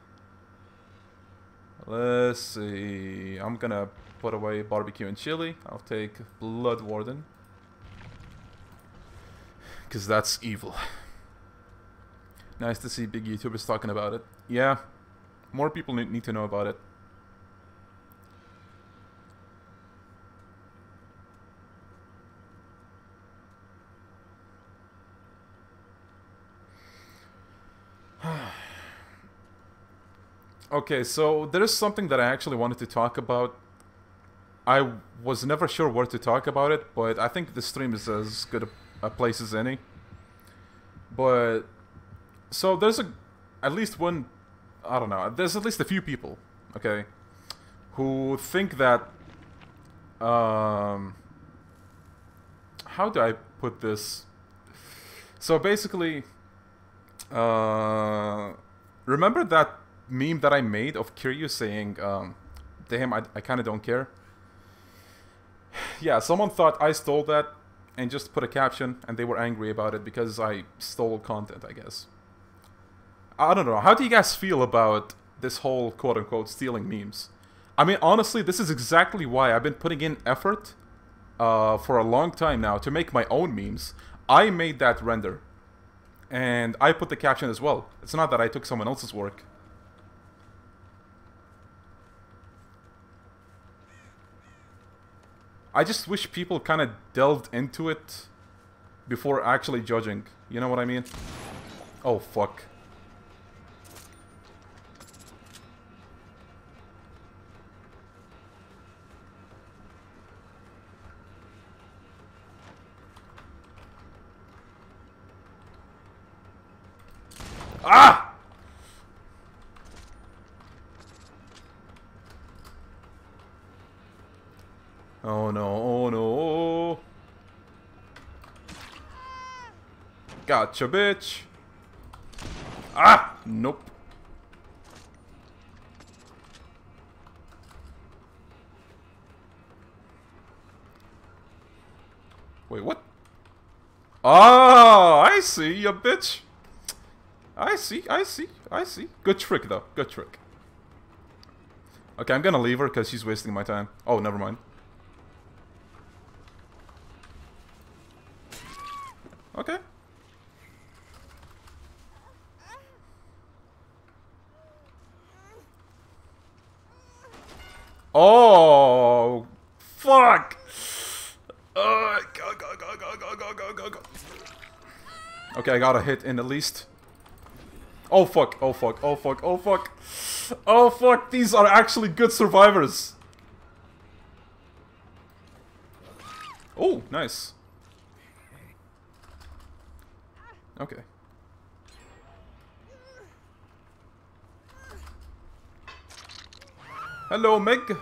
Let's see. I'm gonna put away barbecue and chili. I'll take Blood Warden. Because that's evil. Nice to see big YouTubers talking about it. Yeah, more people need, need to know about it. Okay, so there's something that I actually wanted to talk about. I was never sure where to talk about it, but I think the stream is as good a, a place as any. But so there's a at least one I don't know. There's at least a few people, okay, who think that. Um, how do I put this? So basically, uh, remember that meme that I made of Kiryu saying, um, "Damn, I, I kind of don't care." Yeah, someone thought I stole that and just put a caption, and they were angry about it because I stole content, I guess. I don't know. How do you guys feel about this whole quote unquote stealing memes? I mean, honestly, this is exactly why I've been putting in effort uh, for a long time now to make my own memes. I made that render. And I put the caption as well. It's not that I took someone else's work. I just wish people kind of delved into it before actually judging. You know what I mean? Oh, fuck. Ah! Oh no, oh no. Gotcha, bitch. Ah! Nope. Wait, what? Ah, I see you, bitch. I see, I see, I see. Good trick, though. Good trick. Okay, I'm gonna leave her because she's wasting my time. Oh, never mind. Okay, I got a hit in at least. Oh fuck, oh fuck, oh fuck, oh fuck. Oh fuck, these are actually good survivors. Oh, nice. Okay. Hello, Meg.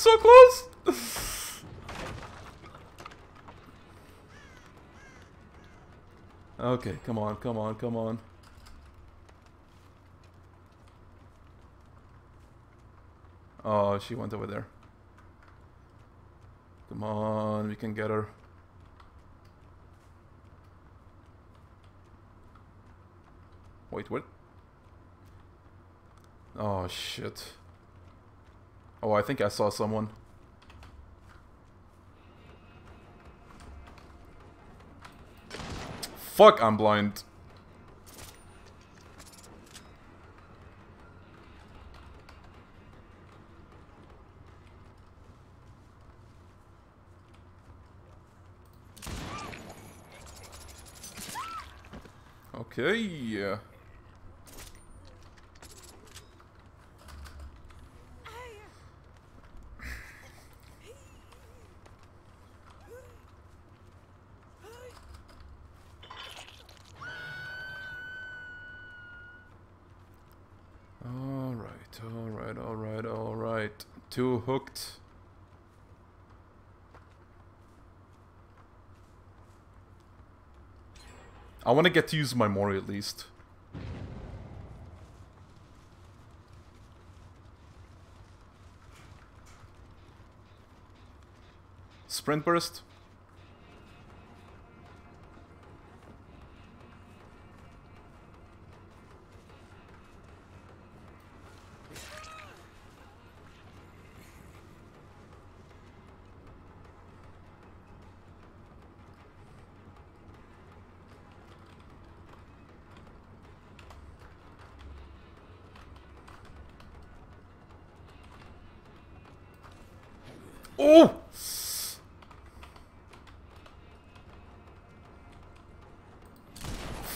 So close! okay, come on, come on, come on. Oh, she went over there. Come on, we can get her. Wait, what? Oh, shit. Oh, I think I saw someone. Fuck, I'm blind. Okay, yeah. Alright, alright, alright, Two hooked. I want to get to use my Mori at least. Sprint burst.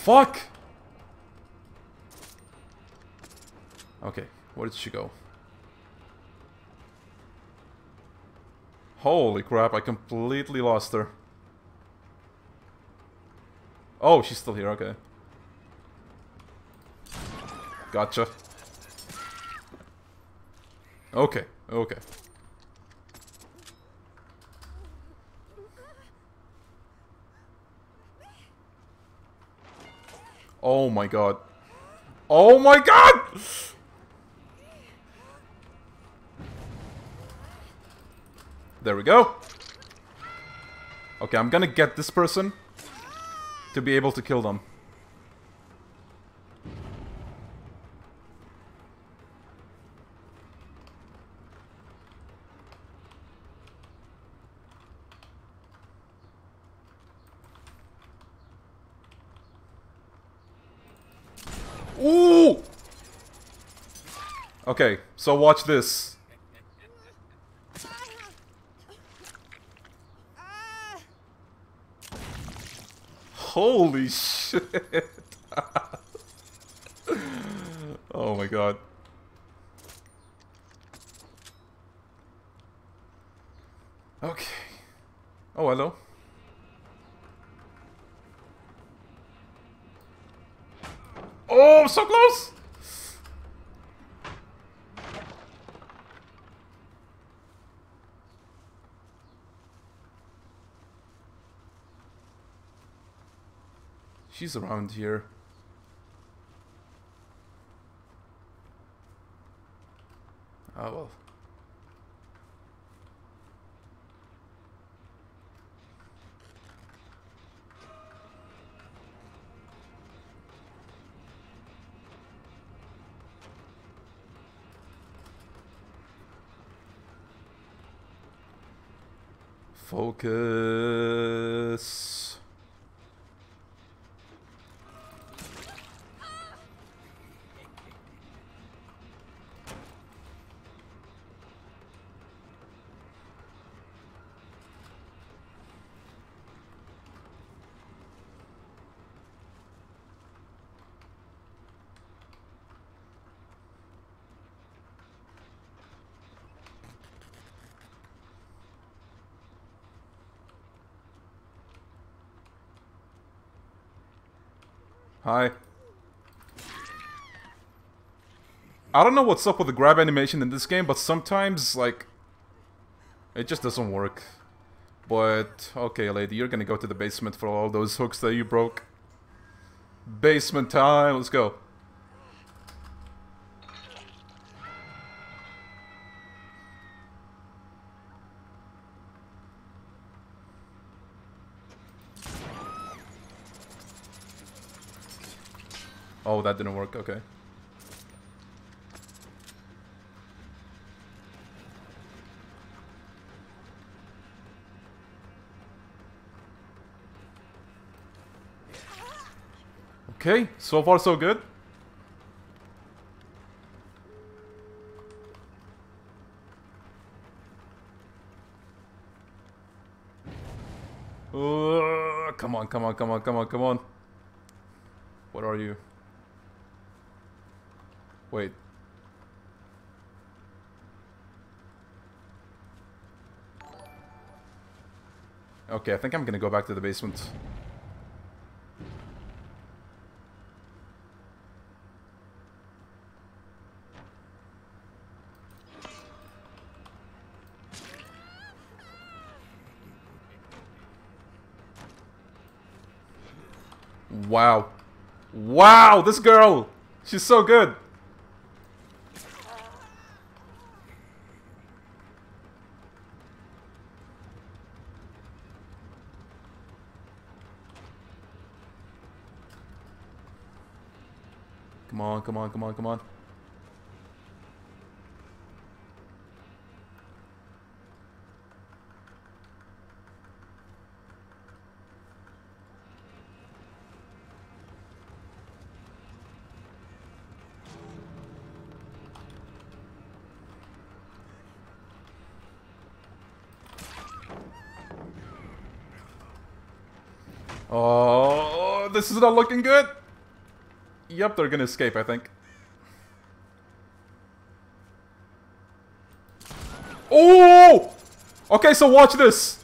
Fuck! Okay, where did she go? Holy crap, I completely lost her. Oh, she's still here, okay. Gotcha. Okay, okay. Oh my god. Oh my god! There we go. Okay, I'm gonna get this person to be able to kill them. Okay, so watch this. Holy shit! oh my god. Okay. Oh, hello. Oh, so close! she's around here. Oh well. Focus. Hi. I don't know what's up with the grab animation in this game, but sometimes, like, it just doesn't work. But, okay, lady, you're gonna go to the basement for all those hooks that you broke. Basement time, let's go. Oh, that didn't work, okay. Okay, so far so good. Uh, come on, come on, come on, come on, come on. What are you? Wait. Okay, I think I'm gonna go back to the basement. Wow. Wow, this girl! She's so good! Come on, come on, come on, come on. Oh, this is not looking good. Yep, they're gonna escape, I think. Oh! Okay, so watch this.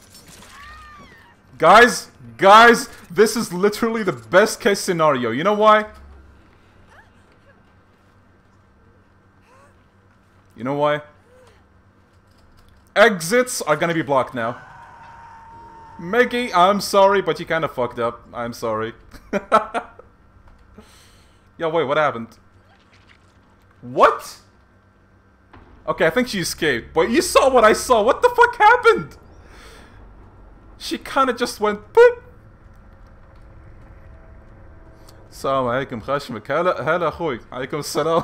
Guys, guys, this is literally the best case scenario. You know why? You know why? Exits are gonna be blocked now. Meggy, I'm sorry, but you kind of fucked up. I'm sorry. Yo, wait, what happened? What? Okay, I think she escaped. But you saw what I saw. What the fuck happened? She kind of just went boop. السلام عليكم خشمك هلا هلا اخوي عليكم السلام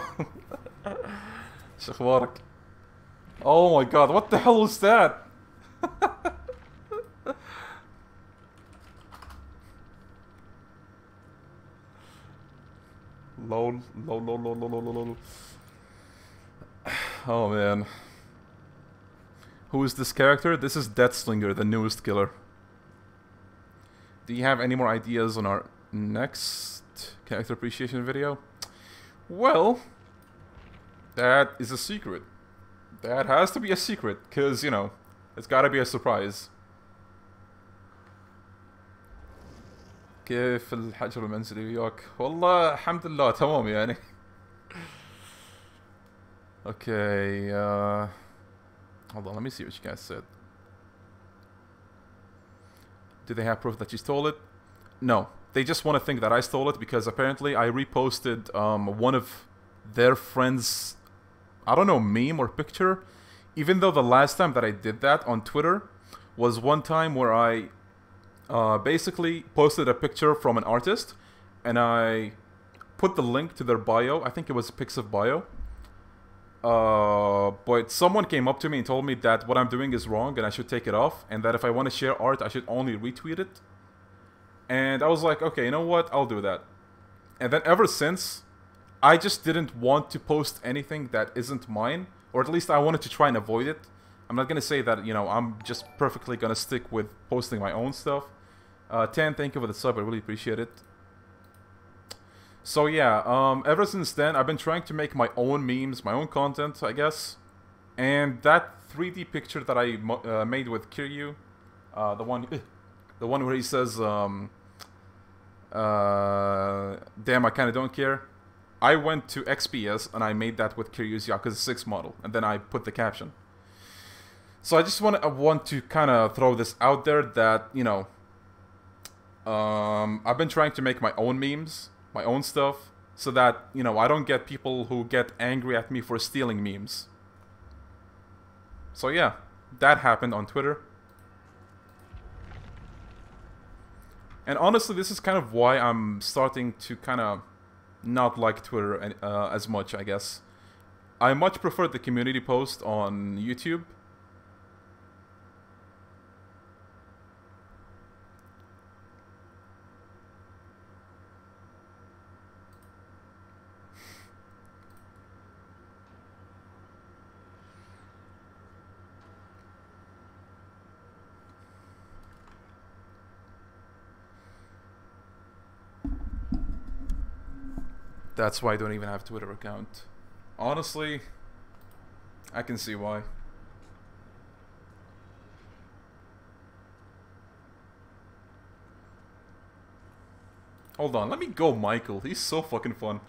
شو اخبارك Oh my god what the hell was that lol lol lol lol lol lol lol Oh man Who is this character? This is Deathslinger, the newest killer. Do you have any more ideas on our next character appreciation video? Well, that is a secret. That has to be a secret, because, you know, it's gotta be a surprise. كيف الحجر المنزلي وياك؟ والله الحمد لله تمام يعني. Okay, uh, hold on, let me see what you guys said. Do they have proof that you stole it? No. They just want to think that I stole it because apparently I reposted um, one of their friends, I don't know, meme or picture. Even though the last time that I did that on Twitter was one time where I uh, basically posted a picture from an artist and I put the link to their bio. I think it was Pixiv bio. Uh, but someone came up to me and told me that what I'm doing is wrong and I should take it off, and that if I want to share art, I should only retweet it. And I was like, okay, you know what? I'll do that. And then ever since, I just didn't want to post anything that isn't mine, or at least I wanted to try and avoid it. I'm not gonna say that you know I'm just perfectly gonna stick with posting my own stuff. Uh, Tan, thank you for the sub. I really appreciate it. So yeah, um, ever since then, I've been trying to make my own memes, my own content, I guess. And that 3D picture that I uh, made with Kiryu, uh, the one, the one where he says, um, uh, "Damn, I kind of don't care." I went to XPS and I made that with Kiryu's Yakuza 6 model, and then I put the caption. So I just want I want to kind of throw this out there that you know, um, I've been trying to make my own memes my own stuff so that, you know, I don't get people who get angry at me for stealing memes. So yeah, that happened on Twitter. And honestly, this is kind of why I'm starting to kind of not like Twitter uh, as much, I guess. I much prefer the community post on YouTube That's why I don't even have a Twitter account. Honestly, I can see why. Hold on, let me go Michael. He's so fucking fun.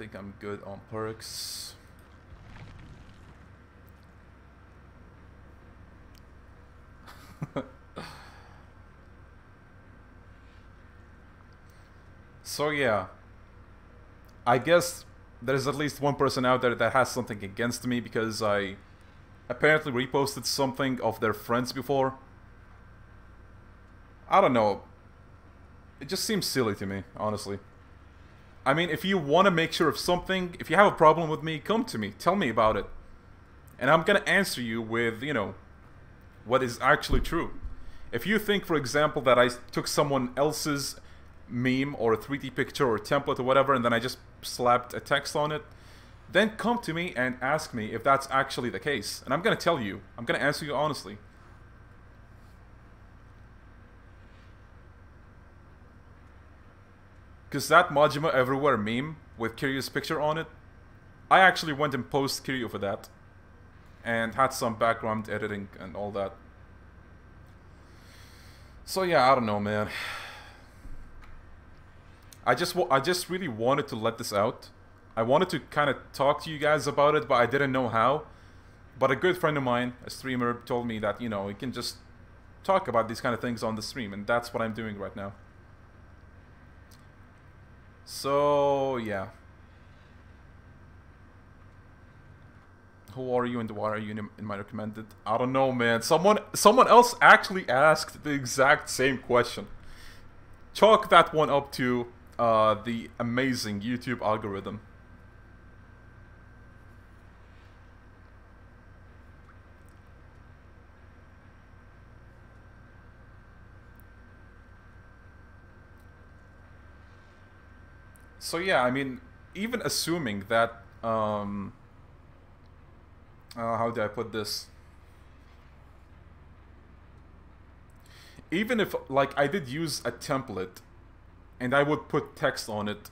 Think I'm good on perks. so yeah, I guess there's at least one person out there that has something against me because I apparently reposted something of their friends before. I don't know. It just seems silly to me, honestly. I mean, if you want to make sure of something, if you have a problem with me, come to me. Tell me about it. And I'm going to answer you with, you know, what is actually true. If you think, for example, that I took someone else's meme or a 3D picture or template or whatever and then I just slapped a text on it, then come to me and ask me if that's actually the case. And I'm going to tell you. I'm going to answer you honestly. Because that Majima Everywhere meme with Kiryu's picture on it, I actually went and posted Kiryu for that. And had some background editing and all that. So yeah, I don't know, man. I just I just really wanted to let this out. I wanted to kind of talk to you guys about it, but I didn't know how. But a good friend of mine, a streamer, told me that, you know, you can just talk about these kind of things on the stream, and that's what I'm doing right now. So, yeah. Who are you and why are you in my recommended? I don't know, man. Someone someone else actually asked the exact same question. Chalk that one up to uh, the amazing YouTube algorithm. So yeah, I mean, even assuming that, um, uh, how do I put this? Even if, like, I did use a template and I would put text on it,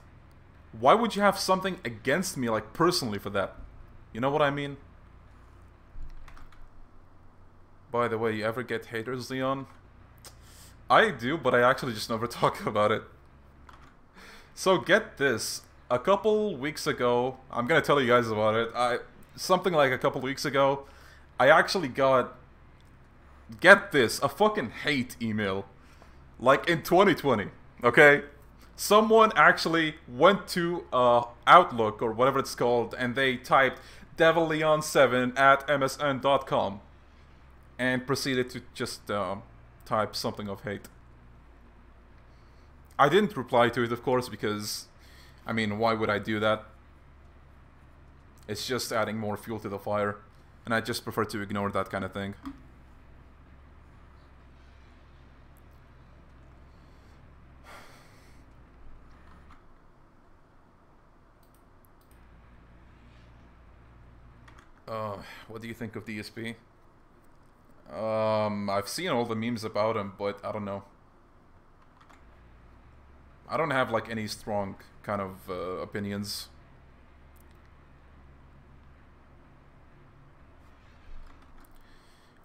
why would you have something against me, like, personally for that? You know what I mean? By the way, you ever get haters, Leon? I do, but I actually just never talk about it. So get this. A couple weeks ago, I'm gonna tell you guys about it. I something like a couple weeks ago, I actually got get this, a fucking hate email. Like in 2020, okay? someone actually went to uh, Outlook or whatever it's called and they typed devilleon7 at msn.com and proceeded to just uh, type something of hate. I didn't reply to it, of course, because, I mean, why would I do that? It's just adding more fuel to the fire, and I just prefer to ignore that kind of thing. Uh, what do you think of DSP? Um, I've seen all the memes about him, but I don't know. I don't have like any strong kind of uh, opinions.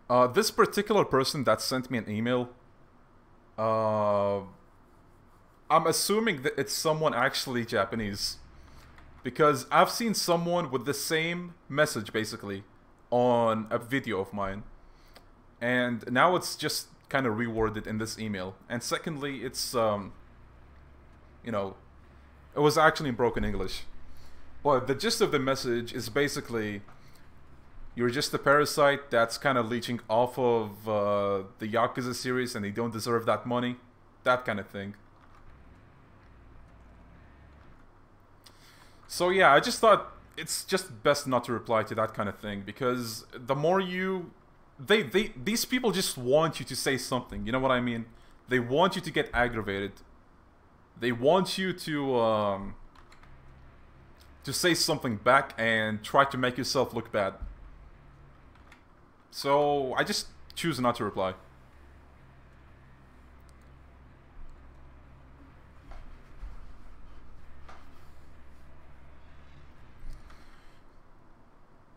Uh, this particular person that sent me an email, uh, I'm assuming that it's someone actually Japanese. Because I've seen someone with the same message basically on a video of mine. And now it's just kind of reworded in this email. And secondly, it's, um, you know, it was actually in broken English. But the gist of the message is basically you're just a parasite that's kind of leeching off of uh, the Yakuza series and they don't deserve that money. That kind of thing. So yeah, I just thought it's just best not to reply to that kind of thing because the more you they they these people just want you to say something, you know what I mean? They want you to get aggravated. They want you to um to say something back and try to make yourself look bad. So, I just choose not to reply.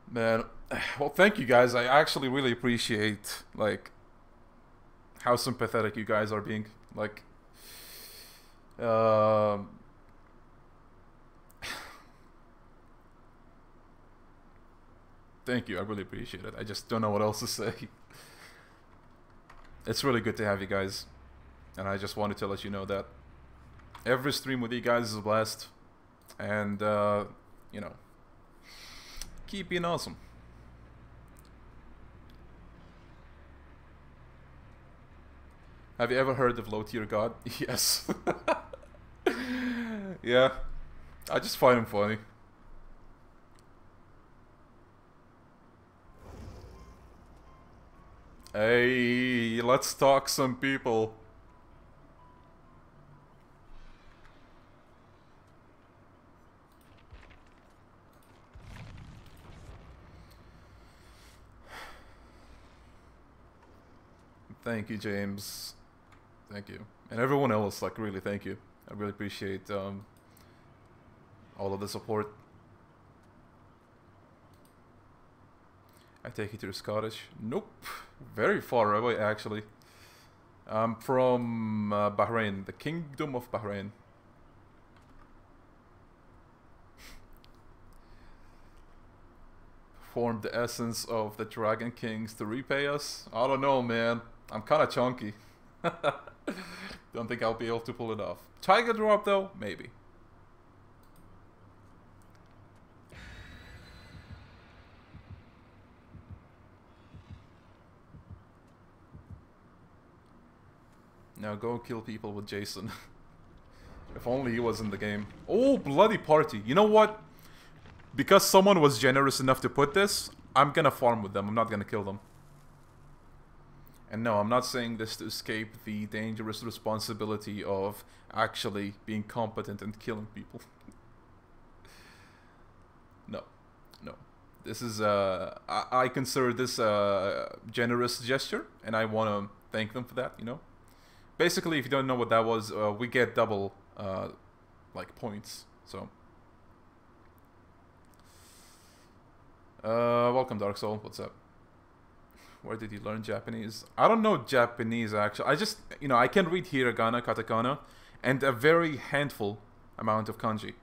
Man, well, thank you guys. I actually really appreciate like how sympathetic you guys are being. Like, um, thank you. I really appreciate it. I just don't know what else to say. It's really good to have you guys, and I just wanted to let you know that every stream with you guys is a blast, and uh, you know keep being awesome. Have you ever heard of low tier god? Yes. yeah. I just find him funny. Hey, let's talk some people. Thank you, James. Thank you. And everyone else, like, really, thank you. I really appreciate um, all of the support. I take it you're Scottish? Nope. Very far away, actually. I'm from uh, Bahrain, the Kingdom of Bahrain. Formed the essence of the Dragon Kings to repay us? I don't know, man. I'm kind of chunky. Don't think I'll be able to pull it off. Tiger drop though? Maybe. Now go kill people with Jason. if only he was in the game. Oh, bloody party. You know what? Because someone was generous enough to put this, I'm gonna farm with them. I'm not gonna kill them. And no, I'm not saying this to escape the dangerous responsibility of actually being competent and killing people. no, no. This is, uh, I, I consider this a generous gesture, and I want to thank them for that, you know? Basically, if you don't know what that was, uh, we get double, uh, like, points, so. Uh, welcome, Dark Soul. What's up? Where did you learn Japanese? I don't know Japanese actually. I just, you know, I can read hiragana, katakana, and a very handful amount of kanji,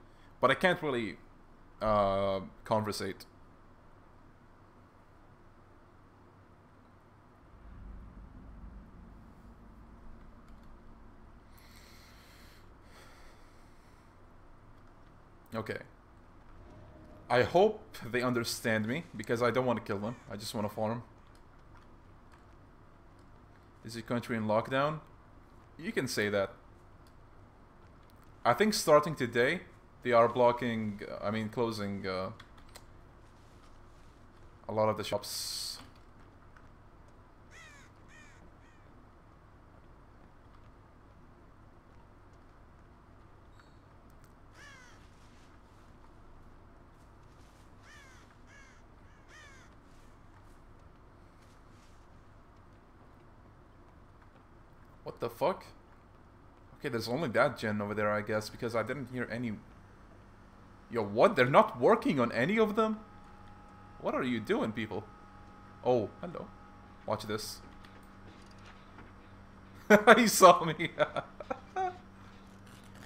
but I can't really uh, conversate. Okay. I hope they understand me, because I don't want to kill them. I just want to farm. Is your country in lockdown? You can say that. I think starting today, they are blocking, uh, I mean closing uh, a lot of the shops. What the fuck? Okay, there's only that gen over there, I guess, because I didn't hear any... Yo, what? They're not working on any of them? What are you doing, people? Oh, hello. Watch this. he saw me.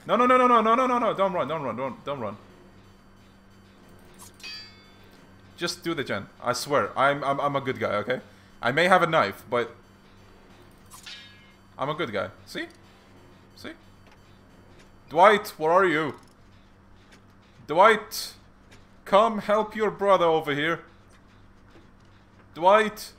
no, no, no, no, no, no, no, no, no. Don't run, don't run, don't, don't run. Just do the gen. I swear, I'm, I'm, I'm a good guy, okay? I may have a knife, but I'm a good guy. See? See? Dwight, where are you? Dwight! Come help your brother over here. Dwight!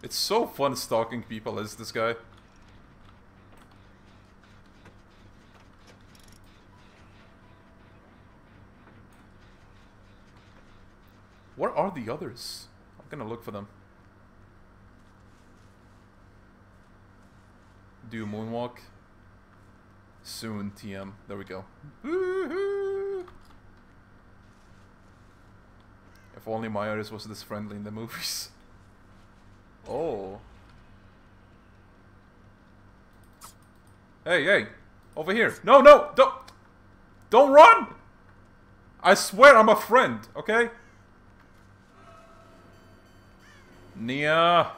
It's so fun stalking people as this guy. Where are the others? I'm gonna look for them. Do moonwalk. Soon, TM. There we go. If only Myers was this friendly in the movies. Oh. Hey, hey! Over here! No, no! Don't! Don't run! I swear I'm a friend, okay? Nia!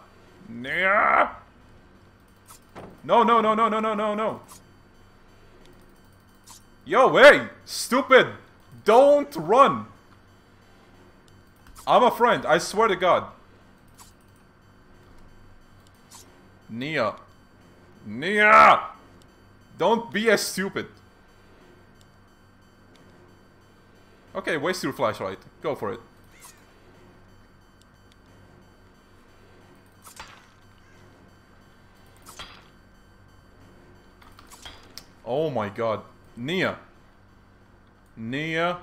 Nia! No, no, no, no, no, no, no, no. Yo, hey! Stupid! Don't run! I'm a friend, I swear to God. Nia. Nia! Don't be as stupid. Okay, waste your flashlight. Go for it. Oh my god. Nia. Nia.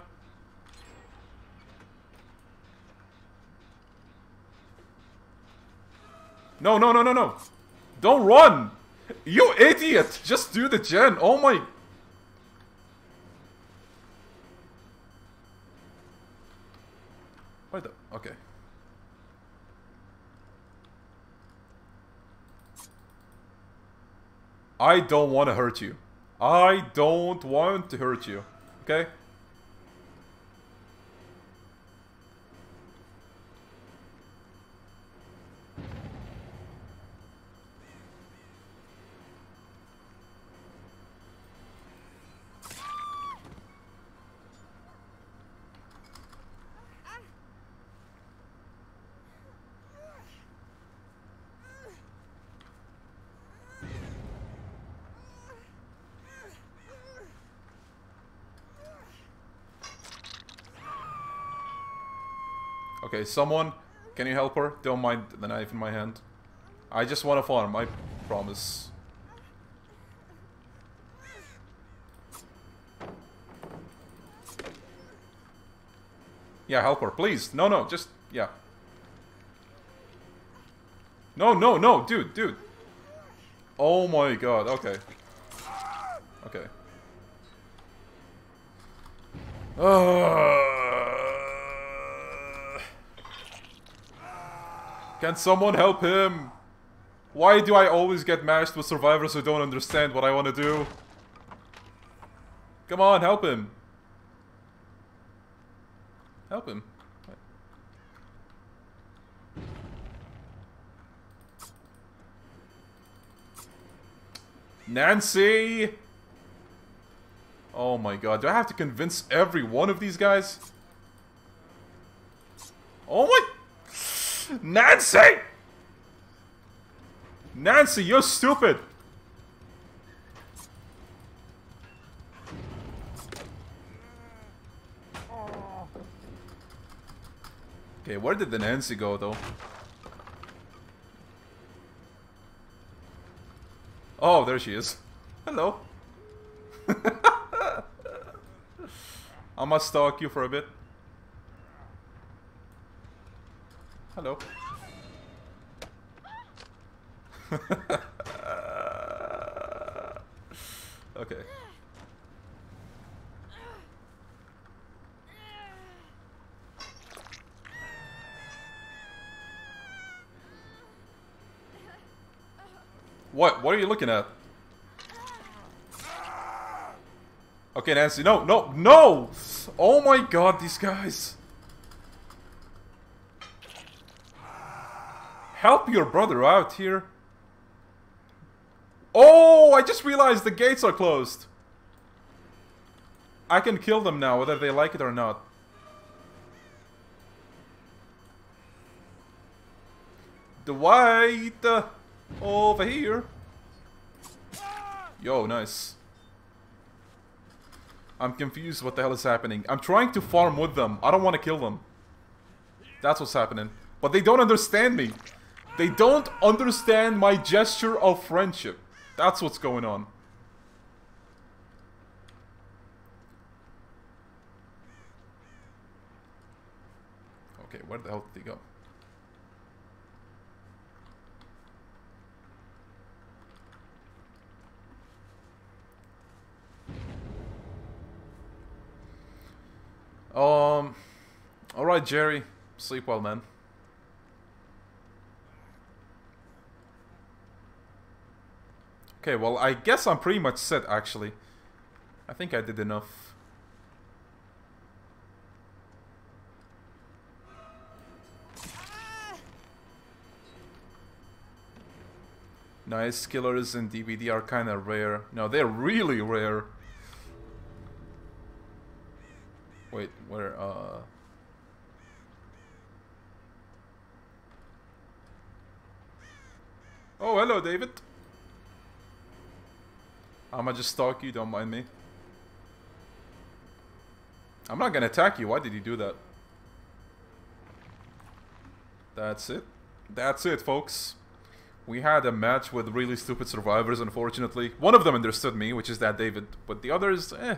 No, no, no, no, no. Don't run. You idiot. Just do the gen. Oh my... Why the... Okay. I don't want to hurt you. I don't want to hurt you. Okay? Someone, can you help her? Don't mind the knife in my hand. I just want to farm, I promise. Yeah, help her, please. No, no, just, yeah. No, no, no, dude, dude. Oh my god, okay. Okay. Uh, can someone help him? Why do I always get matched with survivors who don't understand what I want to do? Come on, help him. Help him. Nancy! Oh my god, do I have to convince every one of these guys? Oh my... Nancy! Nancy, you're stupid! Okay, where did the Nancy go though? Oh, there she is. Hello. I must stalk you for a bit. Hello. okay. What? What are you looking at? Okay, Nancy. No, no, no! Oh my god, these guys. Help your brother out here. Oh, I just realized the gates are closed. I can kill them now, whether they like it or not. Dwight! uh, Over here. Yo, nice. I'm confused what the hell is happening. I'm trying to farm with them. I don't want to kill them. That's what's happening. But they don't understand me. They don't understand my gesture of friendship. That's what's going on. Okay, where the hell did he go? Um, alright, Jerry. Sleep well, man. Okay, well, I guess I'm pretty much set, actually. I think I did enough. Nice killers in DBD are kind of rare. No, they're really rare. Wait, where, uh... Oh, hello, David. I'ma just stalk you, don't mind me. I'm not gonna attack you, why did you do that? That's it. That's it, folks. We had a match with really stupid survivors, unfortunately. One of them understood me, which is that David, but the others, eh.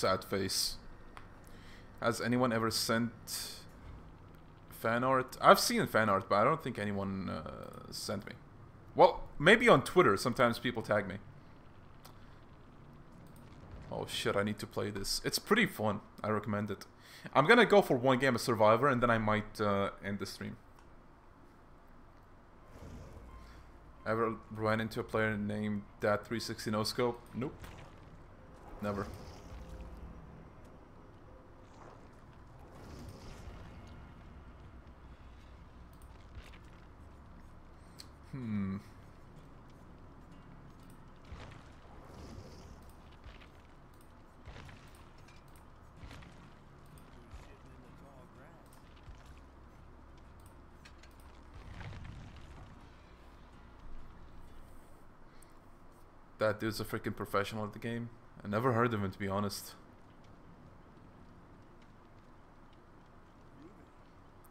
Sad face. Has anyone ever sent fan art? I've seen fan art, but I don't think anyone uh, sent me. Well, maybe on Twitter. Sometimes people tag me. Oh shit, I need to play this. It's pretty fun. I recommend it. I'm gonna go for one game of Survivor and then I might uh, end the stream. Ever ran into a player named Dat360 No Scope? Nope. Never. Hmm. That dude's a freaking professional at the game. I never heard of him to be honest.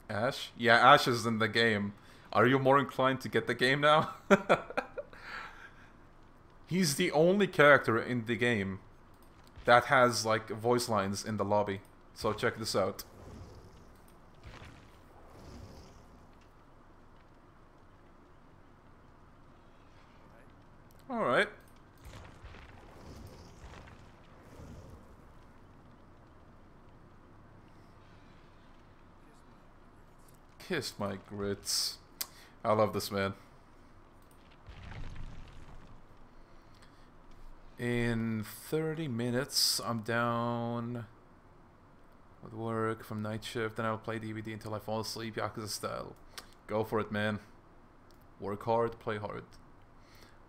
Ash? Yeah, Ash is in the game. Are you more inclined to get the game now? He's the only character in the game that has like voice lines in the lobby. So check this out. Alright. Kiss my grits. I love this man. In 30 minutes, I'm down with work from night shift, and I'll play DBD until I fall asleep, Yakuza style. Go for it, man. Work hard, play hard.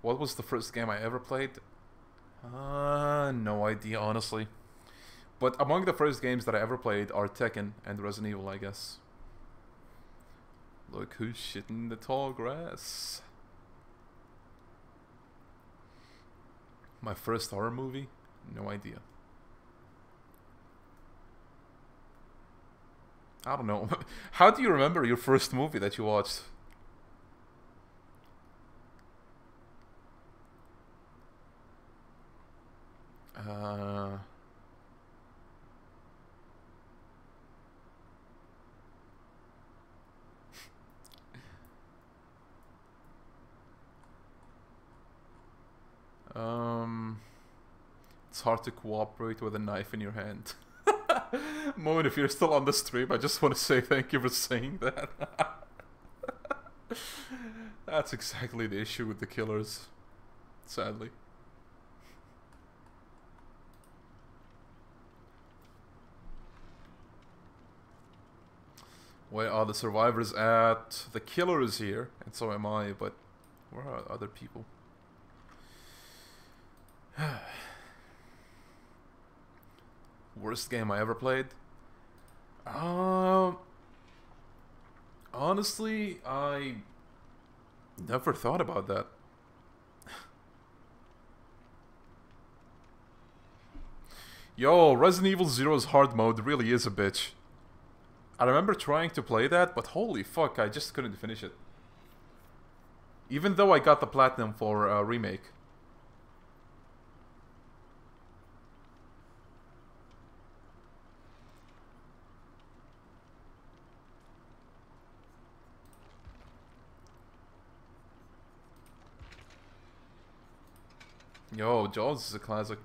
What was the first game I ever played? Uh, no idea, honestly. But among the first games that I ever played are Tekken and Resident Evil, I guess. Look who's shitting the tall grass. My first horror movie? No idea. I don't know. How do you remember your first movie that you watched? Uh, um, it's hard to cooperate with a knife in your hand. Moon, if you're still on the stream, I just want to say thank you for saying that. That's exactly the issue with the killers, sadly. Where are the survivors at? The killer is here, and so am I, but where are other people? Worst game I ever played? Um, honestly, I never thought about that. Yo, Resident Evil Zero's hard mode really is a bitch. I remember trying to play that, but holy fuck, I just couldn't finish it. Even though I got the platinum for uh, remake. Yo, Jaws is a classic.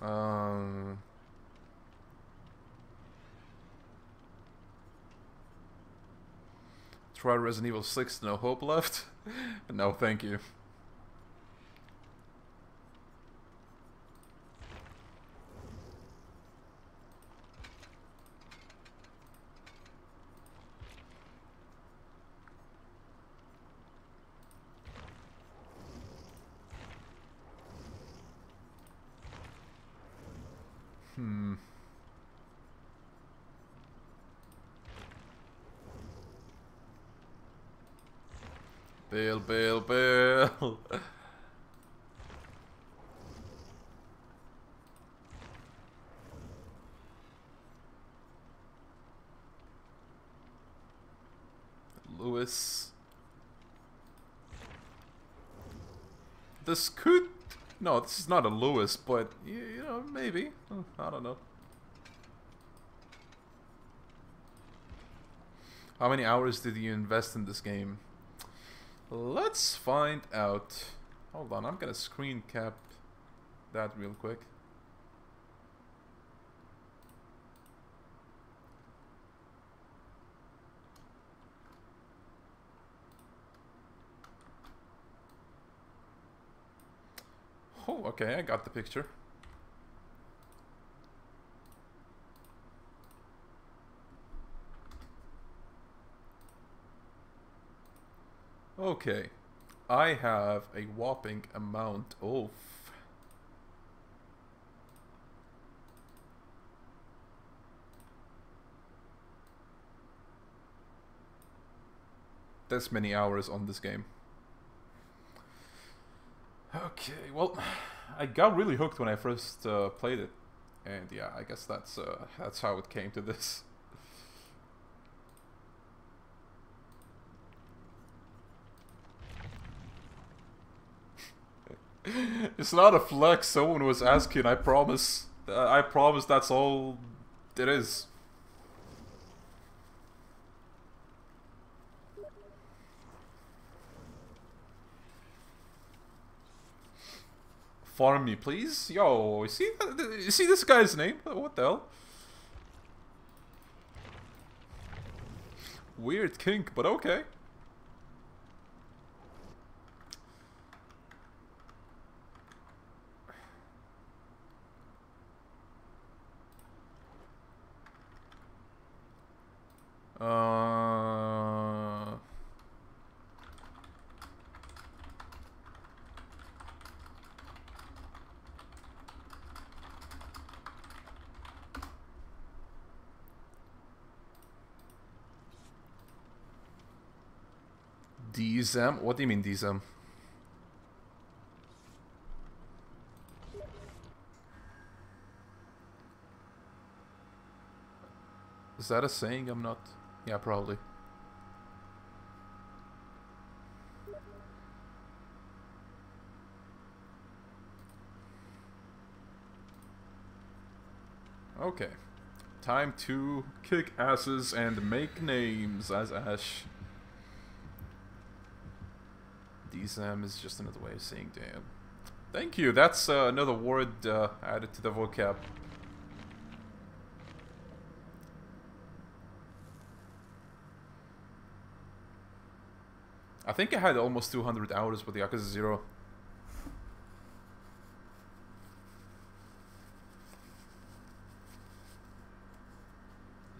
Um, try Resident Evil 6, no hope left? no, thank you. Hmm. Bill, Bill, Bill. Lewis. This could... No, this is not a Lewis, but, y- you know, maybe. Uh, I don't know. How many hours did you invest in this game? Let's find out. Hold on, I'm gonna screen cap that real quick. Oh, okay, I got the picture. Okay, I have a whopping amount of. This many hours on this game. Okay, well, I got really hooked when I first uh, played it, and yeah, I guess that's uh, that's how it came to this. It's not a flex. Someone was asking. I promise. Uh, I promise. That's all it is. Farm me, please. Yo, see, you see this guy's name? What the hell? Weird kink, but okay. Uh, Dism? DSM? What do you mean DSM? Is that a saying? I'm not... Yeah, probably. Okay. Time to kick asses and make names as Ash. DSM is just another way of saying damn. Thank you. That's uh, another word uh, added to the vocab. I think I had almost 200 hours with Yakuza 0.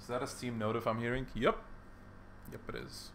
Is that a Steam note if I'm hearing? Yep. Yep, it is.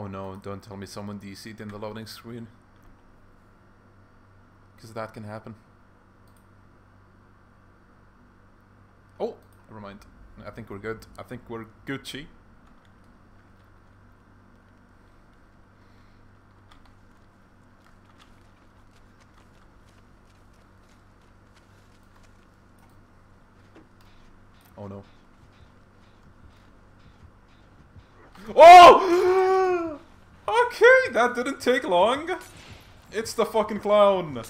Oh no, don't tell me someone DC'd in the loading screen. Because that can happen. Oh, never mind. I think we're good. I think we're Gucci. Oh no. Oh! okay, that didn't take long. It's the fucking clown.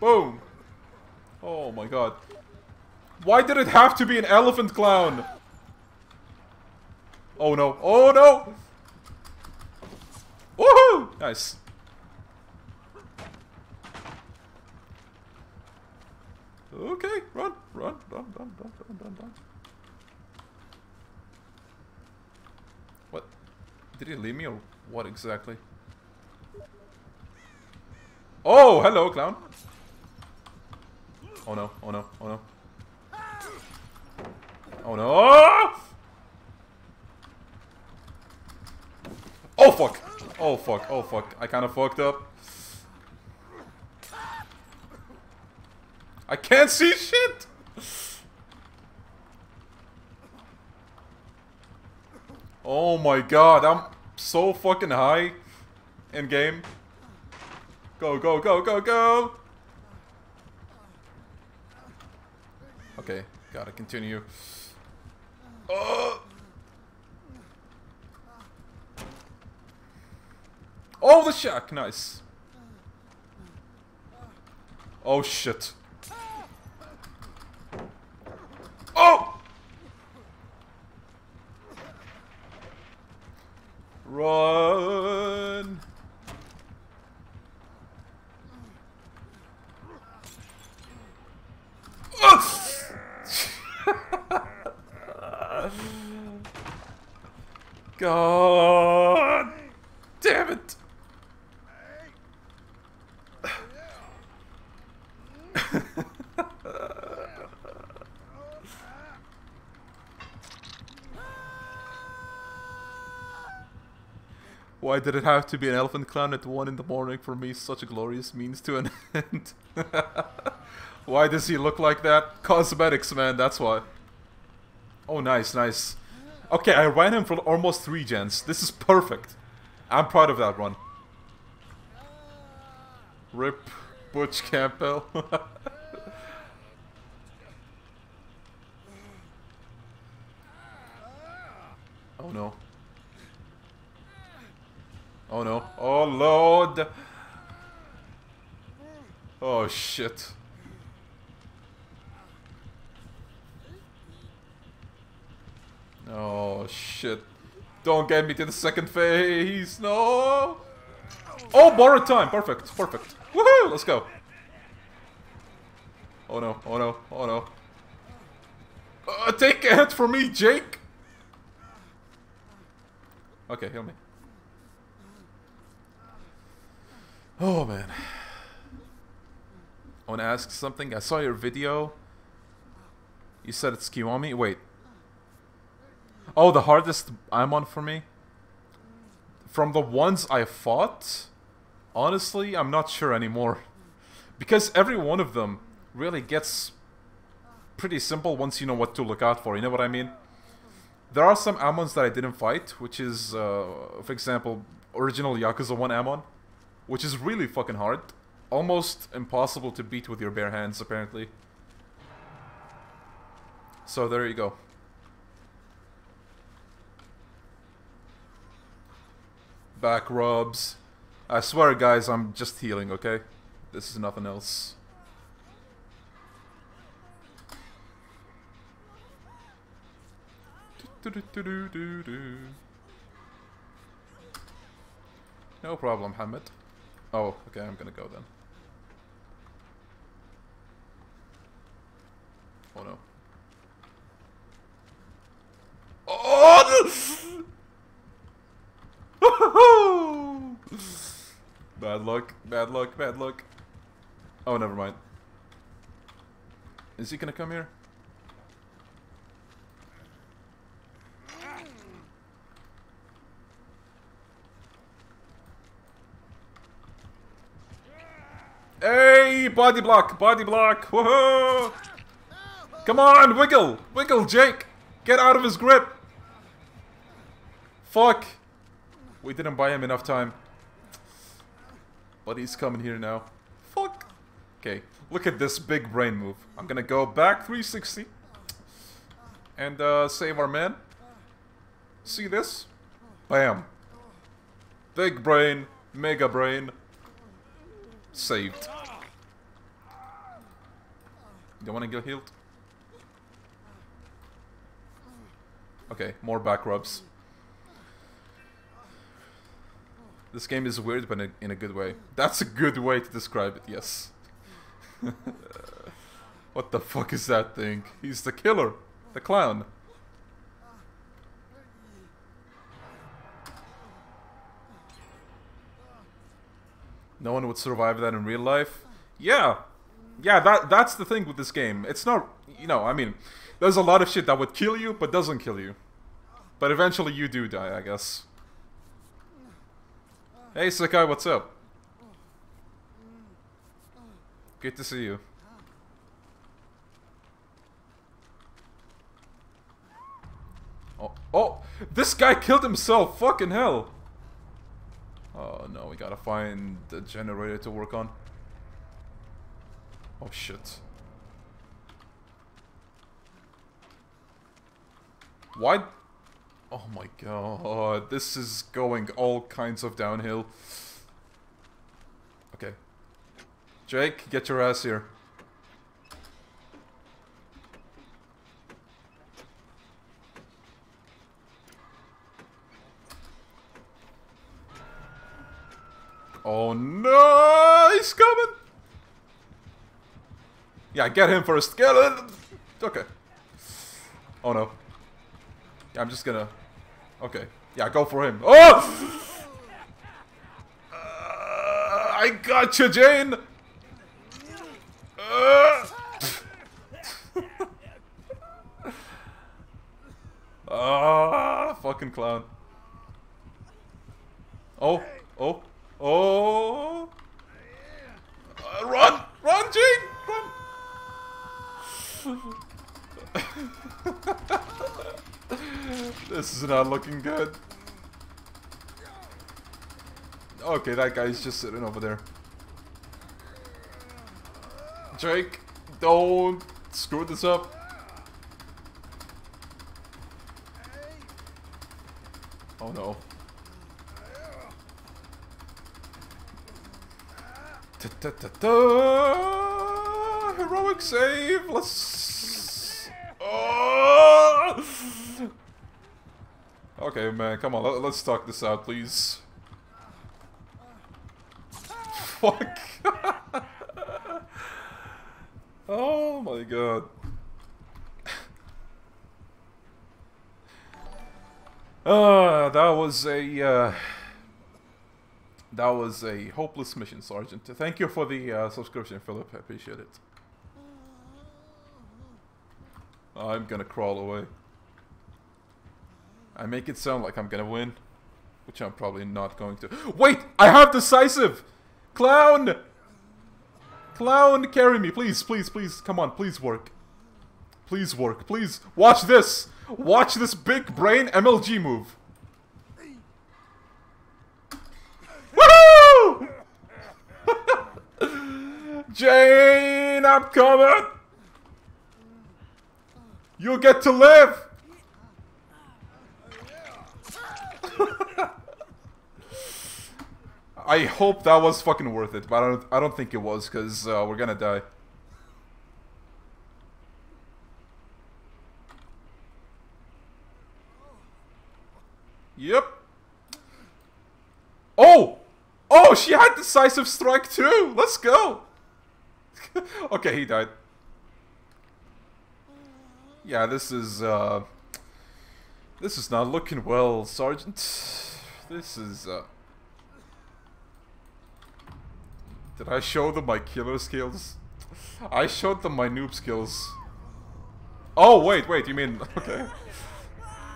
Boom. Oh my god. Why did it have to be an elephant clown? Oh no. Oh no! Woohoo! Nice. Okay, run, run, run, run, run, run, run, run. What? Did he leave me or what exactly? Oh, hello, clown. Oh no, oh no, oh no. Oh no! Oh fuck! Oh fuck, oh fuck. I kinda fucked up. I can't see shit! Oh my god, I'm so fucking high in game. Go, go, go, go, go! Okay, gotta continue. Oh! Oh, the shack, nice. Oh shit. Oh! Run! God damn it! Why did it have to be an elephant clown at 1 in the morning for me? Such a glorious means to an end. why does he look like that? Cosmetics, man, that's why. Oh, nice, nice. Okay, I ran him for almost 3 gens. This is perfect. I'm proud of that run. Rip Butch Campbell. oh no. Oh no. Oh lord! Oh shit. Oh shit. Don't get me to the second phase. No! Oh, borrowed time. Perfect. Perfect. Woohoo! Let's go. Oh no, oh no, oh no. Uh, take a hit for me, Jake! Okay, heal me. Oh man. I want to ask something. I saw your video. You said it's Kiwami? Wait. Oh, the hardest I'm on for me? From the ones I fought? Honestly, I'm not sure anymore. Because every one of them really gets pretty simple once you know what to look out for, you know what I mean? There are some Amons that I didn't fight, which is, uh, for example, original Yakuza 1 Amon, which is really fucking hard. Almost impossible to beat with your bare hands, apparently. So there you go. Back rubs. I swear, guys, I'm just healing, okay? This is nothing else. No problem, Hamid. Oh, okay, I'm gonna go then. Oh no. Oh! bad luck, bad luck, bad luck. Oh, never mind. Is he gonna come here? Hey, body block, body block. Whoa! Come on, wiggle, wiggle, Jake. Get out of his grip. Fuck. We didn't buy him enough time. But he's coming here now. Fuck. Okay, look at this big brain move. I'm gonna go back 360. And uh, save our man. See this? Bam. Big brain, mega brain. Saved. You don't want to get healed? Okay, more back rubs. This game is weird, but in a, good way. That's a good way to describe it, yes. what the fuck is that thing? He's the killer. The clown. No one would survive that in real life. Yeah, yeah. That that's the thing with this game. It's not, you know. I mean, there's a lot of shit that would kill you, but doesn't kill you. But eventually, you do die, I guess. Hey, Sakai, what's up? Good to see you. Oh, oh, this guy killed himself. Fucking hell. Oh no, we gotta find the generator to work on. Oh shit. Why? Oh my god, this is going all kinds of downhill. Okay. Jake, get your ass here. Oh no, he's coming! Yeah, get him for a skeleton! Okay. Oh no. Yeah, I'm just gonna... Okay. Yeah, go for him. Oh! Uh, I got you, Jane! Uh. Ah, fucking clown. Oh, oh, oh. Uh, run! Run, Jane! Run! this is not looking good. Okay, that guy's just sitting over there. Drake, don't screw this up. Oh no. -ta -ta -ta! Heroic save! Let's... Oh! Okay, man, come on, let, us talk this out, please. fuck? oh my god. Uh, that was a uh, that was a hopeless mission, Sergeant. Thank you for the uh, subscription, Philip. I appreciate it. I'm gonna crawl away. I make it sound like I'm gonna win, which I'm probably not going to. Wait, I have decisive. Clown, clown, carry me, please, please, please. Come on, please work. Please work, please. Watch this. Watch this big brain MLG move. Jane, I'm coming. You'll get to live. I hope that was fucking worth it, but I don't. I don't think it was because uh, we're gonna die. Yep. Oh! Oh, she had decisive strike too! Let's go! okay, he died. Yeah, this is, uh... This is not looking well, Sergeant. This is, uh... Did I show them my killer skills? I showed them my noob skills. Oh, wait, wait, you mean... Okay.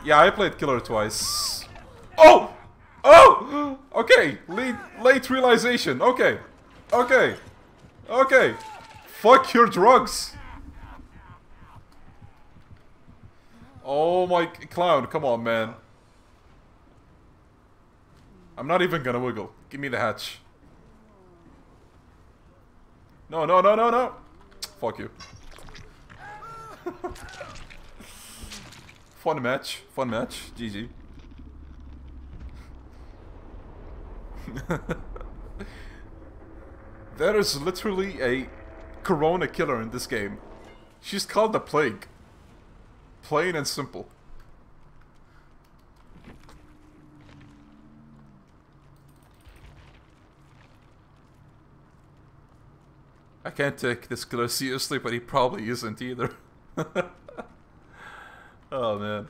Yeah, I played killer twice. Oh! Oh! Okay, late, late realization. Okay. Okay. Okay. Fuck your drugs. Oh my clown, come on, man. I'm not even gonna wiggle. Give me the hatch. No, no, no, no, no. Fuck you. Fun match. Fun match. GG. there is literally a corona killer in this game. She's called the plague. Plain and simple. I can't take this killer seriously, but he probably isn't either. oh man.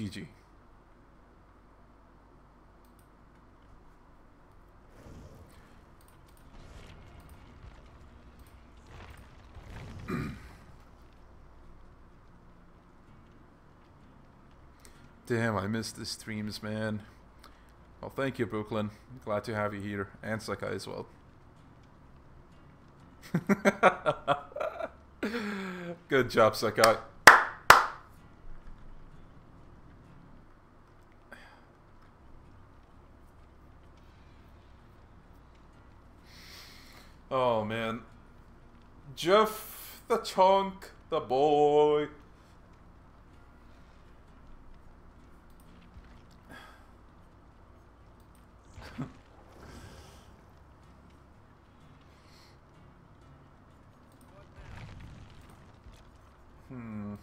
GG. Damn, I missed the streams, man. Well, thank you, Brooklyn. Glad to have you here. And Sakai as well. Good job, Sakai. Oh man. Jeff the chunk, the boy. hmm.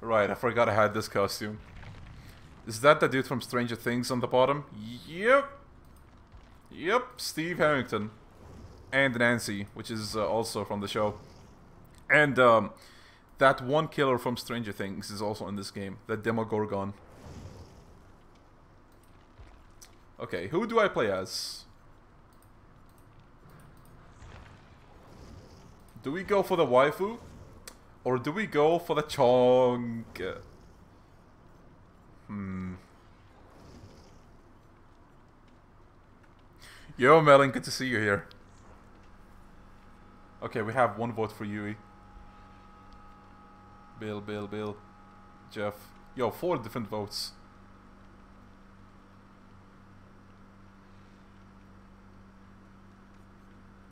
right, I forgot I had this costume. Is that the dude from Stranger Things on the bottom? Yep. Yep, Steve Harrington. And Nancy, which is uh, also from the show. And um, that one killer from Stranger Things is also in this game. The Demogorgon. Okay, who do I play as? Do we go for the waifu? Or do we go for the Chong? Hmm. Yo, Melon, good to see you here. Okay, we have one vote for Yui. Bill, Bill, Bill. Jeff. Yo, four different votes.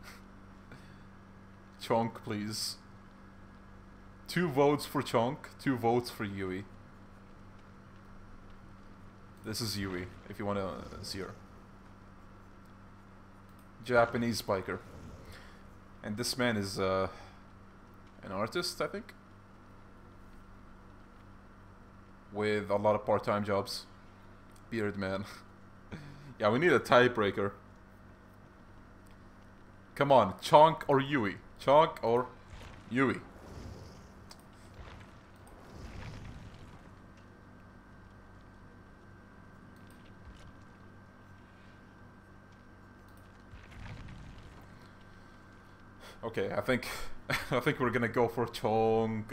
Chonk, please. Two votes for Chunk, two votes for Yui. This is Yui, if you want to see her. Japanese biker. And this man is uh, an artist, I think. With a lot of part-time jobs. Beard man. yeah, we need a tiebreaker. Come on, Chonk or Yui? Chonk or Yui? Okay, I think I think we're gonna go for Chong.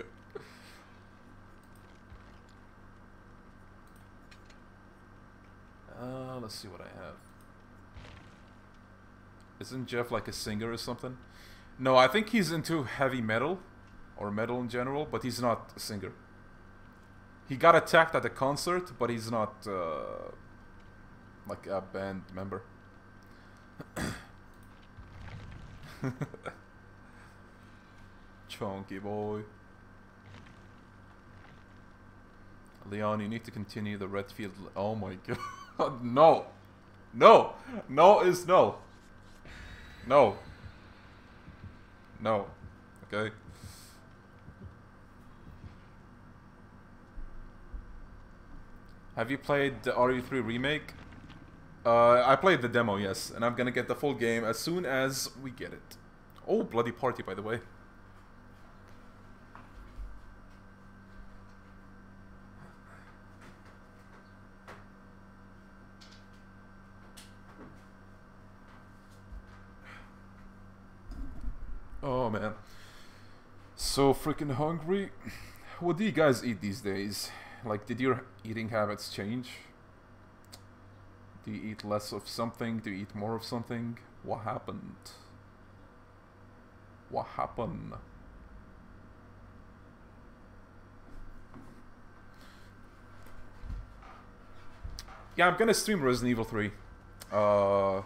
Uh, let's see what I have. Isn't Jeff like a singer or something? No, I think he's into heavy metal or metal in general, but he's not a singer. He got attacked at a concert, but he's not uh, like a band member. Chunky boy. Leon, you need to continue the Redfield. Oh my god. no! No! No is no! No! No. Okay? Have you played the RE3 remake? Uh, I played the demo, yes, and I'm gonna get the full game as soon as we get it. Oh, bloody party, by the way. Oh man. So freaking hungry. What do you guys eat these days? Like, did your eating habits change? Do you eat less of something? Do you eat more of something? What happened? What happened? Yeah, I'm gonna stream Resident Evil 3. Uh,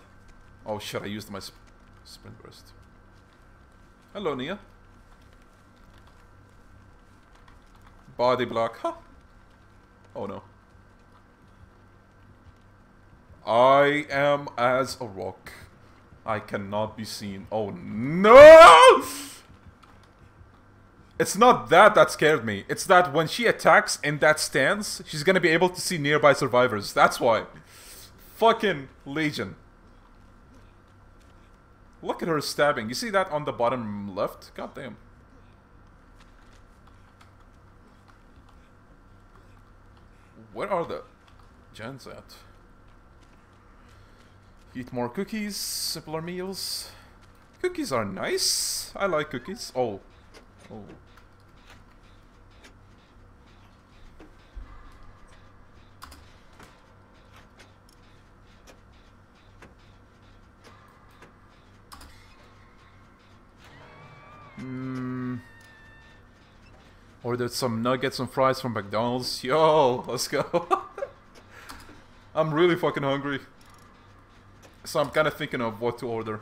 oh shit, I used my sp sprint burst. Hello, Nia. Body block. Huh. Oh no. I am as a rock. I cannot be seen. Oh no! It's not that that scared me. It's that when she attacks in that stance, she's gonna be able to see nearby survivors. That's why. Fucking Legion. Look at her stabbing. You see that on the bottom left? God damn. Where are the gens at? Eat more cookies, simpler meals. Cookies are nice. I like cookies. Oh. Oh. Hmm. Ordered some nuggets and fries from McDonald's. Yo, let's go. I'm really fucking hungry. So I'm kind of thinking of what to order.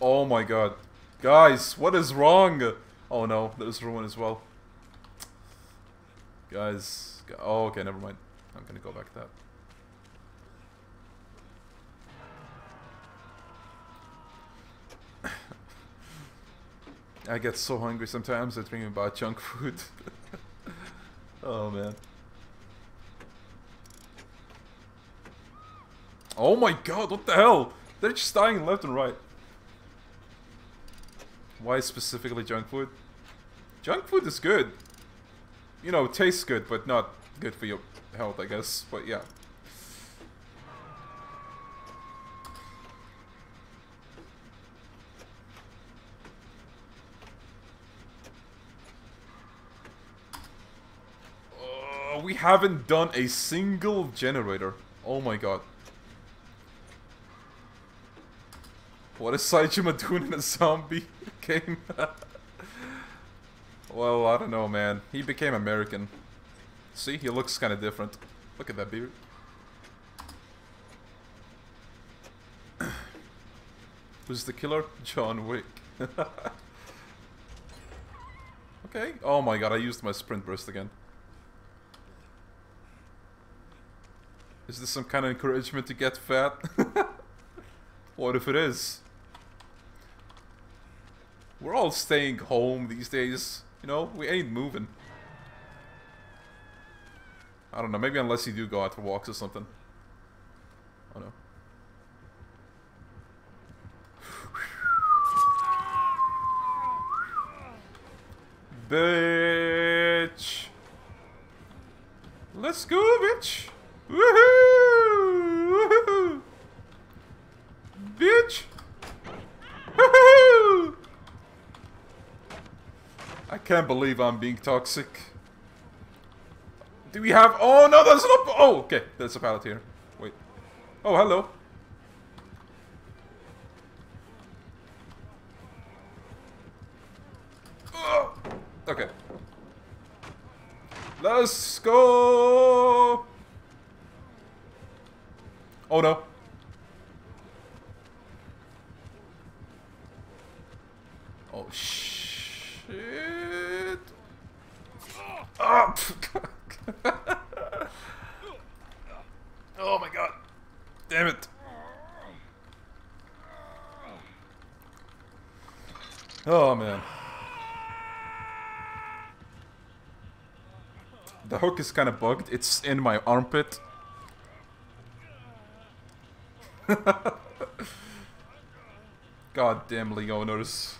Oh my god. Guys, what is wrong? Oh no, there's ruin as well. Guys. Oh, okay, never mind. I'm gonna go back to that. I get so hungry sometimes I dream about junk food. oh man. Oh my god, what the hell? They're just dying left and right. Why specifically junk food? Junk food is good. You know, tastes good, but not good for your health, I guess. But yeah. Uh, we haven't done a single generator. Oh my god. What is Saejima doing in a zombie game? Well, I don't know, man. He became American. See, he looks kind of different. Look at that beard. Who's the killer? John Wick. okay. Oh my god, I used my sprint burst again. Is this some kind of encouragement to get fat? what if it is? We're all staying home these days. You know, we ain't moving. I don't know, maybe unless you do go out for walks or something. Oh no. Bitch! Let's go, bitch! Bitch! I can't believe I'm being toxic. Do we have? Oh no, there's no. Oh, okay, there's a pallet here. Wait. Oh, hello. Okay. Let's go. Oh no. Oh shit. Ah, oh my god. Damn it. Oh man. The hook is kind of bugged. It's in my armpit. God damn Leoners.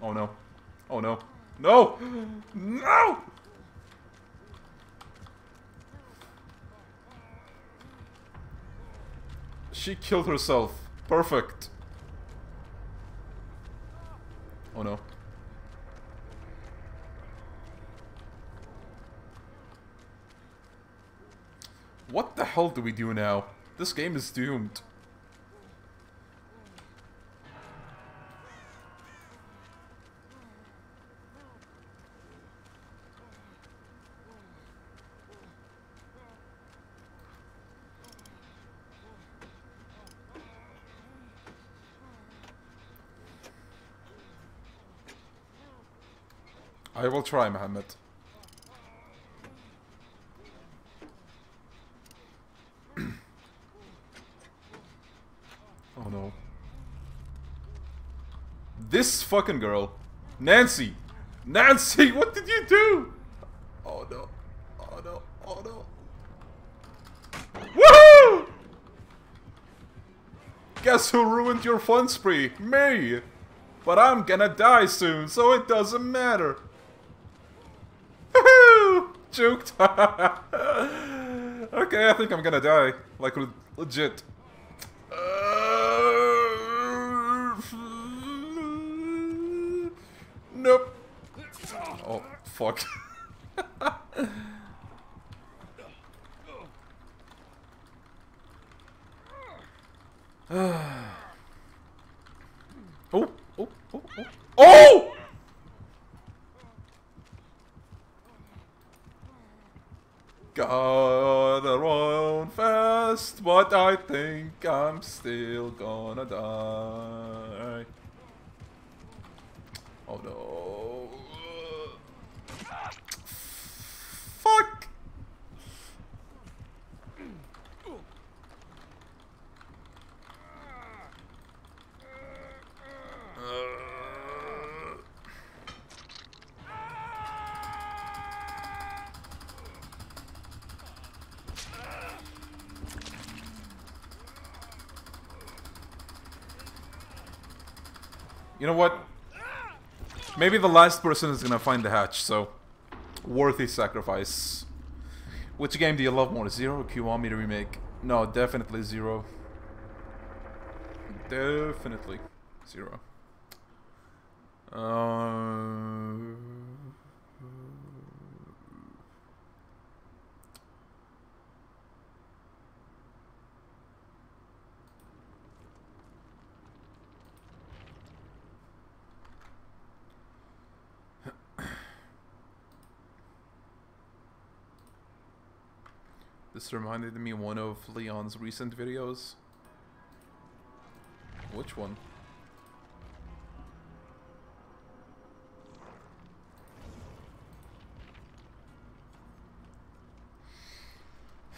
Oh no. Oh no. No! No! She killed herself. Perfect. Oh no. What the hell do we do now? This game is doomed. I will try, Mohammed. Oh no. This fucking girl. Nancy! Nancy, what did you do? Oh no. Oh no. Oh no. Woohoo! Guess who ruined your fun spree? Me! But I'm gonna die soon, so it doesn't matter. Woohoo! Juked. okay, I think I'm gonna die. Like, legit. Uh, nope. Oh, fuck. oh, oh, oh, oh. Oh! Gotta run fast, but I think I'm still gonna die. Oh no. Fuck! Uh, You know what? Maybe the last person is gonna find the hatch, so worthy sacrifice. Which game do you love more, Zero or Kiwami to remake? No, definitely Zero. Definitely Zero. Uh... This reminded me one of Leon's recent videos. Which one?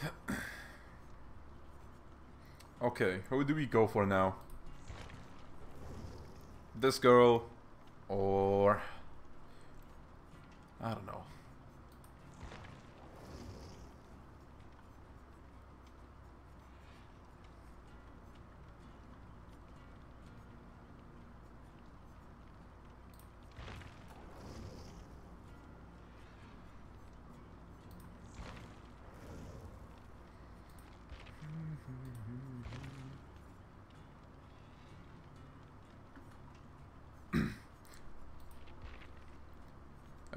okay, who do we go for now? This girl or I don't know.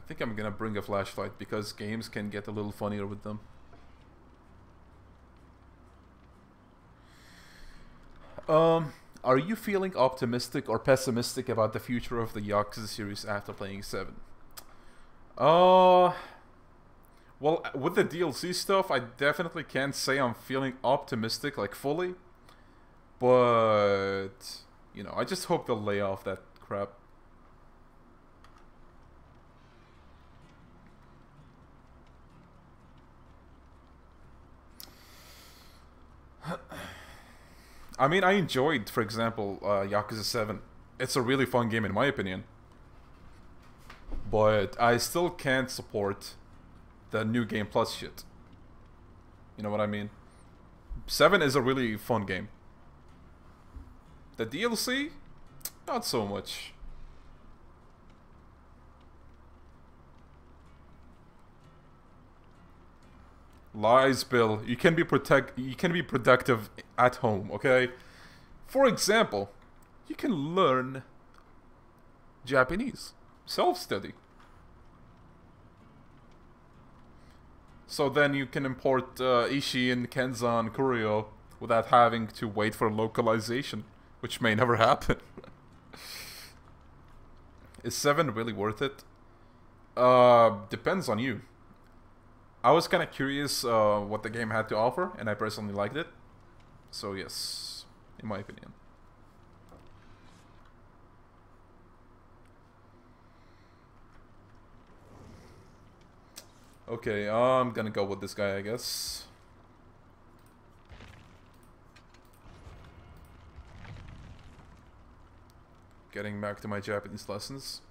I think Gonna bring a flashlight because games can get a little funnier with them. Um, are you feeling optimistic or pessimistic about the future of the Yakuza series after playing 7? Uh, well, with the DLC stuff, I definitely can't say I'm feeling optimistic, like, fully. But, you know, I just hope they'll lay off that crap. I mean, I enjoyed, for example, uh, Yakuza 7. It's a really fun game in my opinion. But I still can't support the new game plus shit. You know what I mean? 7 is a really fun game. The DLC? Not so much. Lies, Bill. You can be protect. You can be productive at home. Okay. For example, you can learn Japanese, self-study. So then you can import uh, Ishin, Kenzan, Kurio without having to wait for localization, which may never happen. Is 7 really worth it? Uh, depends on you. I was kind of curious uh, what the game had to offer, and I personally liked it. So yes, in my opinion. Okay, I'm gonna go with this guy, I guess. Getting back to my Japanese lessons.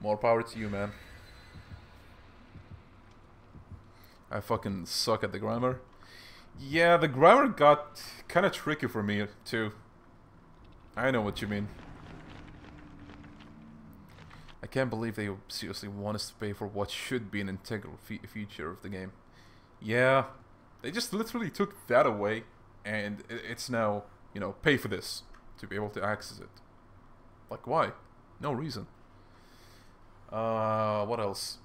More power to you, man. I fucking suck at the grammar. Yeah, the grammar got kind of tricky for me, too. I know what you mean. I can't believe they seriously want us to pay for what should be an integral fe feature of the game. Yeah, they just literally took that away, and it's now, you know, pay for this to be able to access it. Like, why? No reason. Uh, what else?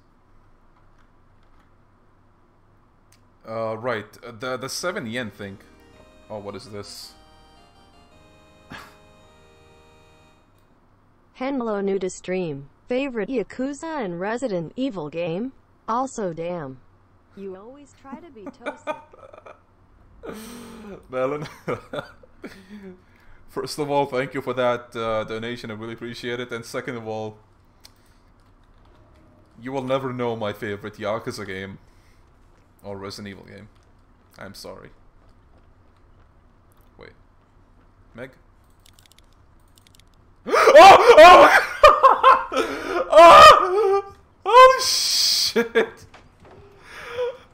Uh, right. uh, The the seven yen thing. Oh, what is this? Henlo new to stream. Favorite Yakuza and Resident Evil game? Also damn. You always try to be toasted. Melon. First of all, thank you for that uh, donation. I really appreciate it. And second of all, you will never know my favorite Yakuza game or Resident Evil game. I'm sorry. Wait. Meg? oh! Oh! oh! Holy shit!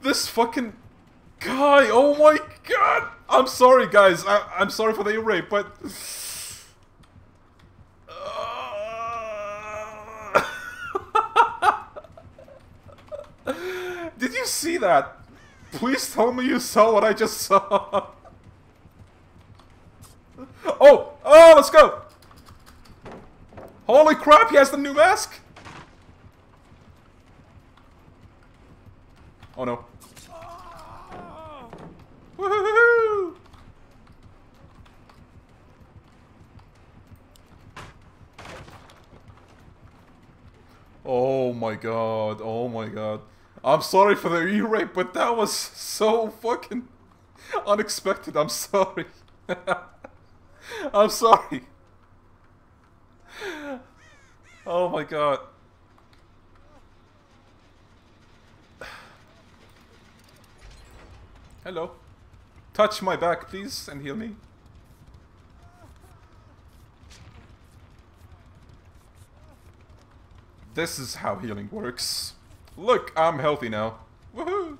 This fucking guy! Oh my god! I'm sorry, guys. I, I'm sorry for the rape, but. Did you see that? Please tell me you saw what I just saw. Oh! Oh, let's go! Holy crap, he has the new mask! Oh no. Woohoo! Oh my god, oh my god. I'm sorry for the e-rape, but that was so fucking unexpected. I'm sorry. I'm sorry. Oh my god. Hello. Touch my back, please, and heal me. This is how healing works. Look, I'm healthy now. Woohoo!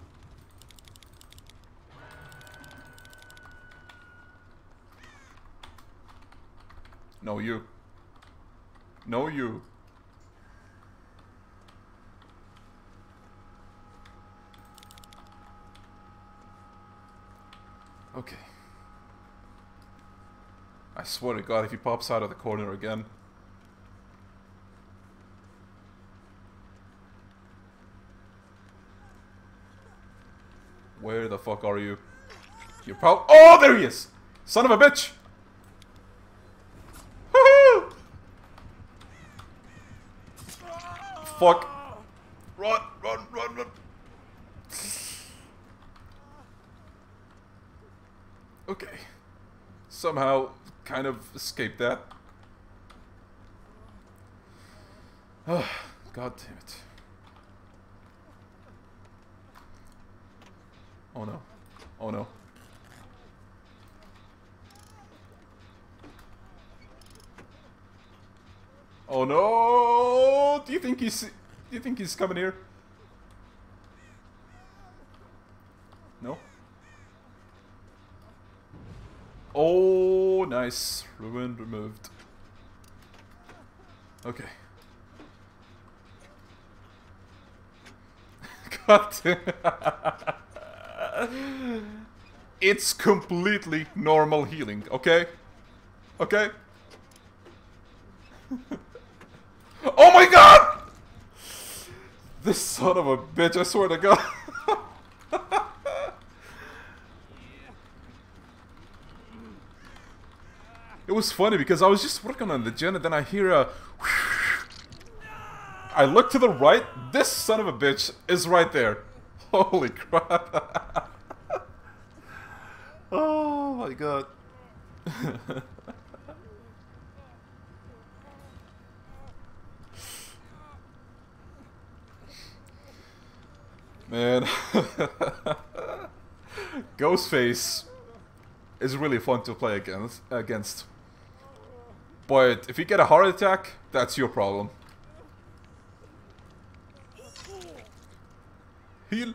No, you. No, you. Okay. I swear to god, if he pops out of the corner again. Where the fuck are you? You're prob- Oh, there he is! Son of a bitch! Fuck. Run, run, run, run. Okay. Somehow, kind of escaped that. Oh, God damn it. Oh no. Oh no. Oh no! Do you think he's... Do you think he's coming here? No? Oh, nice. Ruined, removed. Okay. God. It's completely normal healing, okay? Okay? oh my god! This son of a bitch, I swear to god. It was funny because I was just working on the gen and then I hear a... I look to the right, this son of a bitch is right there. Holy crap. Oh my god. Man. Ghostface is really fun to play against. against. But if you get a heart attack, that's your problem. Heal.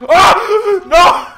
Ah! No!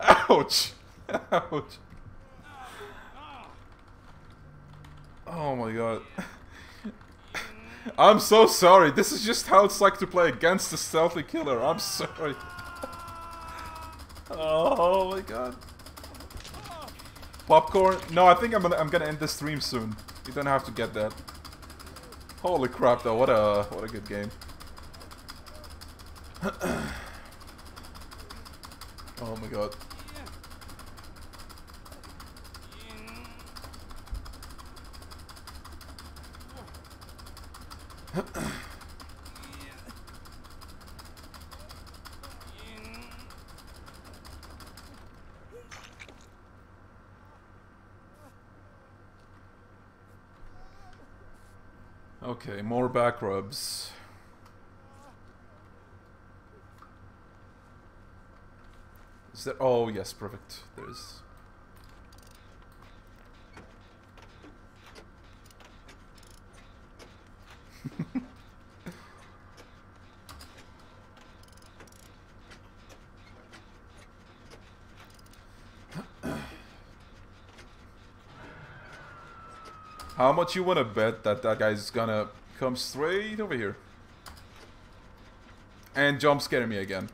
Ouch! Ouch! Oh my god. I'm so sorry. This is just how it's like to play against a stealthy killer. I'm sorry. Oh my god. Popcorn? No, I think I'm gonna I'm gonna end the stream soon. You don't have to get that. Holy crap though, what a what a good game. oh my god. Okay, more back rubs. Is there? Oh yes, perfect. There's. How much you wanna bet that that guy's gonna come straight over here? And jump scare me again.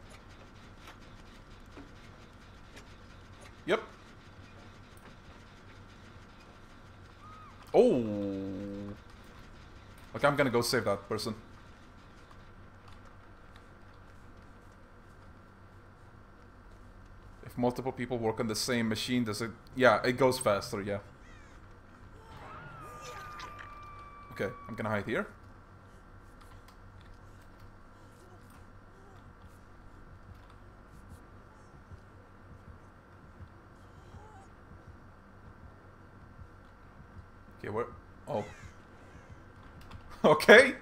Yep. Oh. Okay, I'm gonna go save that person. If multiple people work on the same machine, does it... Yeah, it goes faster, yeah. Okay, I'm gonna hide here. Okay, where? Oh. Okay.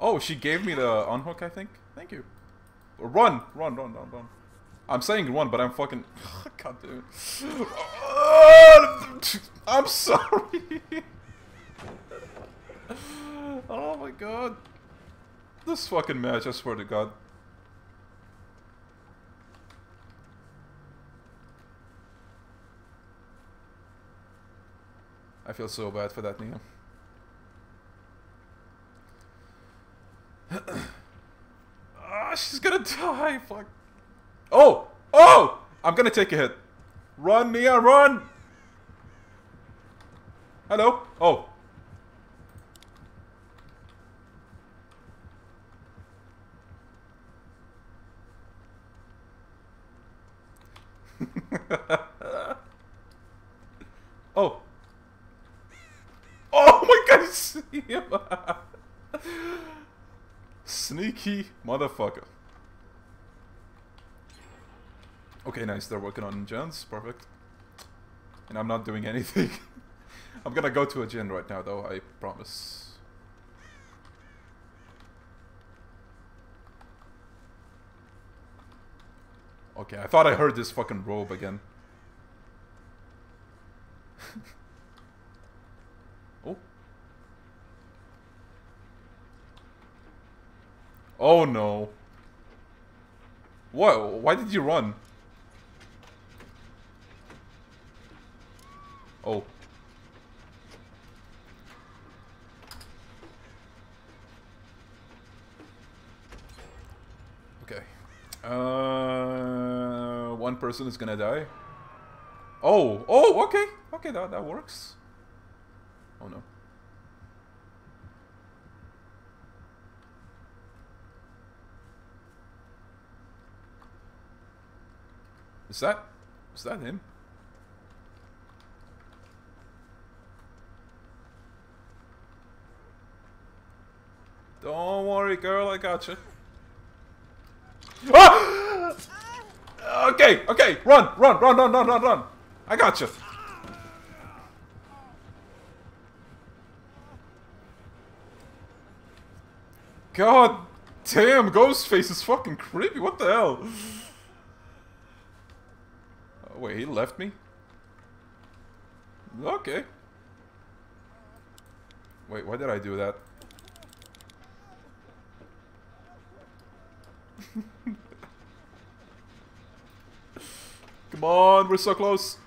oh, she gave me the unhook, I think. Thank you. Run, run, run, run, run. I'm saying run, but I'm fucking. God damn it. I'm sorry. oh my god. This fucking match, I swear to god. I feel so bad for that Neo. Ah, she's gonna die, fuck. Oh! Oh! I'm gonna take a hit. Run, Nia, run! Hello? Oh. oh. Oh my god, see him. Sneaky motherfucker. Okay, nice. They're working on gens. Perfect. And I'm not doing anything. I'm gonna go to a gen right now, though. I promise. Okay, I thought I heard this fucking robe again. oh. Oh no. What? Why did you run? Oh. Okay. Uh, one person is gonna die. Oh, oh, okay, okay, that that works. Oh no. Is that is that him? Don't worry, girl, I got you. Ah! Okay, okay, run, run, run, run, run, run, run. I got you. God damn, Ghostface is fucking creepy. What the hell? Oh, wait, he left me? Okay. Wait, why did I do that? Come on, we're so close.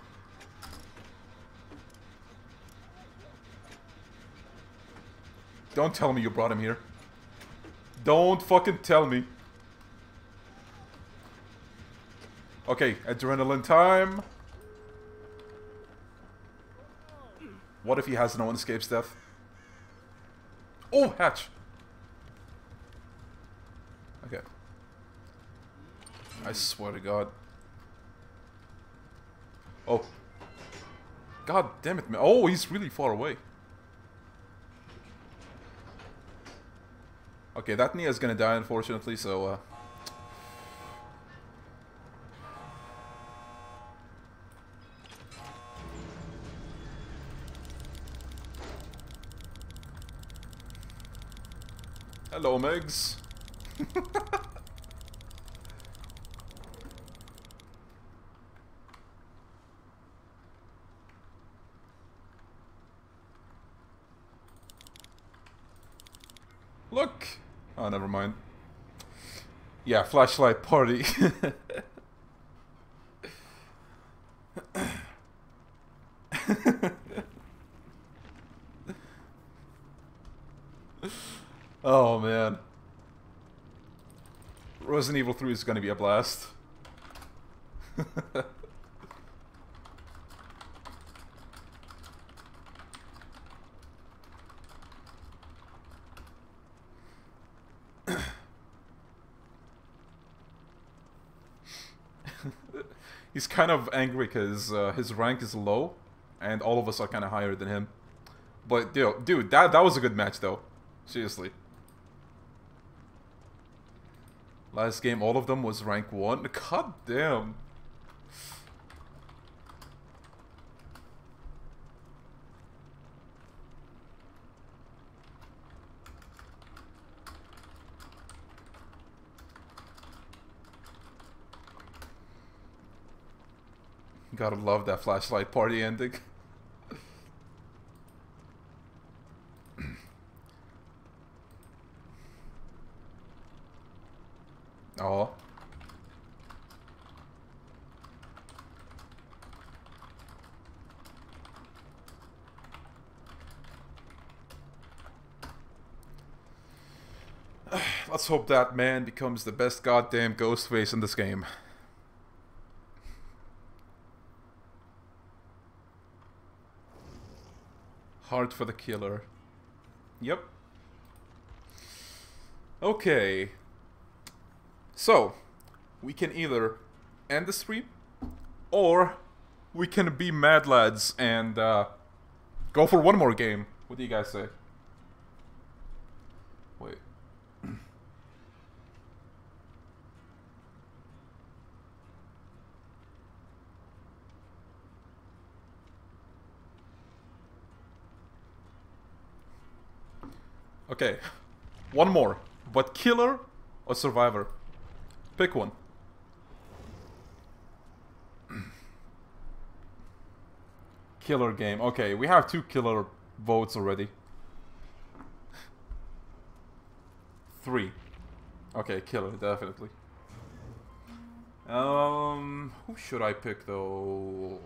Don't tell me you brought him here. Don't fucking tell me. Okay, adrenaline time. What if he has no one escapes death? Oh, hatch. Okay. I swear to God. Oh. God damn it, man. Oh, he's really far away. Okay, that Nia's gonna die, unfortunately, so, uh... Hello, Megs. Look! Oh, never mind. Yeah, flashlight party. oh man. Resident Evil 3 is gonna be a blast. He's kind of angry because uh, his rank is low, and all of us are kind of higher than him. But dude, dude, that that was a good match though. Seriously. Last game, all of them was rank one. God damn. Gotta love that flashlight party ending. oh. Let's hope that man becomes the best goddamn ghost face in this game. Hard for the killer. Yep. Okay. So, we can either end the stream, or we can be mad lads and uh, go for one more game. What do you guys say? Wait. Okay, one more. But killer or survivor? Pick one. killer game. Okay, we have two killer votes already. Three. Okay, killer, definitely. Um, who should I pick though?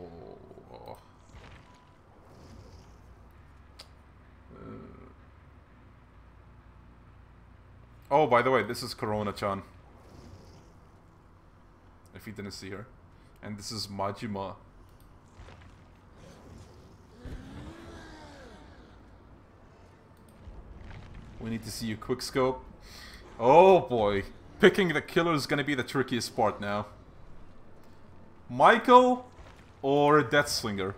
Oh, by the way, this is Corona-chan. If you didn't see her. And this is Majima. We need to see you quick scope. Oh boy. Picking the killer is gonna be the trickiest part now. Michael or Deathslinger?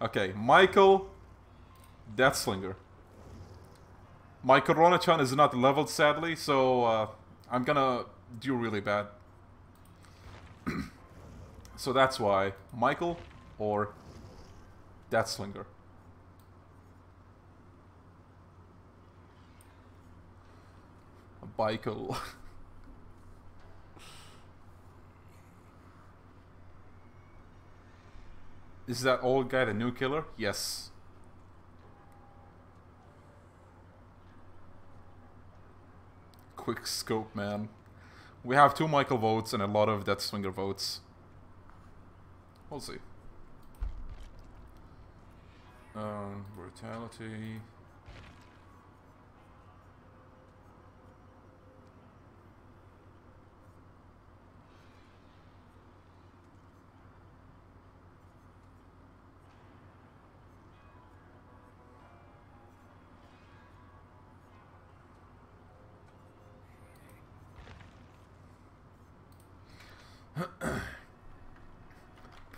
Okay, Michael, Deathslinger. My Corona-chan is not leveled, sadly, so uh, I'm gonna do really bad. so that's why Michael or Deathslinger. Michael. Is that old guy the new killer? Yes. Quick scope, man. We have two Michael votes and a lot of Deathslinger votes. We'll see. Um, brutality.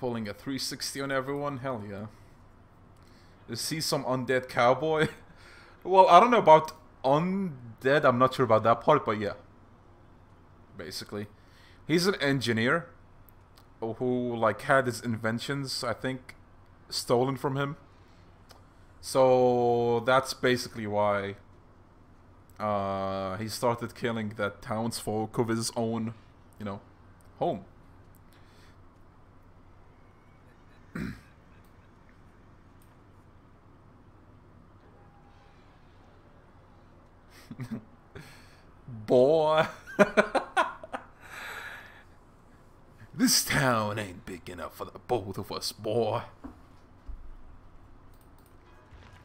Pulling a 360 on everyone? Hell yeah. You see some undead cowboy? well, I don't know about undead. I'm not sure about that part, but yeah. Basically. He's an engineer who, like, had his inventions, I think, stolen from him. So, that's basically why uh, he started killing the townsfolk of his own, you know, home. Boy. this town ain't big enough for the both of us, boy.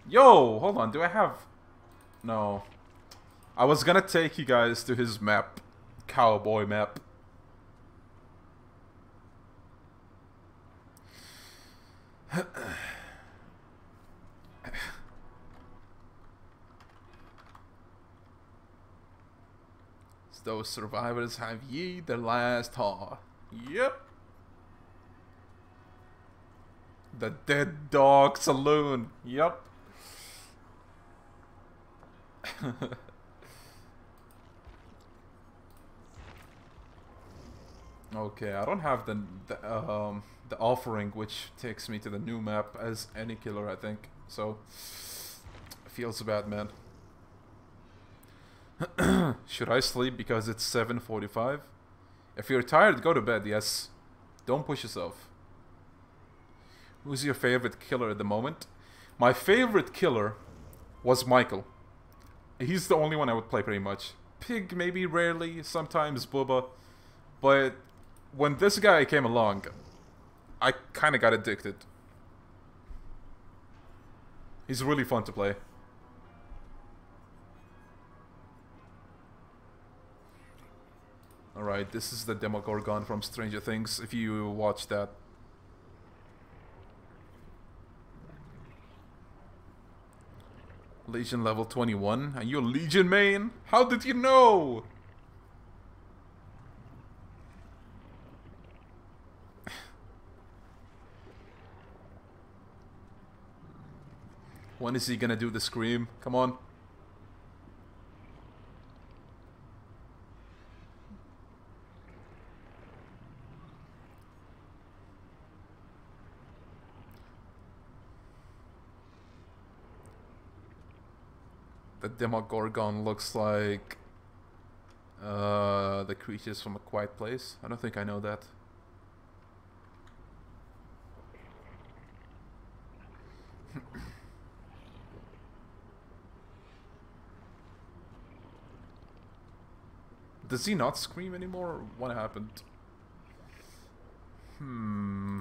Yo, hold on. Do I have... No. I was gonna take you guys to his map. Cowboy map. Those survivors have ye the last haw. Yep. The Dead Dog Saloon. Yep. okay, I don't have the, the um the offering which takes me to the new map as any killer, I think. So feels bad, man. Should I sleep because it's 7:45? If you're tired, go to bed. Yes. Don't push yourself. Who's your favorite killer at the moment? My favorite killer was Michael. He's the only one I would play pretty much. Pig maybe rarely, sometimes Bubba. But when this guy came along, I kind of got addicted. He's really fun to play. Alright, this is the Demogorgon from Stranger Things, if you watch that. Legion level 21? Are you a Legion main? How did you know? When is he gonna do the scream? Come on. the Demogorgon looks like uh, the creatures from a quiet place. I don't think I know that. Does he not scream anymore? What happened? Hmm.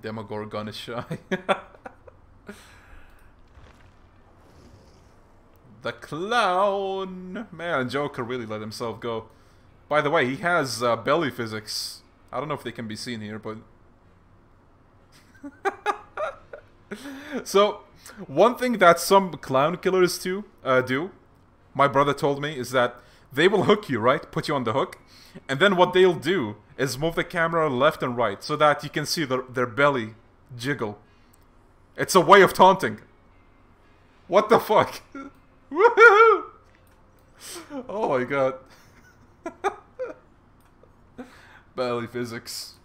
Demogorgon is shy. the clown! Man, Joker really let himself go. By the way, he has uh, belly physics. I don't know if they can be seen here, but... so, one thing that some clown killers too, uh, do, my brother told me, is that they will hook you, right? Put you on the hook. And then what they'll do is move the camera left and right so that you can see their, their belly jiggle. It's a way of taunting. What the fuck? Woohoo! Oh my god. belly physics.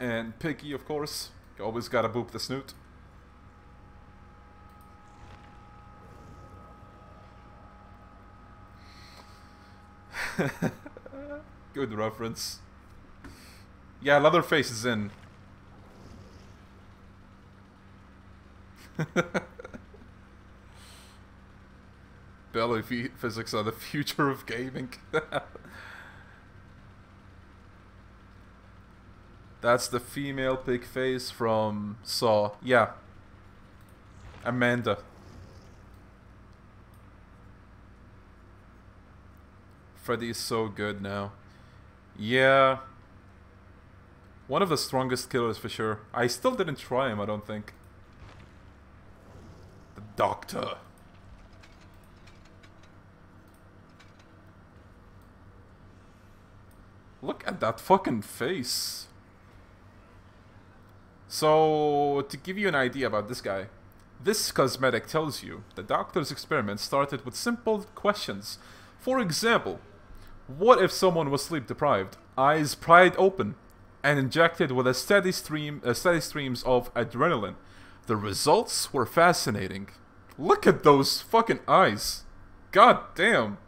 And Piggy, of course. You always gotta boop the snoot. Good reference. Yeah, Leatherface is in. Belly physics are the future of gaming. That's the female pig face from Saw. Yeah. Amanda. Freddy is so good now. Yeah. One of the strongest killers for sure. I still didn't try him, I don't think. The Doctor. Look at that fucking face. So, to give you an idea about this guy, this cosmetic tells you the doctor's experiment started with simple questions. For example, what if someone was sleep deprived, eyes pried open, and injected with a steady stream, uh, steady streams of adrenaline? The results were fascinating. Look at those fucking eyes. God damn.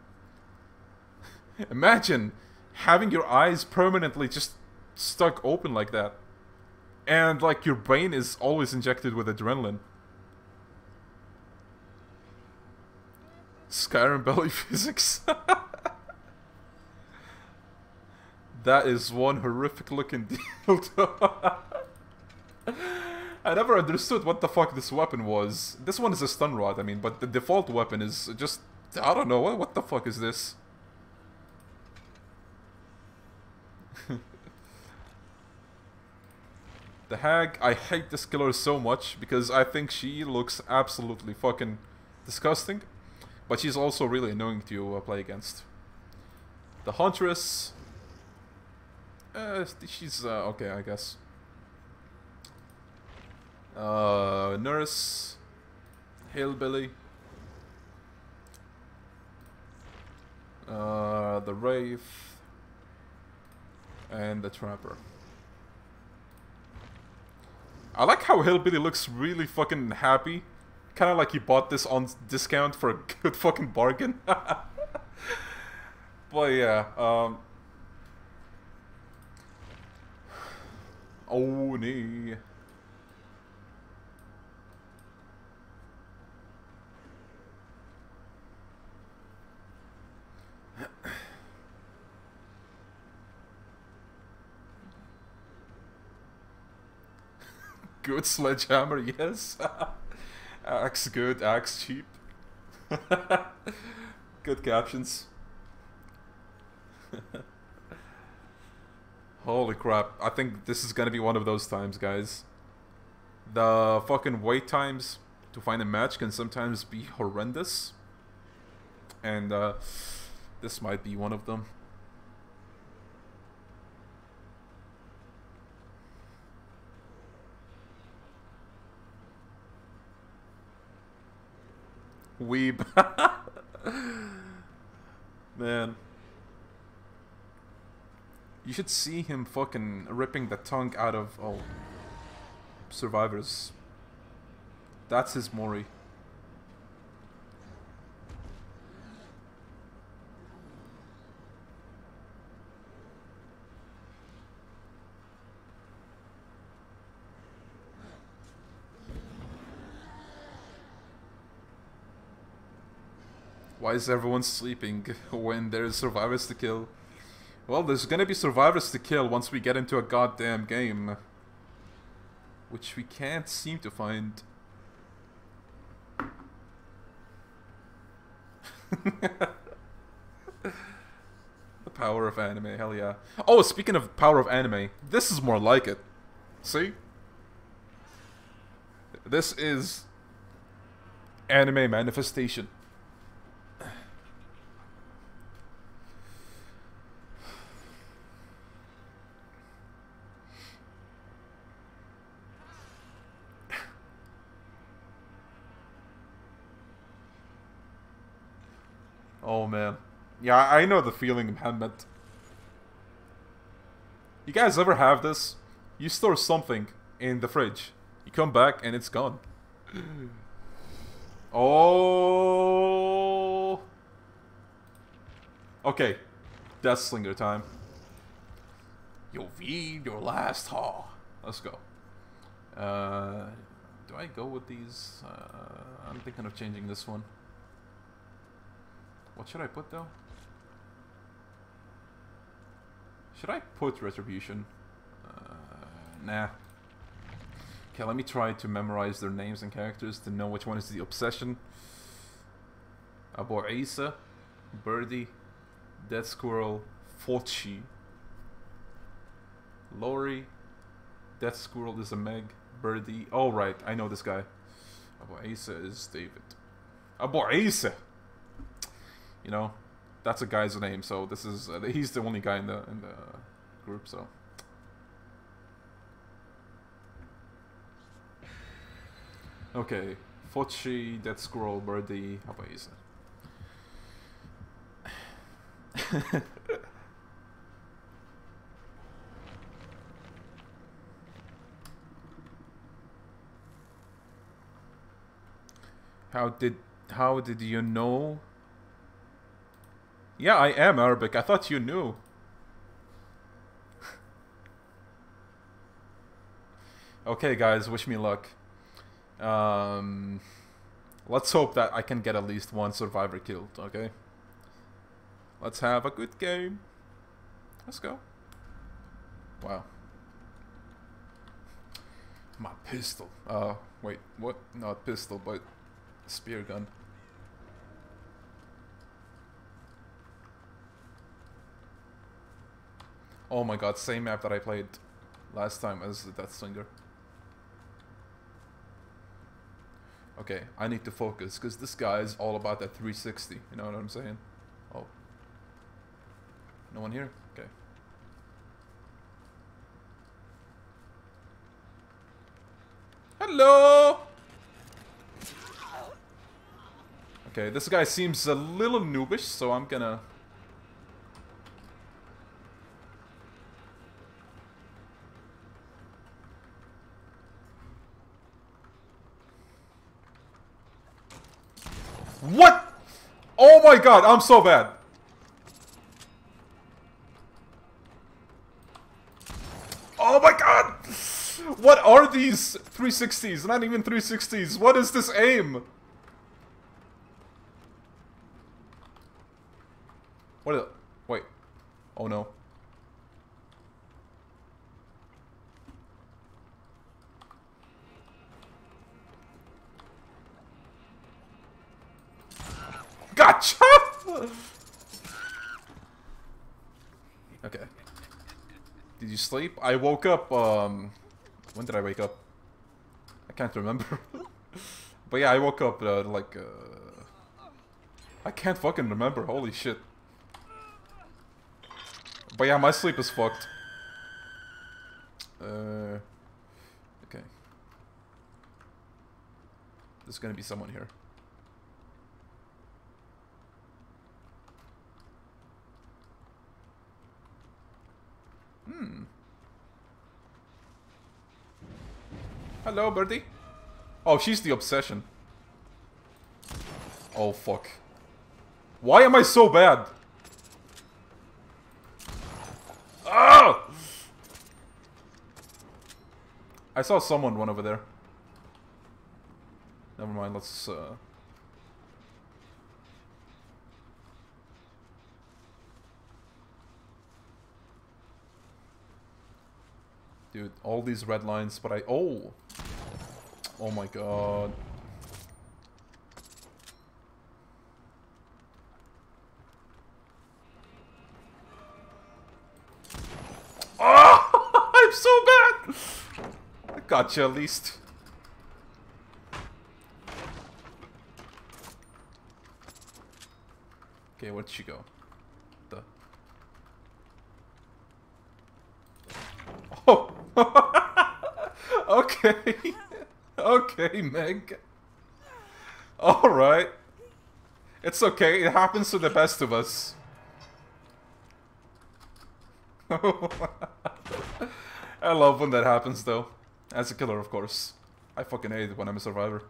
Imagine having your eyes permanently just stuck open like that. And like your brain is always injected with adrenaline. Skyrim belly physics. that is one horrific looking dildo. I never understood what the fuck this weapon was. This one is a stun rod, I mean, but the default weapon is just I don't know what what the fuck is this? the hag, I hate this killer so much because I think she looks absolutely fucking disgusting, but she's also really annoying to uh, play against. The huntress, uh, she's uh, okay, I guess. Uh, nurse, hillbilly. Uh, the Wraith, and the Trapper. I like how Hillbilly looks really fucking happy. Kind of like he bought this on discount for a good fucking bargain. but yeah, um... Oni. Good sledgehammer, yes. axe good, axe cheap. good captions. Holy crap, I think this is gonna be one of those times, guys. The fucking wait times to find a match can sometimes be horrendous. And uh, this might be one of them. Weeb. Man. You should see him fucking ripping the tongue out of oh survivors. That's his Mori. Why is everyone sleeping when there's survivors to kill? Well, there's gonna be survivors to kill once we get into a goddamn game. Which we can't seem to find. the power of anime, hell yeah. Oh, speaking of power of anime, this is more like it. See? This is anime manifestation. Man. Yeah, I know the feeling, Muhammad. You guys ever have this? You store something in the fridge. You come back and it's gone. oh. Okay. Deathslinger time. You'll feed your last haul. Let's go. Uh, do I go with these? Uh, I'm thinking of changing this one. What should I put though? Should I put Retribution? Uh, nah. Okay, let me try to memorize their names and characters to know which one is the obsession. Abu Isa, Birdie, Dead Squirrel, Fochi, Lori, Dead Squirrel is a Meg, Birdie. Oh, right, I know this guy. Abu Isa is David. Abu Isa! You know, that's a guy's name. So this is uh, he's the only guy in the in the group. So. Okay, Fochi, Dead Squirrel, Birdie, Hawaii. how did how did you know yeah, I am Arabic. I thought you knew. okay, guys, wish me luck. Um, let's hope that I can get at least one survivor killed, okay? Let's have a good game. Let's go. Wow. My pistol. Uh, wait, what? Not pistol, but spear gun. Oh my god, same map that I played last time as the Deathslinger. Okay, I need to focus because this guy is all about that 360. You know what I'm saying? Oh. No one here? Okay. Hello! Okay, this guy seems a little noobish, so I'm gonna... What? Oh my god, I'm so bad. Oh my god! What are these 360s? Not even 360s. What is this aim? What Wait. Oh no. Gotcha! okay. Did you sleep? I woke up, um... When did I wake up? I can't remember. but yeah, I woke up, uh, like, uh... I can't fucking remember, holy shit. But yeah, my sleep is fucked. Uh... Okay. There's gonna be someone here. Hmm. Hello, birdie. Oh, she's the obsession. Oh, fuck. Why am I so bad? Ah! I saw someone run over there. Never mind, let's, uh... Dude, all these red lines, but I... Oh! Oh my god. Oh! I'm so bad! I gotcha at least. Okay, where'd she go? The... Oh! Okay. okay, Meg. Alright. It's okay, it happens to the best of us. I love when that happens though. As a killer, of course. I fucking hate it when I'm a survivor.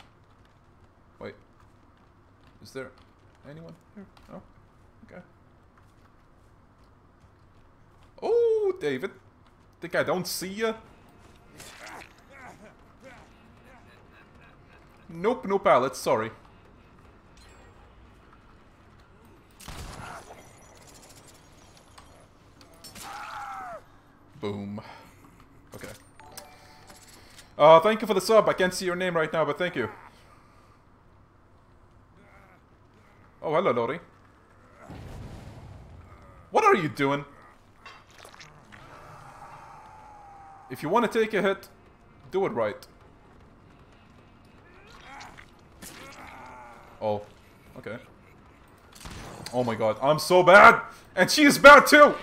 Wait. Is there anyone here? Oh, okay. Oh, David. Think I don't see ya? Nope, no pallets, sorry. Boom. Okay. Uh, thank you for the sub. I can't see your name right now, but thank you. Oh, hello, Lori. What are you doing? If you want to take a hit, do it right. Oh, okay. Oh my god, I'm so bad! And she is bad too!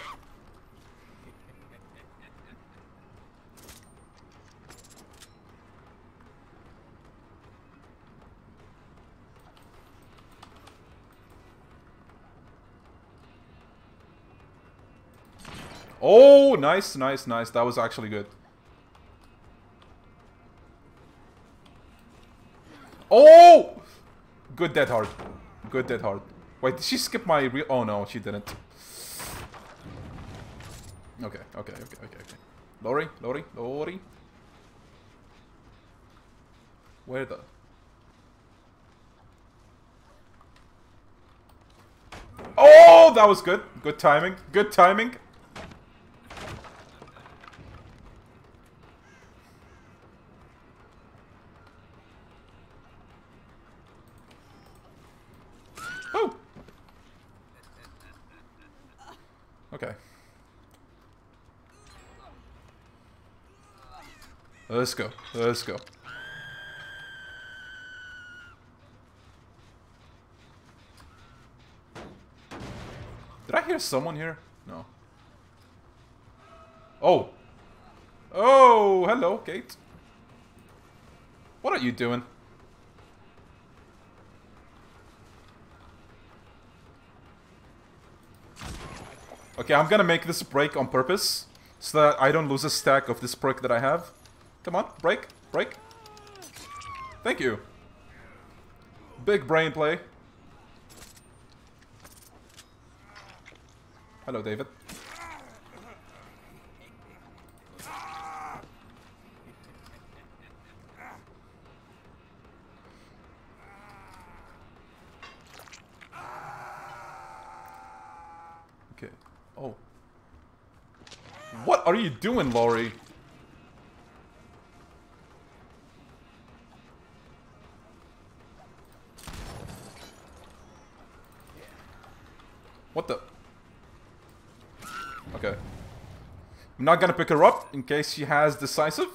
Oh, nice, nice, nice. That was actually good. Oh! Good dead hard. Good dead hard. Wait, did she skip my real... Oh no, she didn't. Okay, okay, okay, okay, okay. Lori, Lori, Lori. Where the? Oh, that was good. Good timing. Good timing. Oh. Okay. Let's go. Let's go. Did I hear someone here? No. Oh. Oh, hello, Kate. What are you doing? Okay, I'm gonna make this break on purpose so that I don't lose a stack of this perk that I have. Come on, break, break. Thank you. Big brain play. Hello, David. Okay. Oh. What are you doing, Laurie? What the? Okay. I'm not gonna pick her up in case she has decisive.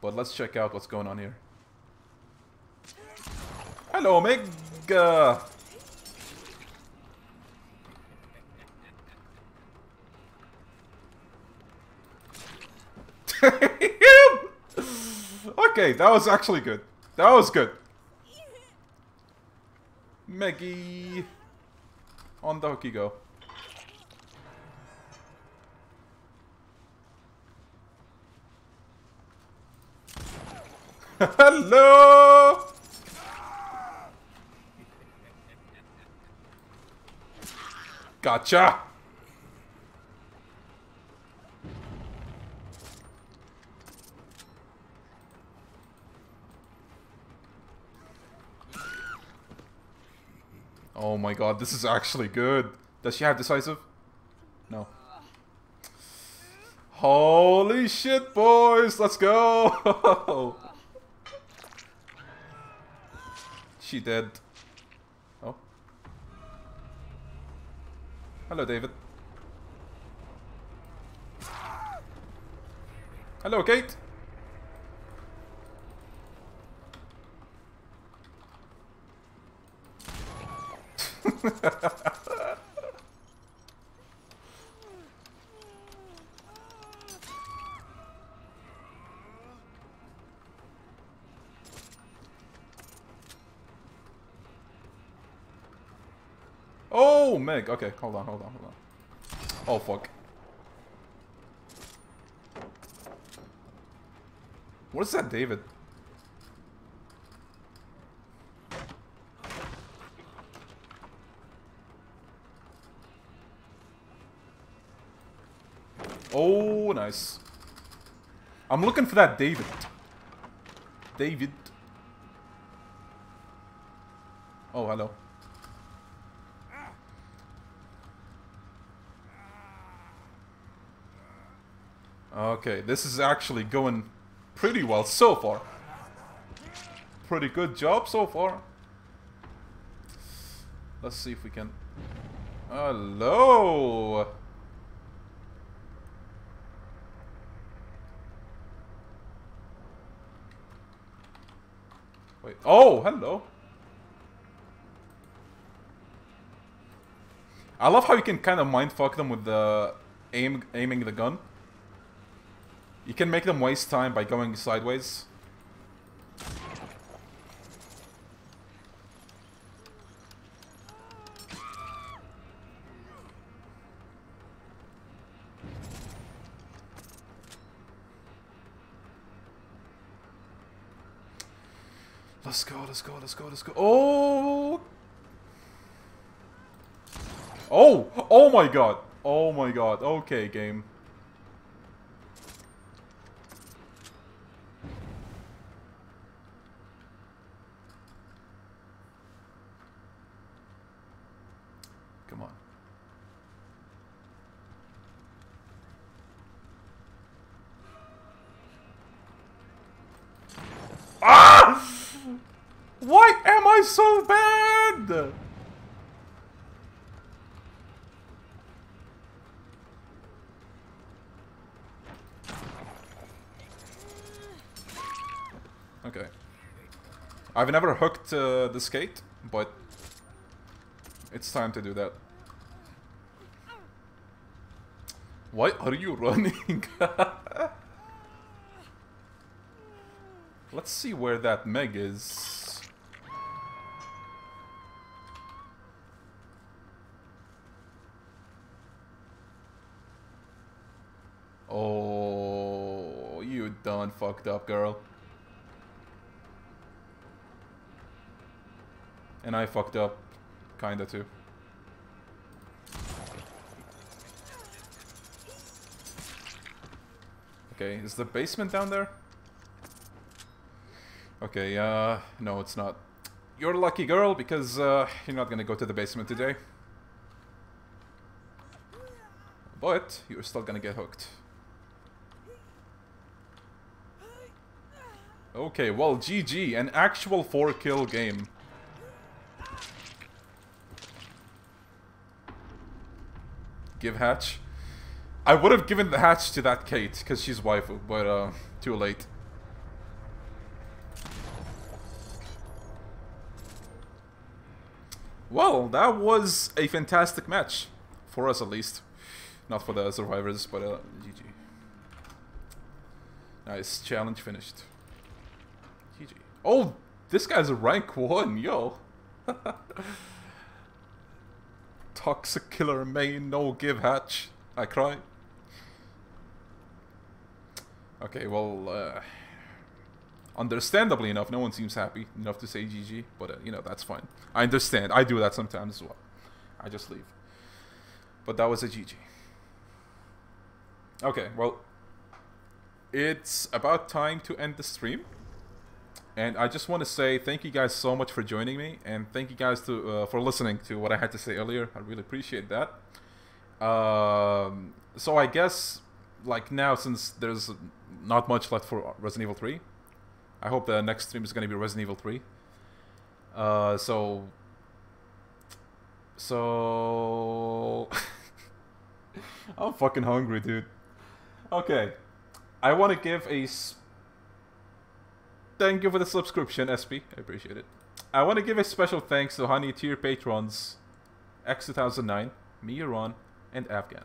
But let's check out what's going on here. Hello, Omega! okay, that was actually good. That was good. Meggy. On the hook you go. Hello! Gotcha! Oh my god, this is actually good. Does she have decisive? No. Holy shit, boys! Let's go! she dead. Oh. Hello, David. Hello, Kate. Meg. Okay, hold on, hold on, hold on. Oh, fuck. What is that, David? Oh, nice. I'm looking for that David. David. Oh, hello. Okay, this is actually going pretty well so far. Pretty good job so far. Let's see if we can... Hello! Wait. Oh, hello. I love how you can kind of mindfuck them with the aim aiming the gun. You can make them waste time by going sideways. Let's go, let's go, let's go, let's go. Oh! Oh! Oh my god! Oh my god. Okay, game. Why so bad? Okay. I've never hooked uh, the skate, but it's time to do that. Why are you running? Let's see where that Meg is. Oh, you done fucked up, girl. And I fucked up, kinda too. Okay, is the basement down there? Okay, uh, no, it's not. You're a lucky girl because uh, you're not gonna go to the basement today. But you're still gonna get hooked. Okay, well, GG, an actual 4 kill game. Give hatch. I would have given the hatch to that Kate, because she's waifu, but uh, too late. Well, that was a fantastic match. For us, at least. Not for the survivors, but uh, GG. Nice, challenge finished. GG. Oh, this guy's a rank 1, yo. Toxic killer main, no give hatch. I cry. Okay, well, uh, understandably enough, no one seems happy enough to say GG, but uh, you know, that's fine. I understand. I do that sometimes as well. I just leave. But that was a GG. Okay, well, it's about time to end the stream. And I just want to say thank you guys so much for joining me, and thank you guys to uh, for listening to what I had to say earlier. I really appreciate that. Um, so I guess, like now, since there's not much left for Resident Evil 3, I hope the next stream is going to be Resident Evil 3. Uh, so, so I'm fucking hungry, dude. Okay, I want to give a. Thank you for the subscription, SP. I appreciate it. I want to give a special thanks to Hannya Tier patrons, eks2009, MiyuRon, and AVGAN.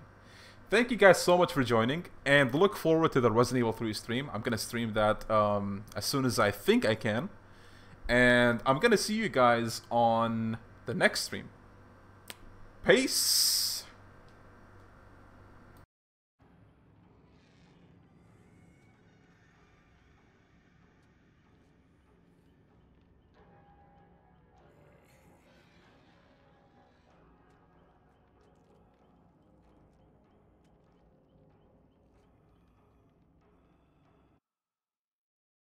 Thank you guys so much for joining, and look forward to the Resident Evil 3 stream. I'm gonna stream that um, as soon as I think I can, and I'm gonna see you guys on the next stream. Peace!